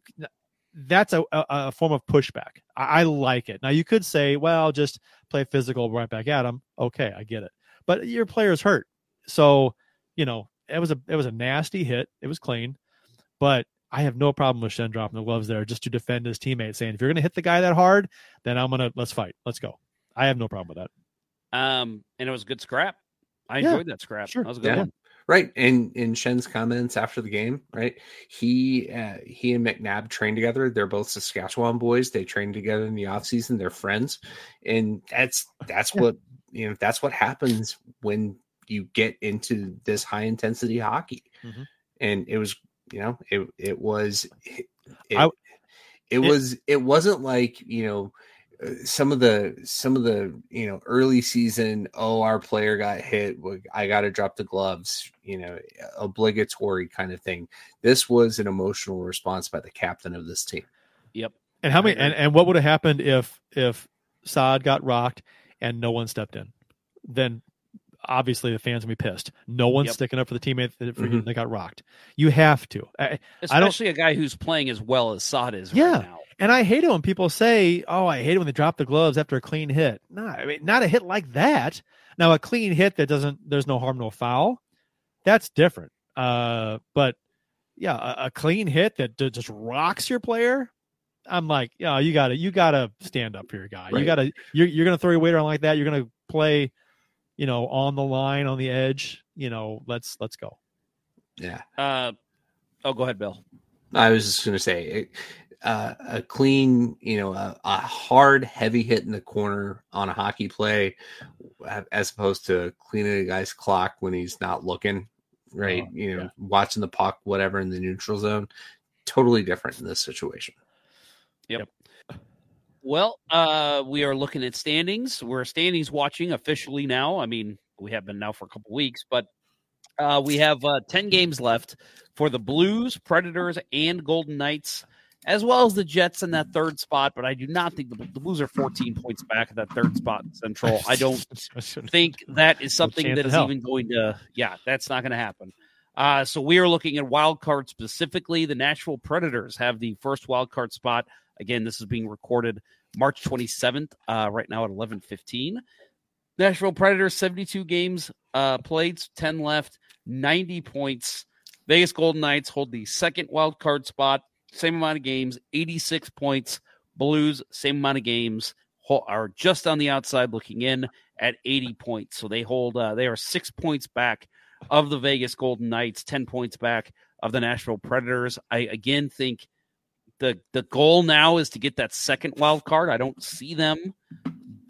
S2: that's a, a, a form of pushback. I, I like it. Now you could say, "Well, just play physical right back at them." Okay, I get it. But your player's hurt, so you know it was a it was a nasty hit. It was clean, but I have no problem with Schenn dropping the gloves there just to defend his teammate, saying, "If you're going to hit the guy that hard, then I'm gonna let's fight, let's go." I have no problem with that.
S3: um, and it was a good scrap. I
S2: Yeah,
S3: enjoyed that scrap.
S2: sure.
S3: That was a good
S6: Yeah.
S3: one.
S6: Right, and in Schenn's comments after the game, right, he uh, he and McNabb trained together. They're both Saskatchewan boys. They trained together in the off season. They're friends, and that's that's
S2: Yeah.
S6: what you know. That's what happens when you get into this high intensity hockey.
S2: Mhm.
S6: And it was, you know, it it was, it,
S2: I-
S6: it,
S2: it-
S6: was it wasn't like you know uh, some of the some of the you know early season oh our player got hit i got to drop the gloves you know obligatory kind of thing this was an emotional response by the captain of this team
S3: Yep.
S2: And how many? And, and what would have happened if if Saad got rocked and no one stepped in? Then obviously the fans would be pissed. No one's
S3: Yep.
S2: sticking up for the teammate that, for
S6: Mhm.
S2: that got rocked. You have to. I, I don't-
S3: Especially a guy who's playing as well as Saad is
S2: Yeah.
S3: right now.
S2: and I hate it when people say, "Oh, I hate it when they drop the gloves after a clean hit." No, I mean not a hit like that. Now a clean hit that doesn't there's no harm no foul. That's different. Uh, but yeah, a, a clean hit that d- just rocks your player. I'm like, yeah, you gotta you gotta stand up for your guy. You gotta you're you're gonna throw your weight around like that. You're gonna play, you know, on the line, on the edge. You know, let's let's go.
S6: yeah
S3: Uh, oh, go ahead, Bill.
S6: i was just going to say uh, a clean you know a, a hard heavy hit in the corner on a hockey play as opposed to cleaning a guy's clock when he's not looking right
S2: Oh,
S6: you know
S2: yeah.
S6: watching the puck whatever in the neutral zone totally different in this situation
S3: Well, uh, we are looking at standings. We're standings watching officially now. I mean, we have been now for a couple weeks, but uh, we have uh, 10 games left for the Blues, Predators, and Golden Knights, as well as the Jets in that third spot. But I do not think the, the Blues are 14 points back at that third spot in Central. I don't think that is something
S2: that is
S3: that
S2: in
S3: is
S2: hell.
S3: even going to yeah that's not going to happen uh, so we are looking at wild card specifically the nashville predators have the first wild card spot again this is being recorded march 27th uh, right now at 11.15 nashville predators 72 games uh, played 10 left 90 points vegas golden knights hold the second wild card spot same amount of games 86 points blues same amount of games are just on the outside looking in at 80 points. So they hold, uh, they are six points back of the Vegas Golden Knights, 10 points back of the Nashville Predators. I again think the the goal now is to get that second wild card. I don't see them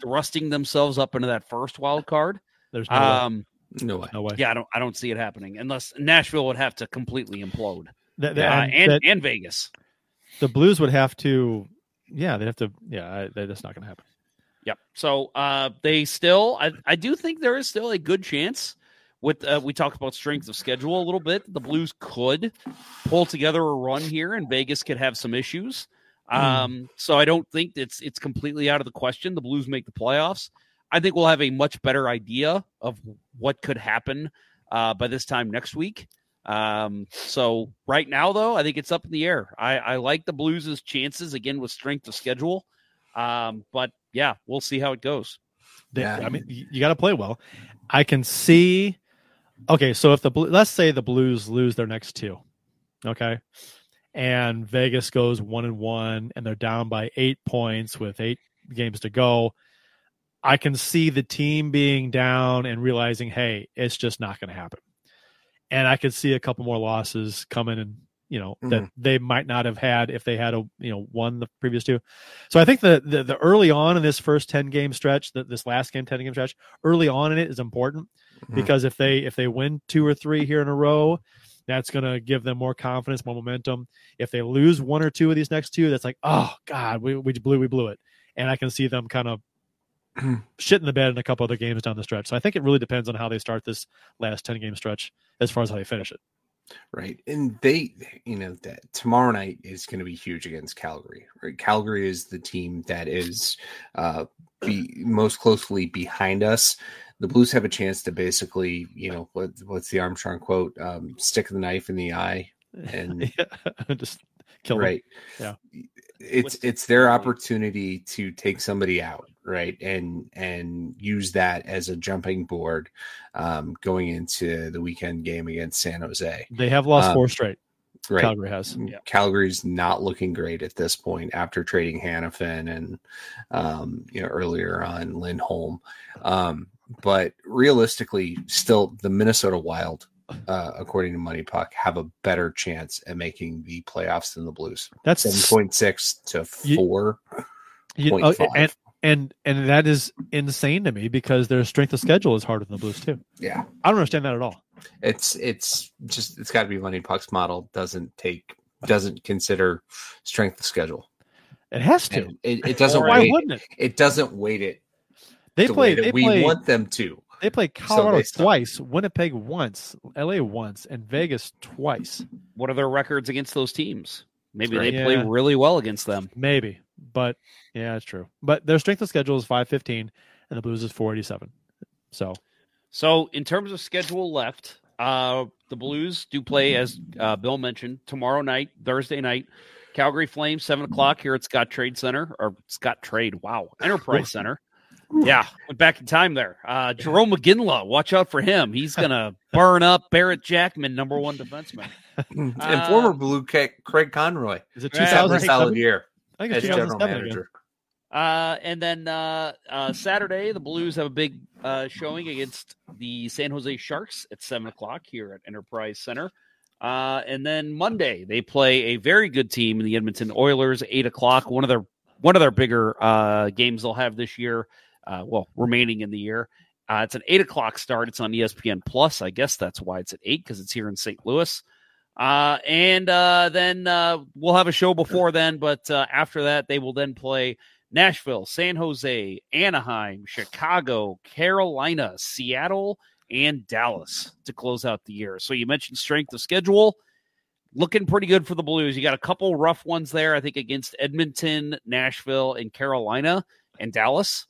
S3: thrusting themselves up into that first wild card.
S2: There's no way.
S3: Um,
S6: no way
S2: No way.
S3: yeah, I don't I don't see it happening unless Nashville would have to completely implode.
S2: That-
S3: Uh, and
S2: that-
S3: and Vegas.
S2: the Blues would have to. Yeah, they have to. Yeah, I, that's not going to happen.
S3: Yep. So uh, they still, I, I do think there is still a good chance. With uh, we talked about strength of schedule a little bit, the Blues could pull together a run here, and Vegas could have some issues. Um, so I don't think it's it's completely out of the question. The Blues make the playoffs. I think we'll have a much better idea of what could happen uh, by this time next week. Um, so right now, though, I think it's up in the air. I, I like the Blues' chances again with strength of schedule. Um, but yeah, we'll see how it goes.
S2: They, I mean, you, you got to play well. I can see. Okay, so if the let's say the Blues lose their next two, okay, and Vegas goes one and one, and they're down by eight points with eight games to go. I can see the team being down and realizing, hey, it's just not going to happen. And I could see a couple more losses coming and you know that
S6: Mhm.
S2: they might not have had if they had a you know won the previous two. So I think the the, the early on in this first ten game stretch, the, this last game ten game stretch, early on in it is important
S6: Mhm.
S2: because if they if they win two or three here in a row, that's going to give them more confidence, more momentum. If they lose one or two of these next two, that's like, oh god, we we blew we blew it, and I can see them kind of shit in the bed in a couple other games down the stretch. So I think it really depends on how they start this last ten game stretch as far as how they finish it.
S6: Right. And they, you know, that tomorrow night is going to be huge against Calgary. Right? Calgary is the team that is uh, be most closely behind us. The Blues have a chance to basically, you know, what, what's the Armstrong quote? Um, stick the knife in the eye and
S2: just kill them.
S6: right.
S2: Yeah.
S6: It's it's their opportunity to take somebody out, right? And and use that as a jumping board um, going into the weekend game against San Jose.
S2: They have lost
S6: Um,
S2: four straight.
S6: Right.
S2: Calgary has. Yeah.
S6: Calgary's not looking great at this point after trading Hanifin and um, you know earlier on Lindholm. Um, but realistically, still the Minnesota Wild, uh, according to MoneyPuck, have a better chance at making the playoffs than the Blues.
S2: That's-
S6: seven point six to four.
S2: You-
S6: point
S2: oh, and and and that is insane to me because their strength of schedule is harder than the Blues too.
S6: Yeah.
S2: I don't understand that at all.
S6: It's it's just it's got to be MoneyPuck's model doesn't take doesn't consider strength of schedule.
S2: It has to.
S6: It, it doesn't.
S2: Why
S6: weight,
S2: wouldn't it?
S6: It doesn't weight it.
S2: They
S6: the
S2: play.
S6: way that
S2: They
S6: we
S2: play.
S6: want them to.
S2: They play
S6: So
S2: Colorado
S6: they
S2: twice, Winnipeg once, LA once, and Vegas twice.
S3: What are their records against those teams? Maybe
S2: Right.
S3: they play really well against them.
S2: Maybe, but yeah, it's true. But their strength of schedule is five fifteen, and the Blues is four eighty seven. So
S3: So, in terms of schedule left, uh, the Blues do play, as uh, Bill mentioned, tomorrow night, Thursday night. Calgary Flames, seven o'clock here at Scottrade Center or Scottrade. Wow, Enterprise Center. Yeah, went back in time there. Uh, Jerome McGinley, watch out for him. He's gonna burn up Barrett Jackman, number one defenseman.
S6: and
S3: Uh,
S6: former Blue Ca- Craig Conroy.
S2: is it
S3: Yeah,
S2: two
S6: He's having a
S2: thousand
S6: solid year
S2: I think
S6: as general
S2: 2007 again.
S6: manager.
S3: Uh, and then uh, uh, Saturday, the Blues have a big uh, showing against the San Jose Sharks at seven o'clock here at Enterprise Center. Uh, and then Monday, they play a very good team, in the Edmonton Oilers, eight o'clock. One of their one of their bigger uh, games they'll have this year. Uh, well, remaining in the year. Uh, it's an eight o'clock start. It's on ESPN Plus. I guess that's why it's at eight because it's here in St. Louis. Uh, and uh, then uh, we'll have a show before then, but uh, after that, they will then play Nashville, San Jose, Anaheim, Chicago, Carolina, Seattle, and Dallas to close out the year. So you mentioned strength of schedule. Looking pretty good for the Blues. You got a couple rough ones there, I think, against Edmonton, Nashville, and Carolina and Dallas.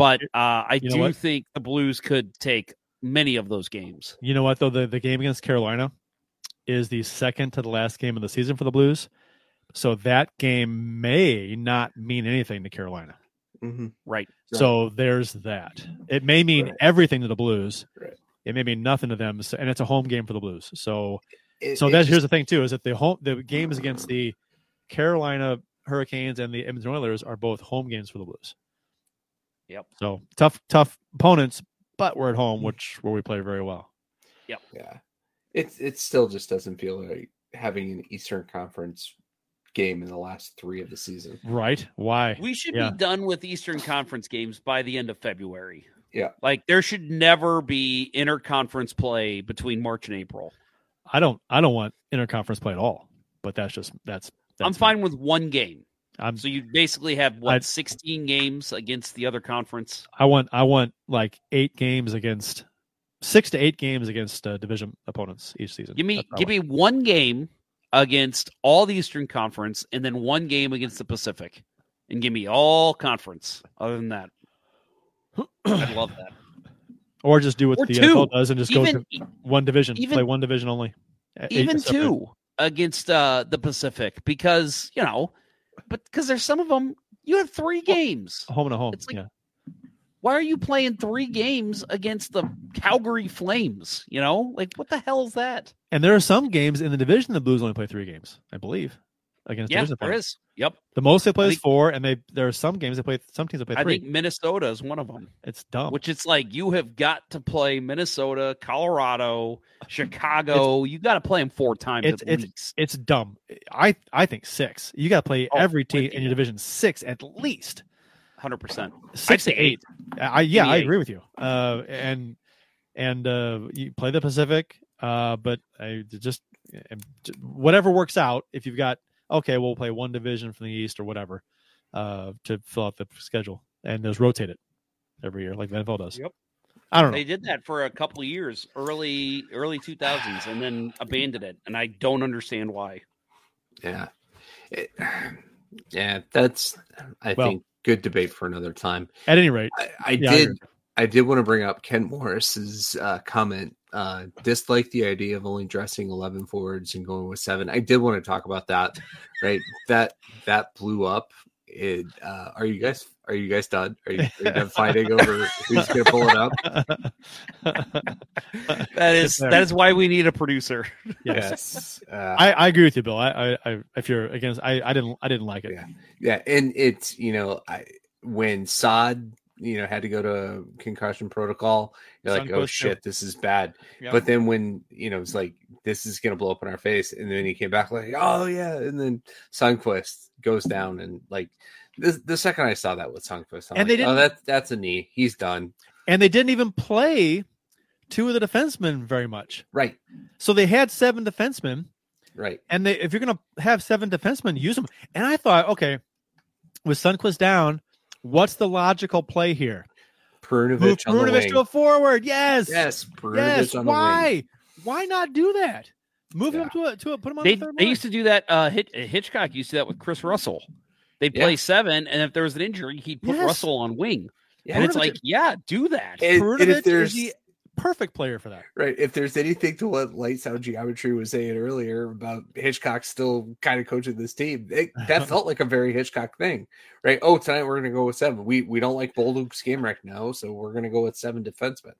S3: But uh, I
S2: You know
S3: do
S2: what?
S3: think the Blues could take many of those games.
S2: You know what though? The the game against Carolina is the second to the last game of the season for the Blues. So that game may not mean anything to Carolina.
S6: Mm-hmm.
S3: Right.
S2: So there's that. It may mean
S6: Right.
S2: everything to the Blues.
S6: Right.
S2: It may mean nothing to them. So, and it's a home game for the Blues. So
S6: It-
S2: so that's
S6: just-
S2: here's the thing too is that the home the games against the Carolina Hurricanes and the Edmonton Oilers are both home games for the Blues.
S3: Yep.
S2: So tough tough opponents, but we're at home, which where we play very well. Yep.
S6: Yeah. It it still just doesn't feel like having an Eastern Conference game in the last three of the season.
S2: Right? Why?
S3: We should
S2: Yeah.
S3: be done with Eastern Conference games by the end of February.
S6: Yeah.
S3: Like there should never be interconference play between March and April.
S2: I don't I don't want interconference play at all. But that's just that's, that's
S3: I'm
S2: me.
S3: fine with one game.
S2: I'm
S3: So you basically have what
S2: I'd-
S3: 16 games against the other conference.
S2: I want I want like eight games against six to eight games against uh, division opponents each season.
S3: Give me
S2: I
S3: give me one game against all the Eastern Conference and then one game against the Pacific. And give me all conference other than that. I'd love that.
S2: Or just do what
S3: Or
S2: the
S3: two.
S2: NFL does and just
S3: Even-
S2: go to one division,
S3: even-
S2: play one division only.
S3: Even two against uh, the Pacific because you know, but because there's some of them you have three games.
S2: home and a home.
S3: It's like-
S2: yeah.
S3: Why are you playing three games against the Calgary Flames? You know, like what the hell is that?
S2: And there are some games in the division the Blues only play three games, I believe, against
S3: Yeah,
S2: division
S3: there is. Yep.
S2: The most they play
S3: I
S2: is four, and they there are some games they play. Some teams that play
S3: I
S2: three.
S3: think Minnesota is one of them.
S2: it's dumb.
S3: Which it's like you have got to play Minnesota, Colorado, Chicago. you got to play them four times
S2: it's it's
S3: least.
S2: it's dumb. I I think six. You got to play
S3: Oh,
S2: every team in your division six at least.
S3: Hundred percent.
S2: Six to
S3: say
S2: eight. I yeah, I agree with you. Uh, and and uh, you play the Pacific. Uh, but I just whatever works out. If you've got okay, we'll play one division from the East or whatever, uh, to fill out the schedule and just rotate it every year like the NFL does.
S3: Yep.
S2: I don't know.
S3: They did that for a couple of years, early early two thousands, and then abandoned it, and I don't understand why.
S6: Yeah. It- yeah, that's I
S2: Well-
S6: think good debate for another time.
S2: At any rate,
S6: I, I
S2: Yeah,
S6: did
S2: agree.
S6: I did want to bring up Ken Morris's uh, comment. Uh, disliked the idea of only dressing eleven forwards and going with seven. I did want to talk about that. Right, that that blew up. It, uh, are you guys are you guys done? Are you, are you done fighting over who's going to pull it up?
S3: that is that is why we need a producer.
S2: yes.
S6: Yes, uh,
S2: I, I agree with you, Bill. I, I, I if you're against, I, I didn't, I didn't like it.
S6: Yeah. yeah, and it's you know I when Saad you know had to go to concussion protocol, you're like, oh
S2: too.
S6: shit, this is bad.
S2: Yeah.
S6: But then when you know it's like this is gonna blow up in our face, and then he came back like, oh yeah, and then Sundqvist goes down and like the the second I saw that with Sundqvist, I'm
S2: And
S6: like,
S2: they
S6: oh
S2: didn't-
S6: that that's a knee, he's done.
S2: and they didn't even play two of the defensemen very much.
S6: Right,
S2: So they had seven defensemen,
S6: right,
S2: and they if you're gonna have seven defensemen, use them. And I thought, okay, with Sundqvist down, what's the logical play here? Move
S6: Perunovich on the wing.
S2: to a forward. Yes,
S6: yes, Perunovich
S2: yes.
S6: on the wing.
S2: Why? Why not do that? Move him
S6: Yeah.
S2: to a to a put him on
S3: They
S2: the third
S3: they
S2: line.
S3: used to do that. Uh, Hitch, Hitchcock used to do that with Chris Russell. They'd play
S6: Yeah.
S3: seven, and if there was an injury, he'd put
S2: Yes.
S3: Russell on wing.
S6: Yeah,
S3: and it's like, yeah, do that.
S6: And- and
S2: Perunovich
S6: if
S2: is
S6: there's
S2: the perfect player for that.
S6: Right. If there's anything to what Lights Out Geometry was saying earlier about Hitchcock still kind of coaching this team, it, that felt like a very Hitchcock thing, right? Oh, tonight we're going to go with seven. We we don't like Bolduc's game right now, so we're going to go with seven defensemen.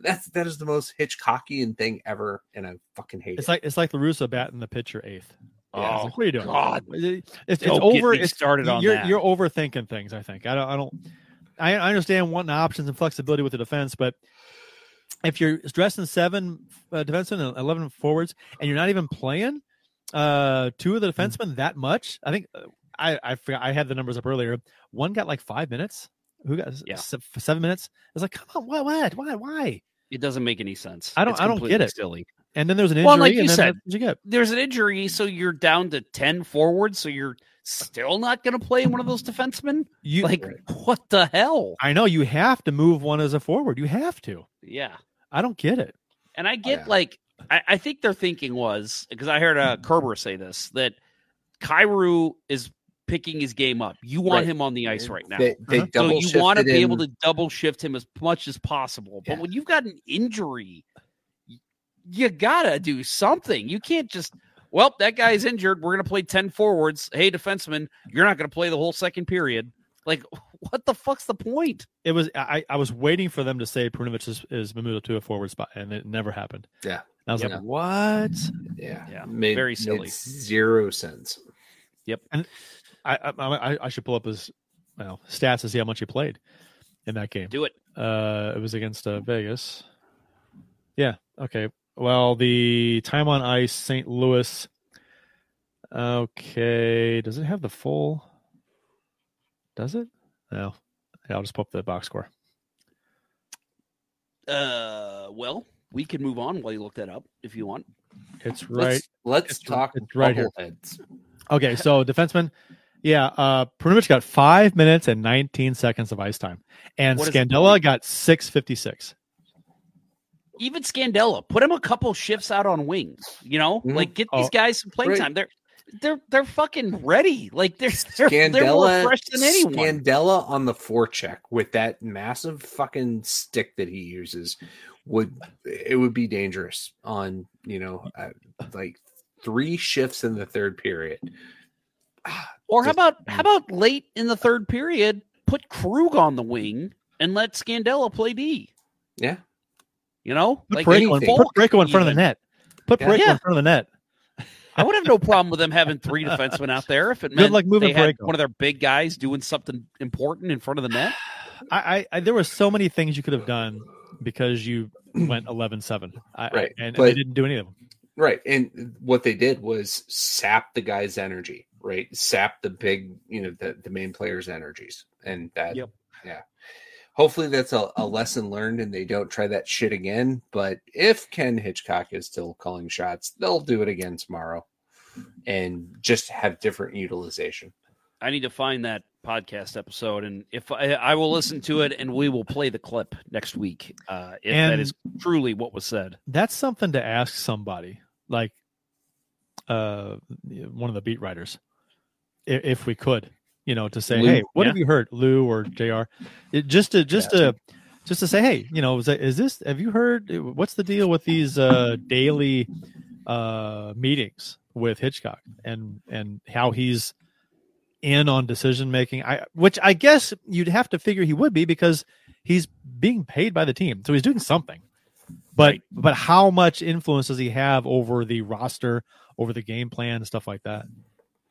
S6: That's that is the most Hitchcockian thing ever, and I fucking hate
S2: It's
S6: it.
S2: like it's like La Russa batting the pitcher eighth. Yeah,
S3: Oh,
S2: like, oh, what are you doing?
S3: God.
S2: It's, it's over.
S3: me
S2: It's
S3: started on
S2: you're,
S3: that.
S2: You're overthinking things. I think. I don't. I don't. I, I understand wanting options and flexibility with the defense, but if you're dressing seven uh, defensemen and eleven forwards, and you're not even playing uh, two of the
S3: Hmm.
S2: defensemen that much, I think uh, I I forgot. I had the numbers up earlier. One got like five minutes. Who got
S3: Yeah.
S2: se- seven minutes? It's like, come on, what, what, why, why?
S3: It doesn't make any sense.
S2: I don't-
S3: It's
S2: I don't get it.
S3: Silly.
S2: And then there's an injury,
S3: Well, like you
S2: and
S3: said,
S2: you get.
S3: There's an injury, so you're down to ten forwards. So you're still not going to play one of those defensemen.
S2: You
S3: Like, what the hell?
S2: I know you have to move one as a forward. You have to.
S3: Yeah.
S2: I don't get it.
S3: And I get
S6: yeah.
S3: like I, I think their thinking was because I heard uh, Kerber say this that Kyrou is picking his game up. You want
S6: Right.
S3: him on the ice right now.
S6: They, they
S2: Uh-huh.
S3: so you want to
S6: shifted
S3: be able to double shift him as much as possible. But
S6: Yeah.
S3: when you've got an injury, you gotta do something. You can't just well, that guy's injured. We're gonna play 10 forwards. Hey, defenseman, you're not gonna play the whole second period. Like, what the fuck's the point?
S2: It was I, I was waiting for them to say Perunovich is, is moved to a forward spot, and it never happened.
S6: Yeah.
S2: And I was
S6: Yeah.
S2: like, what?
S6: Yeah,
S3: Yeah,
S6: Made-
S3: very
S6: made
S3: silly.
S6: zero sense.
S2: I, I I I should pull up his well stats to see how much he played in that game.
S3: Do it.
S2: Uh, it was against uh, Vegas. Yeah. Okay. Well, the time on ice, St. Louis. Okay. Does it have the full? Does it? No. Yeah, I'll just pop the box score.
S3: Uh, well, we can move on while you look that up if you want.
S2: It's right.
S6: Let's, let's
S2: It's-
S6: talk
S2: it's right here.
S6: bubbleheads.
S2: Okay, so defenseman, yeah, uh Perunovich got five minutes and 19 seconds of ice time, and
S3: What is the
S2: Scandella got 656.
S3: Even Scandella, put him a couple shifts out on wings. You know,
S6: Mhm.
S3: like get these
S2: Oh,
S3: guys some playing
S6: right.
S3: time. They're they're they're fucking ready. Like they're they're, they're more fresh than anyone.
S6: Scandella on the forecheck with that massive fucking stick that he uses would it would be dangerous on you know uh, like three shifts in the third period.
S3: Or how about how about late in the third period, put Krug on the wing and let Scandella play D.
S6: Yeah,
S3: You know,
S2: Put
S3: like
S2: Parayko
S3: any
S2: in, put Parayko in front of the net. Put
S6: Yeah.
S2: Parayko
S3: Yeah.
S2: in front of the net.
S3: I would have no problem with them having three defensemen out there if it
S2: Good
S3: meant
S2: luck moving
S3: they had one of their big guys doing something important in front of the net.
S2: I, I, I there were so many things you could have done because you went 11-7. I, I-
S6: Right,
S2: and, and they didn't do any of them.
S6: right. And what they did was sap the guy's energy, right? Sap the big, you know, the the main player's energies, and that,
S3: Yep.
S6: yeah. Hopefully that's a, a lesson learned and they don't try that shit again. But if Ken Hitchcock is still calling shots, they'll do it again tomorrow and just have different utilization.
S3: I need to find that podcast episode, and if I, I will listen to it, and we will play the clip next week. Uh, if that
S2: And-
S3: is truly what was said.
S2: That's something to ask somebody like uh one of the beat writers if, if we could, you know, to say,
S6: Lou,
S2: "Hey, what
S3: yeah.
S2: have you heard, Lou or Jr.?" It, just to just to just to say, "Hey, you know, is, that, is this? Have you heard? What's the deal with these uh daily uh meetings with Hitchcock and and how he's in on decision making? I which I guess you'd have to figure he would be because he's being paid by the team, so he's doing something. But
S3: Right.
S2: but how much influence does he have over the roster, over the game plan, and stuff like that?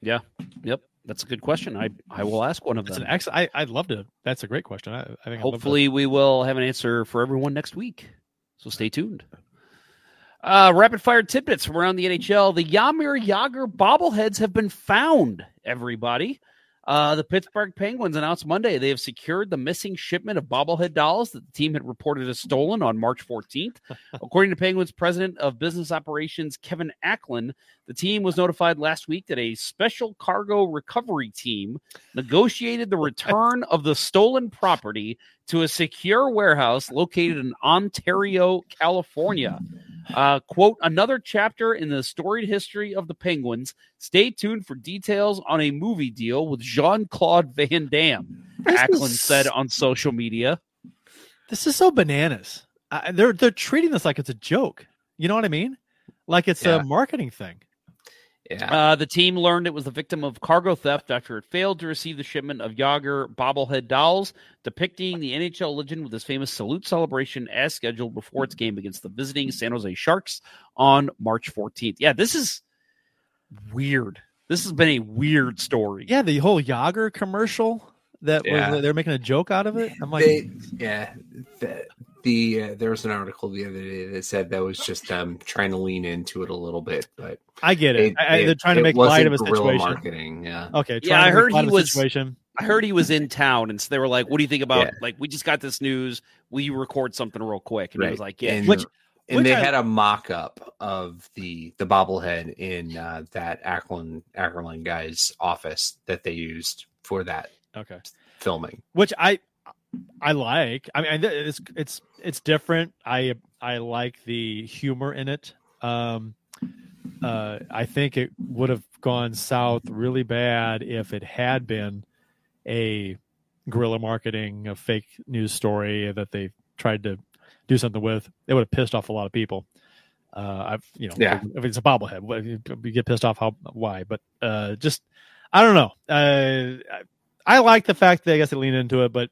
S3: Yeah. Yep. That's a good question. I I will ask one of them.
S2: That's an ex. I I'd love to. That's a great question. I, I think I'd love to-
S3: Hopefully, we will have an answer for everyone next week. So stay tuned. Uh, rapid fire tidbits from around the NHL. The Jaromir Jagr bobbleheads have been found, everybody. Uh, the Pittsburgh Penguins announced Monday they have secured the missing shipment of bobblehead dolls that the team had reported as stolen on March 14th. According to Penguins president of business operations Kevin Acklin, the team was notified last week that a special cargo recovery team negotiated the return of the stolen property to a secure warehouse located in Ontario, California. Uh, quote, another chapter in the storied history of the Penguins. Stay tuned for details on a movie deal with Jean Claude Van Damme, Acklin
S2: is-
S3: said on social media.
S2: This is so bananas. Uh, they're they're treating this like it's a joke. You know what I mean? Like it's
S6: Yeah.
S2: a marketing thing.
S6: Yeah.
S3: Uh, the team learned it was the victim of cargo theft after it failed to receive the shipment of Jagr bobblehead dolls depicting the NHL legend with his famous salute celebration as scheduled before its game against the visiting San Jose Sharks on March 14th. Yeah, this is weird. This has been a weird story.
S2: Yeah, the whole Jagr commercial that
S6: Yeah.
S2: was they're making a joke out of it. I'm like,
S6: they, yeah, the, the uh, there was an article the other day that said that was just them trying to lean into it a little bit, but
S2: I get it.
S6: it-
S2: I, I-
S6: it-
S2: they're trying to make light of a
S6: wasn't
S2: situation.
S6: marketing. Yeah,
S2: Okay,
S3: Yeah, I heard he was-
S2: situation.
S3: I heard he was in town, and so they were like, "What do you think about
S6: Yeah.
S3: like we just got this news? Will you record something real quick?" And he was like, "Yeah."
S6: and,
S2: Which-
S6: and
S2: which
S6: they
S2: I-
S6: had a mock up of the the bobblehead in uh, that Acklin Ackerlin guy's office that they used for that
S2: Okay,
S6: filming.
S2: which I I like. I mean, it's it's it's different. I I like the humor in it. Um, uh, I think it would have gone south really bad if it had been a guerrilla marketing, a fake news story that they tried to do something with. It would have pissed off a lot of people. Uh, I've you know,
S6: Yeah.
S2: if it's a bobblehead, you you get pissed off. How why? But uh, just I don't know. Uh, I, I like the fact that I guess they lean into it, but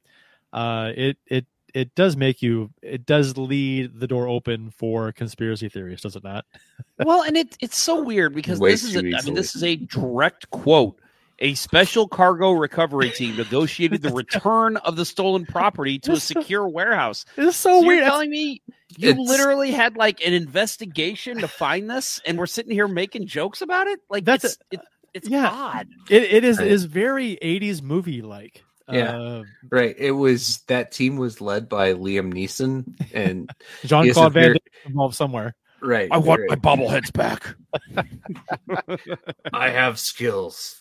S2: uh, it it it does make you it does lead the door open for conspiracy theories, does it not?
S3: well, and it it's so weird because
S6: Way
S3: this is a,
S6: too
S3: I mean this is a direct quote. A special cargo recovery team negotiated the return of the stolen property to a secure warehouse.
S2: It's
S3: So
S2: so,
S3: you're
S2: weird.
S3: Telling me you
S6: It's-
S3: literally had like an investigation to find this, and we're sitting here making jokes about it? Like
S2: That's
S3: it's it, it's
S2: yeah.
S3: odd.
S2: It, it is
S6: Right.
S2: it is very eighties movie like.
S6: Yeah.
S2: Uh,
S6: Right. It was that team was led by Liam Neeson and
S2: Jean Claude Van
S6: very-
S2: Damme involved somewhere.
S6: right.
S3: I want
S6: right.
S3: my bobbleheads back.
S6: I have skills.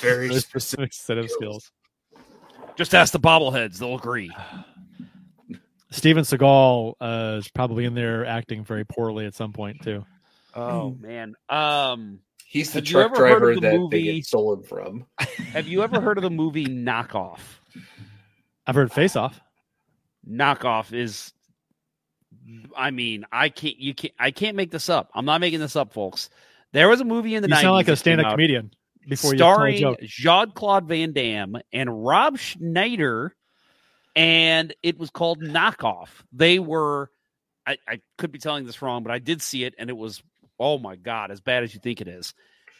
S6: Very
S2: Very
S6: specific
S2: specific set of skills.
S3: Just ask the bobbleheads; they'll agree.
S2: Steven Seagal uh, is probably in there acting very poorly at some point too.
S3: Oh man. Um
S6: He's the
S3: Have you
S6: truck
S3: ever heard of
S6: driver
S3: the
S6: that they
S3: movie-
S6: get stolen from.
S3: Have you ever heard of the movie Knockoff?
S2: I've heard Face Off.
S3: Knockoff is I mean, I can't you can't I can't make this up. I'm not making this up, folks. There was a movie in the
S2: You
S3: 90s
S2: sound like a stand-up comedian before you tell a
S3: starring
S2: joke.
S3: Jean Claude Van Damme and Rob Schneider, and it was called Knockoff. They were, I, I could be telling this wrong, but I did see it, and it was, oh my god, as bad as you think it is.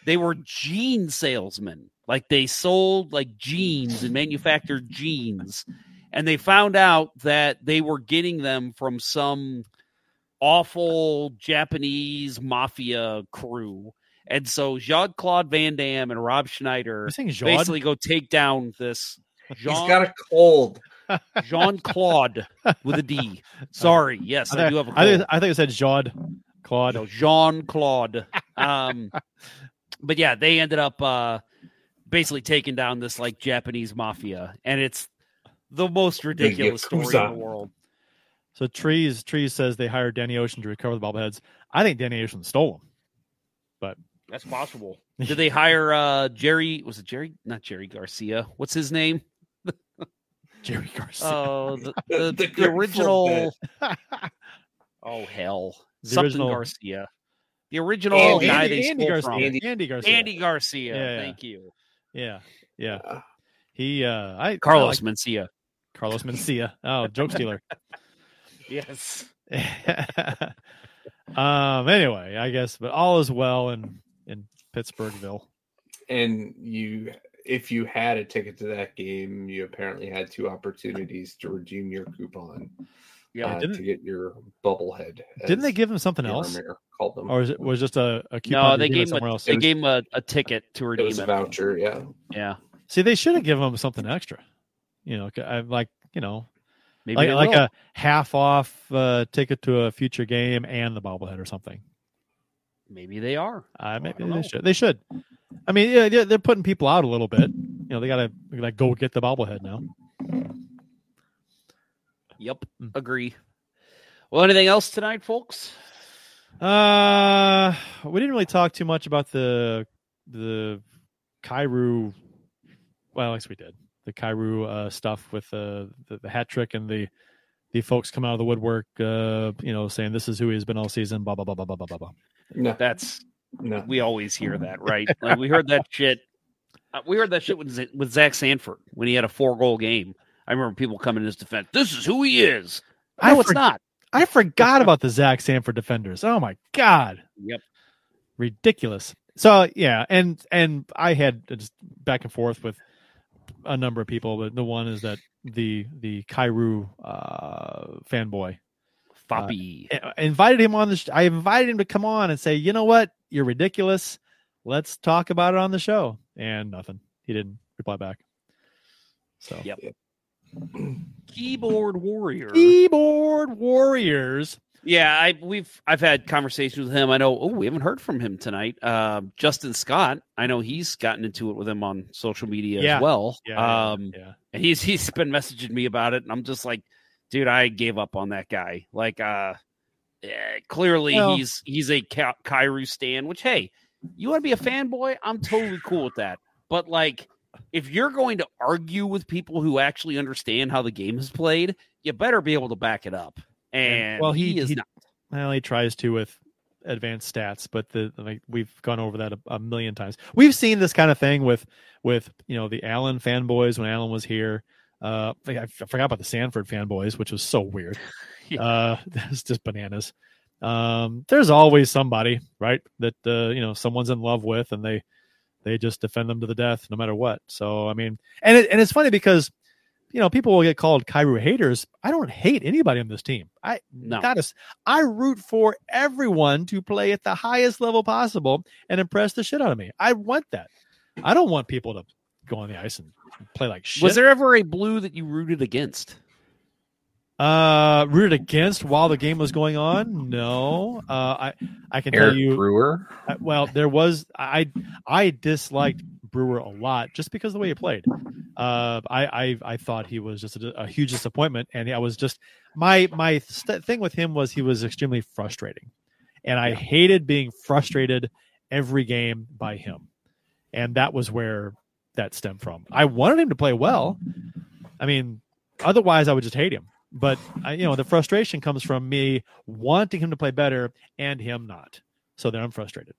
S3: They were jean salesmen, like they sold like jeans and manufactured jeans, and they found out that they were getting them from some awful Japanese mafia crew. And so Jean Claude Van Damme and Rob Schneider
S2: You're saying Jod?
S3: basically go take down this
S6: He's got a cold.
S3: Jean Claude with a D. Sorry, yes, I, do have a
S2: I
S3: cold.
S2: think, I think it said Jod Claude.
S3: No, Jean Claude. Um, but yeah, they ended up uh, basically taking down this like Japanese mafia, and it's the most ridiculous story in the world.
S2: So Trees Trees says they hired Danny Ocean to recover the bobbleheads. I think Danny Ocean stole them. But
S3: That's possible. Did they hire uh, Jerry? Was it Jerry? Not Jerry Garcia. What's his name?
S2: Jerry Garcia.
S3: Oh, the,
S6: The
S3: the, the, original. oh hell,
S2: The
S3: something
S2: original-
S3: Garcia. The original
S6: Andy-
S3: guy
S2: Andy,
S3: they
S2: Andy
S3: stole
S2: Garcia.
S3: from.
S2: Andy,
S6: Andy-
S2: Garcia.
S3: Andy Garcia.
S2: Yeah, yeah.
S3: Thank you,
S2: Yeah. Yeah.
S6: Uh,
S2: He uh I
S3: Carlos
S2: I like
S3: Mencia.
S2: Carlos Mencia. Oh, joke stealer.
S3: Yes.
S2: um anyway, I guess but all is well in in Pittsburghville.
S6: and you, if you had a ticket to that game, you apparently had two opportunities to redeem your coupon
S3: Yeah.
S6: uh,
S2: didn't-
S6: to get your bubblehead.
S2: Didn't they give him something else?
S6: Called them.
S2: Or was it was just a, a coupon
S3: no, they gave him
S2: somewhere
S3: a,
S2: else?
S3: they gave him a, a ticket to
S6: it
S3: redeem
S6: was a voucher. Yeah.
S3: Yeah.
S2: See, they should have given him something extra. You know, I like, you know,
S3: Maybe
S2: like like a half off uh, ticket to a future game and the bobblehead or something.
S3: Maybe they are.
S2: Uh, maybe
S3: don't
S2: they
S3: know.
S2: should. They should. I mean, yeah, they're, they're putting people out a little bit. You know, they gotta like go get the bobblehead now.
S3: Yep.
S2: Mm.
S3: Agree. Well, anything else tonight, folks?
S2: Uh, we didn't really talk too much about the the Kyrou. Well, at least we did the Kyrou uh, stuff with uh, the the hat trick and the the folks come out of the woodwork. Uh, you know, saying this is who he's been all season. Blah blah blah blah blah blah blah. blah.
S6: No,
S3: That's
S6: no.
S3: we always hear that, right? like we heard that shit. uh, we heard that shit with Z- with Zach Sanford when he had a four goal game. I remember people coming in his defense. This is who he is.
S2: I
S3: No, it's not.
S2: I forgot about the Zach Sanford defenders. Oh my god,
S3: Yep.
S2: ridiculous. So yeah, and and I had just back and forth with a number of people, but the one is that the the Kyrou uh, fanboy
S3: Foppy.
S2: I- invited him on the. Sh- I invited him to come on and say, you know what, you're ridiculous. Let's talk about it on the show. And nothing. He didn't reply back. So
S3: Yep. Keyboard warrior.
S2: keyboard warriors.
S3: Yeah, I we've I've had conversations with him. I know. Oh, we haven't heard from him tonight. Uh, Justin Scott. I know he's gotten into it with him on social media
S2: Yeah.
S3: as well.
S2: Yeah,
S3: um,
S2: yeah.
S3: and he's he's been messaging me about it, and I'm just like, dude, I gave up on that guy. Like, uh, eh, clearly
S2: Well-
S3: he's he's a Ka- Kyrie stan. Which, hey, you want to be a fanboy? I'm totally cool with that. But like, if you're going to argue with people who actually understand how the game is played, you better be able to back it up. And
S2: well,
S3: he,
S2: he-
S3: is
S2: he-
S3: not.
S2: Well, he tries to with advanced stats, but the like we've gone over that a, a million times. We've seen this kind of thing with with you know the Allen fanboys when Allen was here. Uh, I, forgot about the Sanford fanboys, which was so weird.
S3: Yeah.
S2: Uh, it's just bananas. Um, there's always somebody, right? That uh, you know someone's in love with, and they they just defend them to the death, no matter what. So I mean, and it, and it's funny because you know people will get called Kyrou haters. I don't hate anybody on this team. I
S3: No.
S2: not a I root for everyone to play at the highest level possible and impress the shit out of me. I want that. I don't want people to go on the ice and play like shit.
S3: Was there ever a blue that you rooted against?
S2: Uh rooted against while the game was going on? No. Uh I I can tell you
S6: Brewer.
S2: Uh, well, there was I I disliked Brewer a lot just because of the way he played. Uh, I I, I thought he was just a, a huge disappointment, and I was just my my st- thing with him was he was extremely frustrating, and I hated being frustrated every game by him, and that was where that stemmed from. I wanted him to play well. I mean, otherwise I would just hate him. But I, you know, the frustration comes from me wanting him to play better and him not. So then I'm frustrated.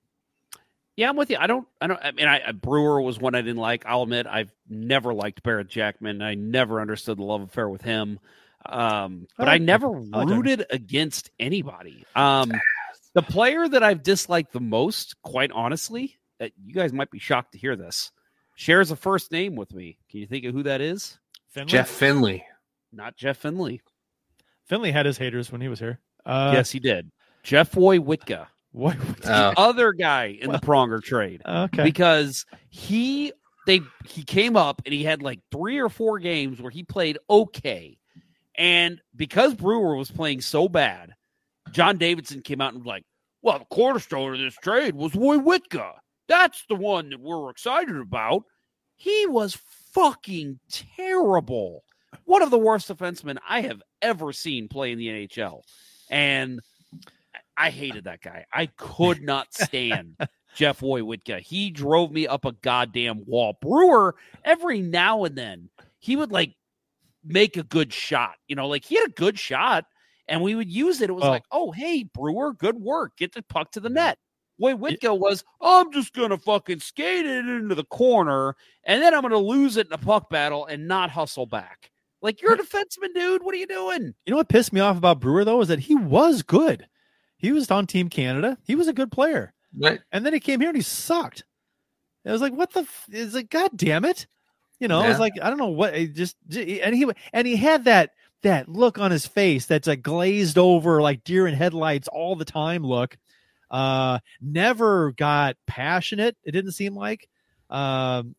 S3: Yeah, I'm with you. I don't. I don't. I mean, I, Brewer was one I didn't like. I'll admit, I've never liked Barrett Jackman. I never understood the love affair with him. Um, but I, I never I rooted like against anybody. Um, the player that I've disliked the most, quite honestly, uh, you guys might be shocked to hear this, shares a first name with me. Can you think of who that is?
S6: Finley? Jeff Finley.
S3: Not Jeff Finley.
S2: Finley had his haters when he was here.
S3: Uh, yes, he did. Jeff Woywitka.
S2: What
S3: the oh. other guy in the Pronger trade?
S2: Okay,
S3: because he they he came up and he had like three or four games where he played okay, and because Brewer was playing so bad, John Davidson came out and was like, "Well, the cornerstone of this trade was Woywitka. That's the one that we're excited about." He was fucking terrible. One of the worst defensemen I have ever seen play in the NHL, and I hated that guy. I could not stand Jeff Woywitka. He drove me up a goddamn wall. Brewer, every now and then, he would like make a good shot. You know, like he had a good shot and we would use it. It was oh. like, oh, hey, Brewer, good work. Get the puck to the net. Woywitka was, oh, I'm just going to fucking skate it into the corner and then I'm going to lose it in a puck battle and not hustle back. Like, you're a defenseman, dude. What are you doing?
S2: You know what pissed me off about Brewer, though, is that he was good. He was on Team Canada. He was a good player.
S6: Right.
S2: And then he came here and he sucked. I was like, what the? F-? It's like, God damn it. You know, yeah. it's like, I don't know what, just, and he, and he had that, that look on his face that's like glazed over, like deer in headlights all the time look. Uh, never got passionate. It didn't seem like, um,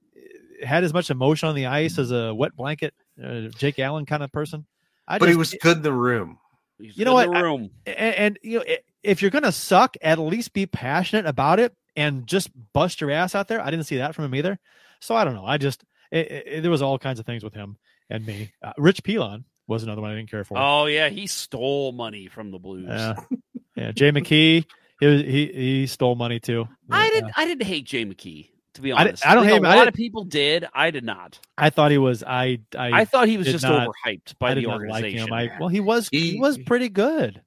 S2: had as much emotion on the ice as a wet blanket, uh, Jake Allen kind of person.
S6: I but just, he was good in the room.
S3: He's
S2: you know what?
S3: Room.
S2: I, and, and, you know, if you're gonna suck, at least be passionate about it and just bust your ass out there. I didn't see that from him either. So I don't know. I just it, it, there was all kinds of things with him and me. Uh, Rich Pilon was another one I didn't care for.
S3: Oh yeah, he stole money from the Blues.
S2: Yeah, yeah. Jay McKee, he, he he stole money too.
S3: I didn't. I didn't hate Jay McKee to be honest.
S2: I, I don't hate him.
S3: A lot of people did. I did not.
S2: I thought he was. I I,
S3: I thought he was just not, overhyped by the organization.
S2: Like I, well, he was. He, he, was pretty good.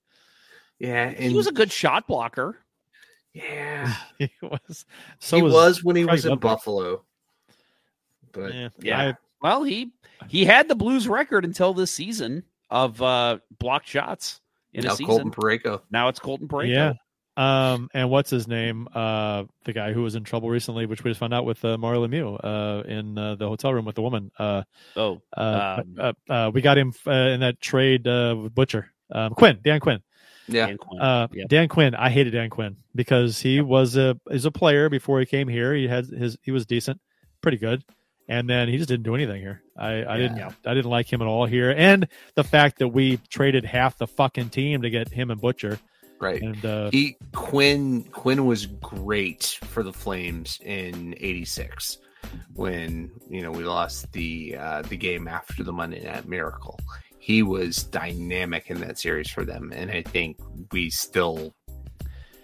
S6: Yeah, and
S3: he was a good shot blocker.
S6: Yeah,
S2: he was. So
S6: he was, was when he was in Buffalo. But
S3: yeah, yeah. I, well, he he had the Blues record until this season of uh blocked shots in
S6: now
S3: a season.
S6: Colton Parayko.
S3: Now it's Colton Parayko.
S2: Yeah, um, and what's his name? Uh, the guy who was in trouble recently, which we just found out with uh, Mario Lemieux uh, in uh, the hotel room with the woman. Uh,
S3: oh,
S2: uh, um, uh, uh, we got him uh, in that trade uh, with Butcher. Um, Quinn, Dan Quinn.
S6: Yeah,
S3: Dan Quinn.
S2: Uh, yep. Dan Quinn. I hated Dan Quinn because he was a is a player before he came here. He had his he was decent, pretty good, and then he just didn't do anything here. I, I yeah. didn't I didn't like him at all here, and the fact that we traded half the fucking team to get him and Butcher
S6: Right.
S2: And uh,
S6: he Quinn Quinn was great for the Flames in '86 when you know we lost the uh, the game after the Monday Night Miracle. He was dynamic in that series for them, and I think we still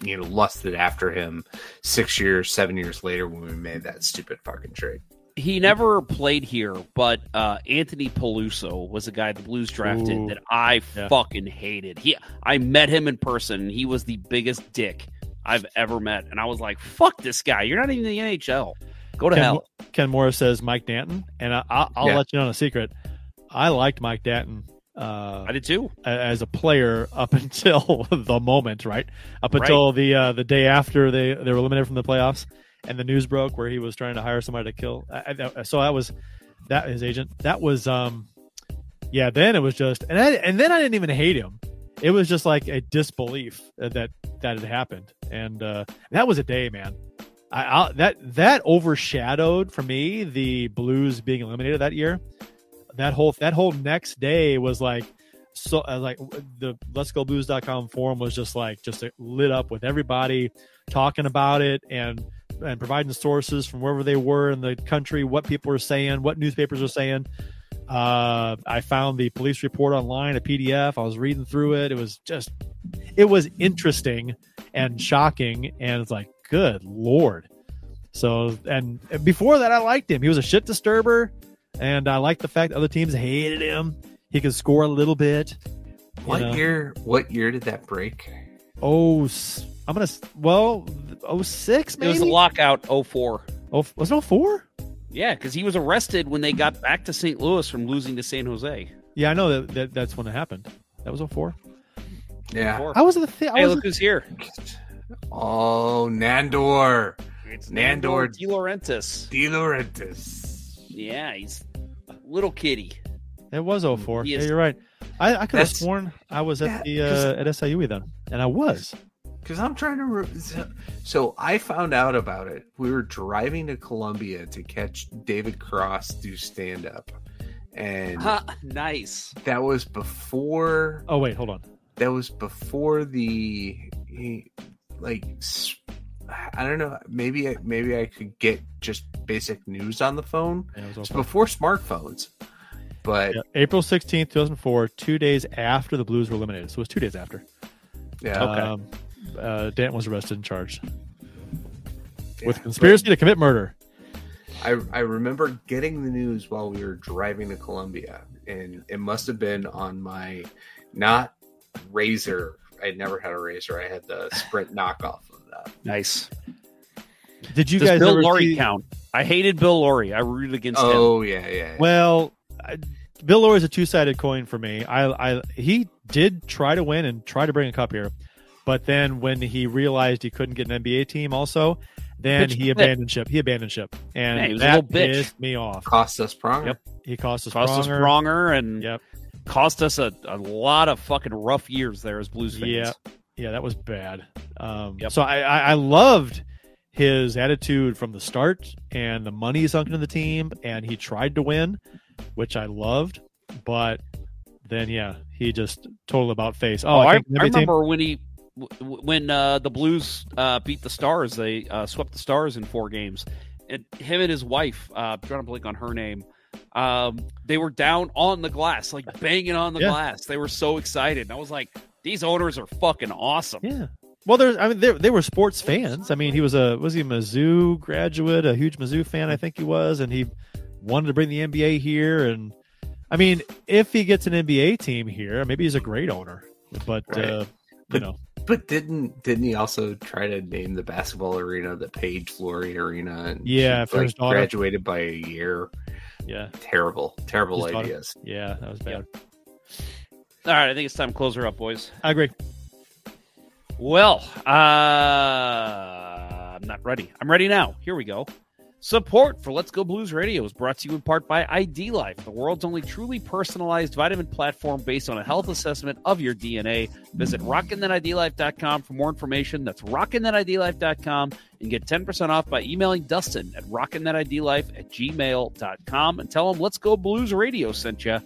S6: you know lusted after him six years, seven years later when we made that stupid fucking trade
S3: he never played here, but uh, Anthony Peluso was a guy the Blues drafted Ooh, that I yeah. fucking hated. He, I met him in person, and he was the biggest dick I've ever met, and I was like, "Fuck this guy! You're not even in the NHL. Go to
S2: Ken,
S3: hell."
S2: Ken Morris says Mike Danton, and I, will yeah. let you know a secret. I liked Mike Danton. Uh,
S3: I did too,
S2: as a player up until the moment, right? Up until right. the uh, the day after they they were eliminated from the playoffs and the news broke where he was trying to hire somebody to kill. I, I, so that was that his agent. That was um, yeah. Then it was just and I, and then I didn't even hate him. It was just like a disbelief that that had happened, and uh, that was a day, man. I, I that that overshadowed for me the Blues being eliminated that year. That whole that whole next day was like so uh, like the let's go blues.com forum was just like just lit up with everybody talking about it and and providing sources from wherever they were in the country, what people were saying, what newspapers are saying. Uh, I found the police report online, a PDF. I was reading through it. It was just, it was interesting and shocking. And it's like, good lord. So and, before that, I liked him. He was a shit disturber, and I liked the fact that other teams hated him. He could score a little bit.
S6: What
S2: know.
S6: year? What year did that break?
S2: Oh, I'm gonna well, oh six
S3: It was a lockout 04.
S2: Oh, was it 04?
S3: Yeah, because he was arrested when they got back to St. Louis from losing to San Jose.
S2: Yeah, I know that, that that's when it happened. That was 04.
S6: Yeah.
S2: I was the thi- I
S3: Hey,
S2: was
S3: look who's here.
S6: Oh, Nandor.
S3: It's
S6: Nandor
S3: De Laurentiis.
S6: De Laurentiis.
S3: Yeah, he's a little kitty.
S2: It was 04.
S3: He
S2: Yeah, you're right. I, I could have sworn I was at
S6: Yeah,
S2: the uh, at SIUE then, and I was.
S6: Because I'm trying to. Re- so I found out about it. We were driving to Columbia to catch David Cross do stand up. And
S3: Ha, nice.
S6: that was before.
S2: Oh wait, hold on.
S6: That was before the. Like. I don't know. Maybe I, maybe I could get just basic news on the phone.
S2: Yeah, it was
S6: It's
S2: 04.
S6: before smartphones. But
S2: Yeah, April 16th, 2004, two days after the Blues were eliminated. So it was two days after.
S6: yeah,
S2: Um, uh, Danton was arrested and charged with conspiracy to commit murder.
S6: I I remember getting the news while we were driving to Columbia, and it must have been on my not Razr. I never had a Razr. I had the Sprint knockoff of that.
S3: Nice.
S2: Did you
S3: Does
S2: guys
S3: Bill
S2: ever
S3: Laurie
S2: see-
S3: count? I hated Bill Laurie. I rooted against him.
S6: Oh yeah, yeah.
S2: Well, I, Bill Laurie's a two-sided coin for me. I, I he did try to win and try to bring a cup here, but then when he realized he couldn't get an NBA team, also, then
S3: Bitch
S2: he
S3: quit.
S2: abandoned ship. He abandoned ship, and
S3: Yeah, he was a
S2: that
S3: little bitch.
S2: pissed me off.
S6: Cost us Pronger.
S3: Yep.
S2: He cost us
S3: Cost us
S2: Pronger.
S3: Pronger and
S2: Yep.
S3: cost us a, a lot of fucking rough years there as Blues fans.
S2: Yeah, yeah, that was bad. Um,
S3: Yep.
S2: So I, I, I loved his attitude from the start and the money he sunk into the team, and he tried to win, which I loved. But then, yeah, he just total about face. Oh,
S3: Oh, I, I
S2: an NBA team.
S3: remember when he when uh, the Blues uh, beat the Stars. They uh, swept the Stars in four games. And him and his wife, uh, I'm trying to blink on her name. Um, they were down on the glass, like banging on the
S2: Yeah.
S3: glass. They were so excited. And I was like, these owners are fucking awesome.
S2: Yeah. Well, there's. I mean, they they were sports fans. I mean, he was a was he a Mizzou graduate, a huge Mizzou fan, I think he was, and he wanted to bring the NBA here. And I mean, if he gets an NBA team here, maybe he's a great owner. But
S6: Right.
S2: uh, you
S6: But-
S2: know,
S6: But didn't didn't he also try to name the basketball arena the Paige Laurie Arena? And
S2: Yeah,
S6: she,
S2: for his
S6: like,
S2: daughter.
S6: graduated by a year.
S2: yeah,
S6: Terrible, terrible
S2: His daughter.
S6: ideas.
S2: yeah, that was bad.
S3: All right, I think it's time to close her up, boys.
S2: I agree.
S3: Well, uh, I'm not ready. I'm ready now. Here we go. Support for Let's Go Blues Radio is brought to you in part by ID Life, the world's only truly personalized vitamin platform based on a health assessment of your DNA. Visit rockinthatidlife.com for more information. That's rockinthatidlife.com and get 10% off by emailing Dustin at rockinthatidlife at gmail.com and tell him Let's Go Blues Radio sent you.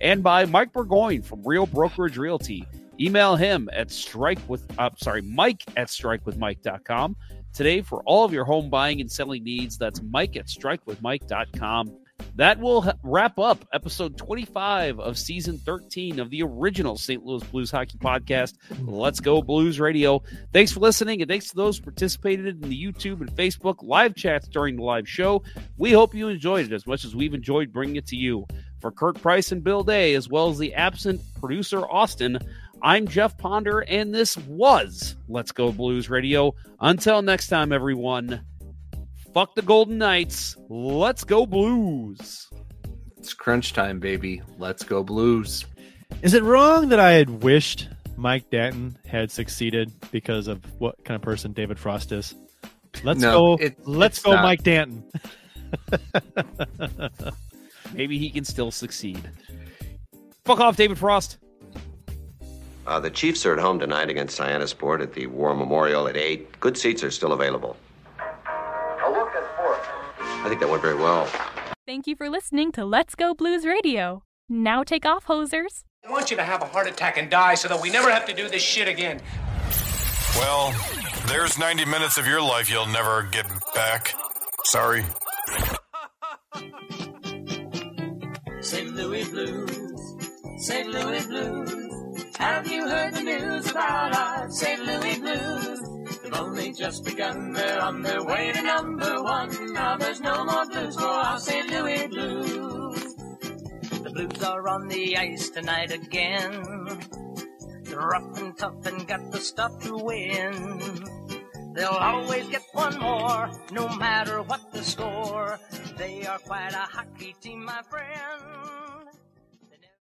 S3: And by Mike Burgoyne from Real Brokerage Realty. Email him at strike with, uh, sorry, Mike at strikewithmike.com today for all of your home buying and selling needs. That's Mike at strikewithmike.com. That will wrap up episode 25 of season 13 of the original St. Louis Blues Hockey Podcast. Let's go Blues Radio. Thanks for listening, and thanks to those who participated in the YouTube and Facebook live chats during the live show. We hope you enjoyed it as much as we've enjoyed bringing it to you. For Curt Price and Bill Day, as well as the absent producer Austin, I'm Jeff Ponder, and this was Let's Go Blues Radio. Until next time, everyone, fuck the Golden Knights. Let's go Blues.
S6: It's crunch time, baby. Let's go Blues.
S2: Is it wrong that I had wished Mike Danton had succeeded because of what kind of person David Frost is? Let's
S6: No,
S2: go.
S6: it-
S2: let's go,
S6: not.
S2: Mike Danton.
S3: Maybe he can still succeed. Fuck off, David Frost.
S10: Uh, the Chiefs are at home tonight against Sport at the War Memorial at 8. Good seats are still available.
S11: A look at fourth.
S10: I think that went very well.
S5: Thank you for listening to Let's Go Blues Radio. Now take off, hosers.
S12: I want you to have a heart attack and die so that we never have to do this shit again.
S13: Well, there's 90 minutes of your life you'll never get back. Sorry.
S14: St. Louis Blues, St. Louis Blues. Have you heard the news about our St. Louis Blues?
S15: They've only just begun. They're on their way to number one. Now there's no more blues for our St. Louis Blues.
S14: The Blues are on the ice tonight again. They're rough and tough and got the stuff to win. They'll always get one more, no matter what the score. They are quite a hockey team, my friend.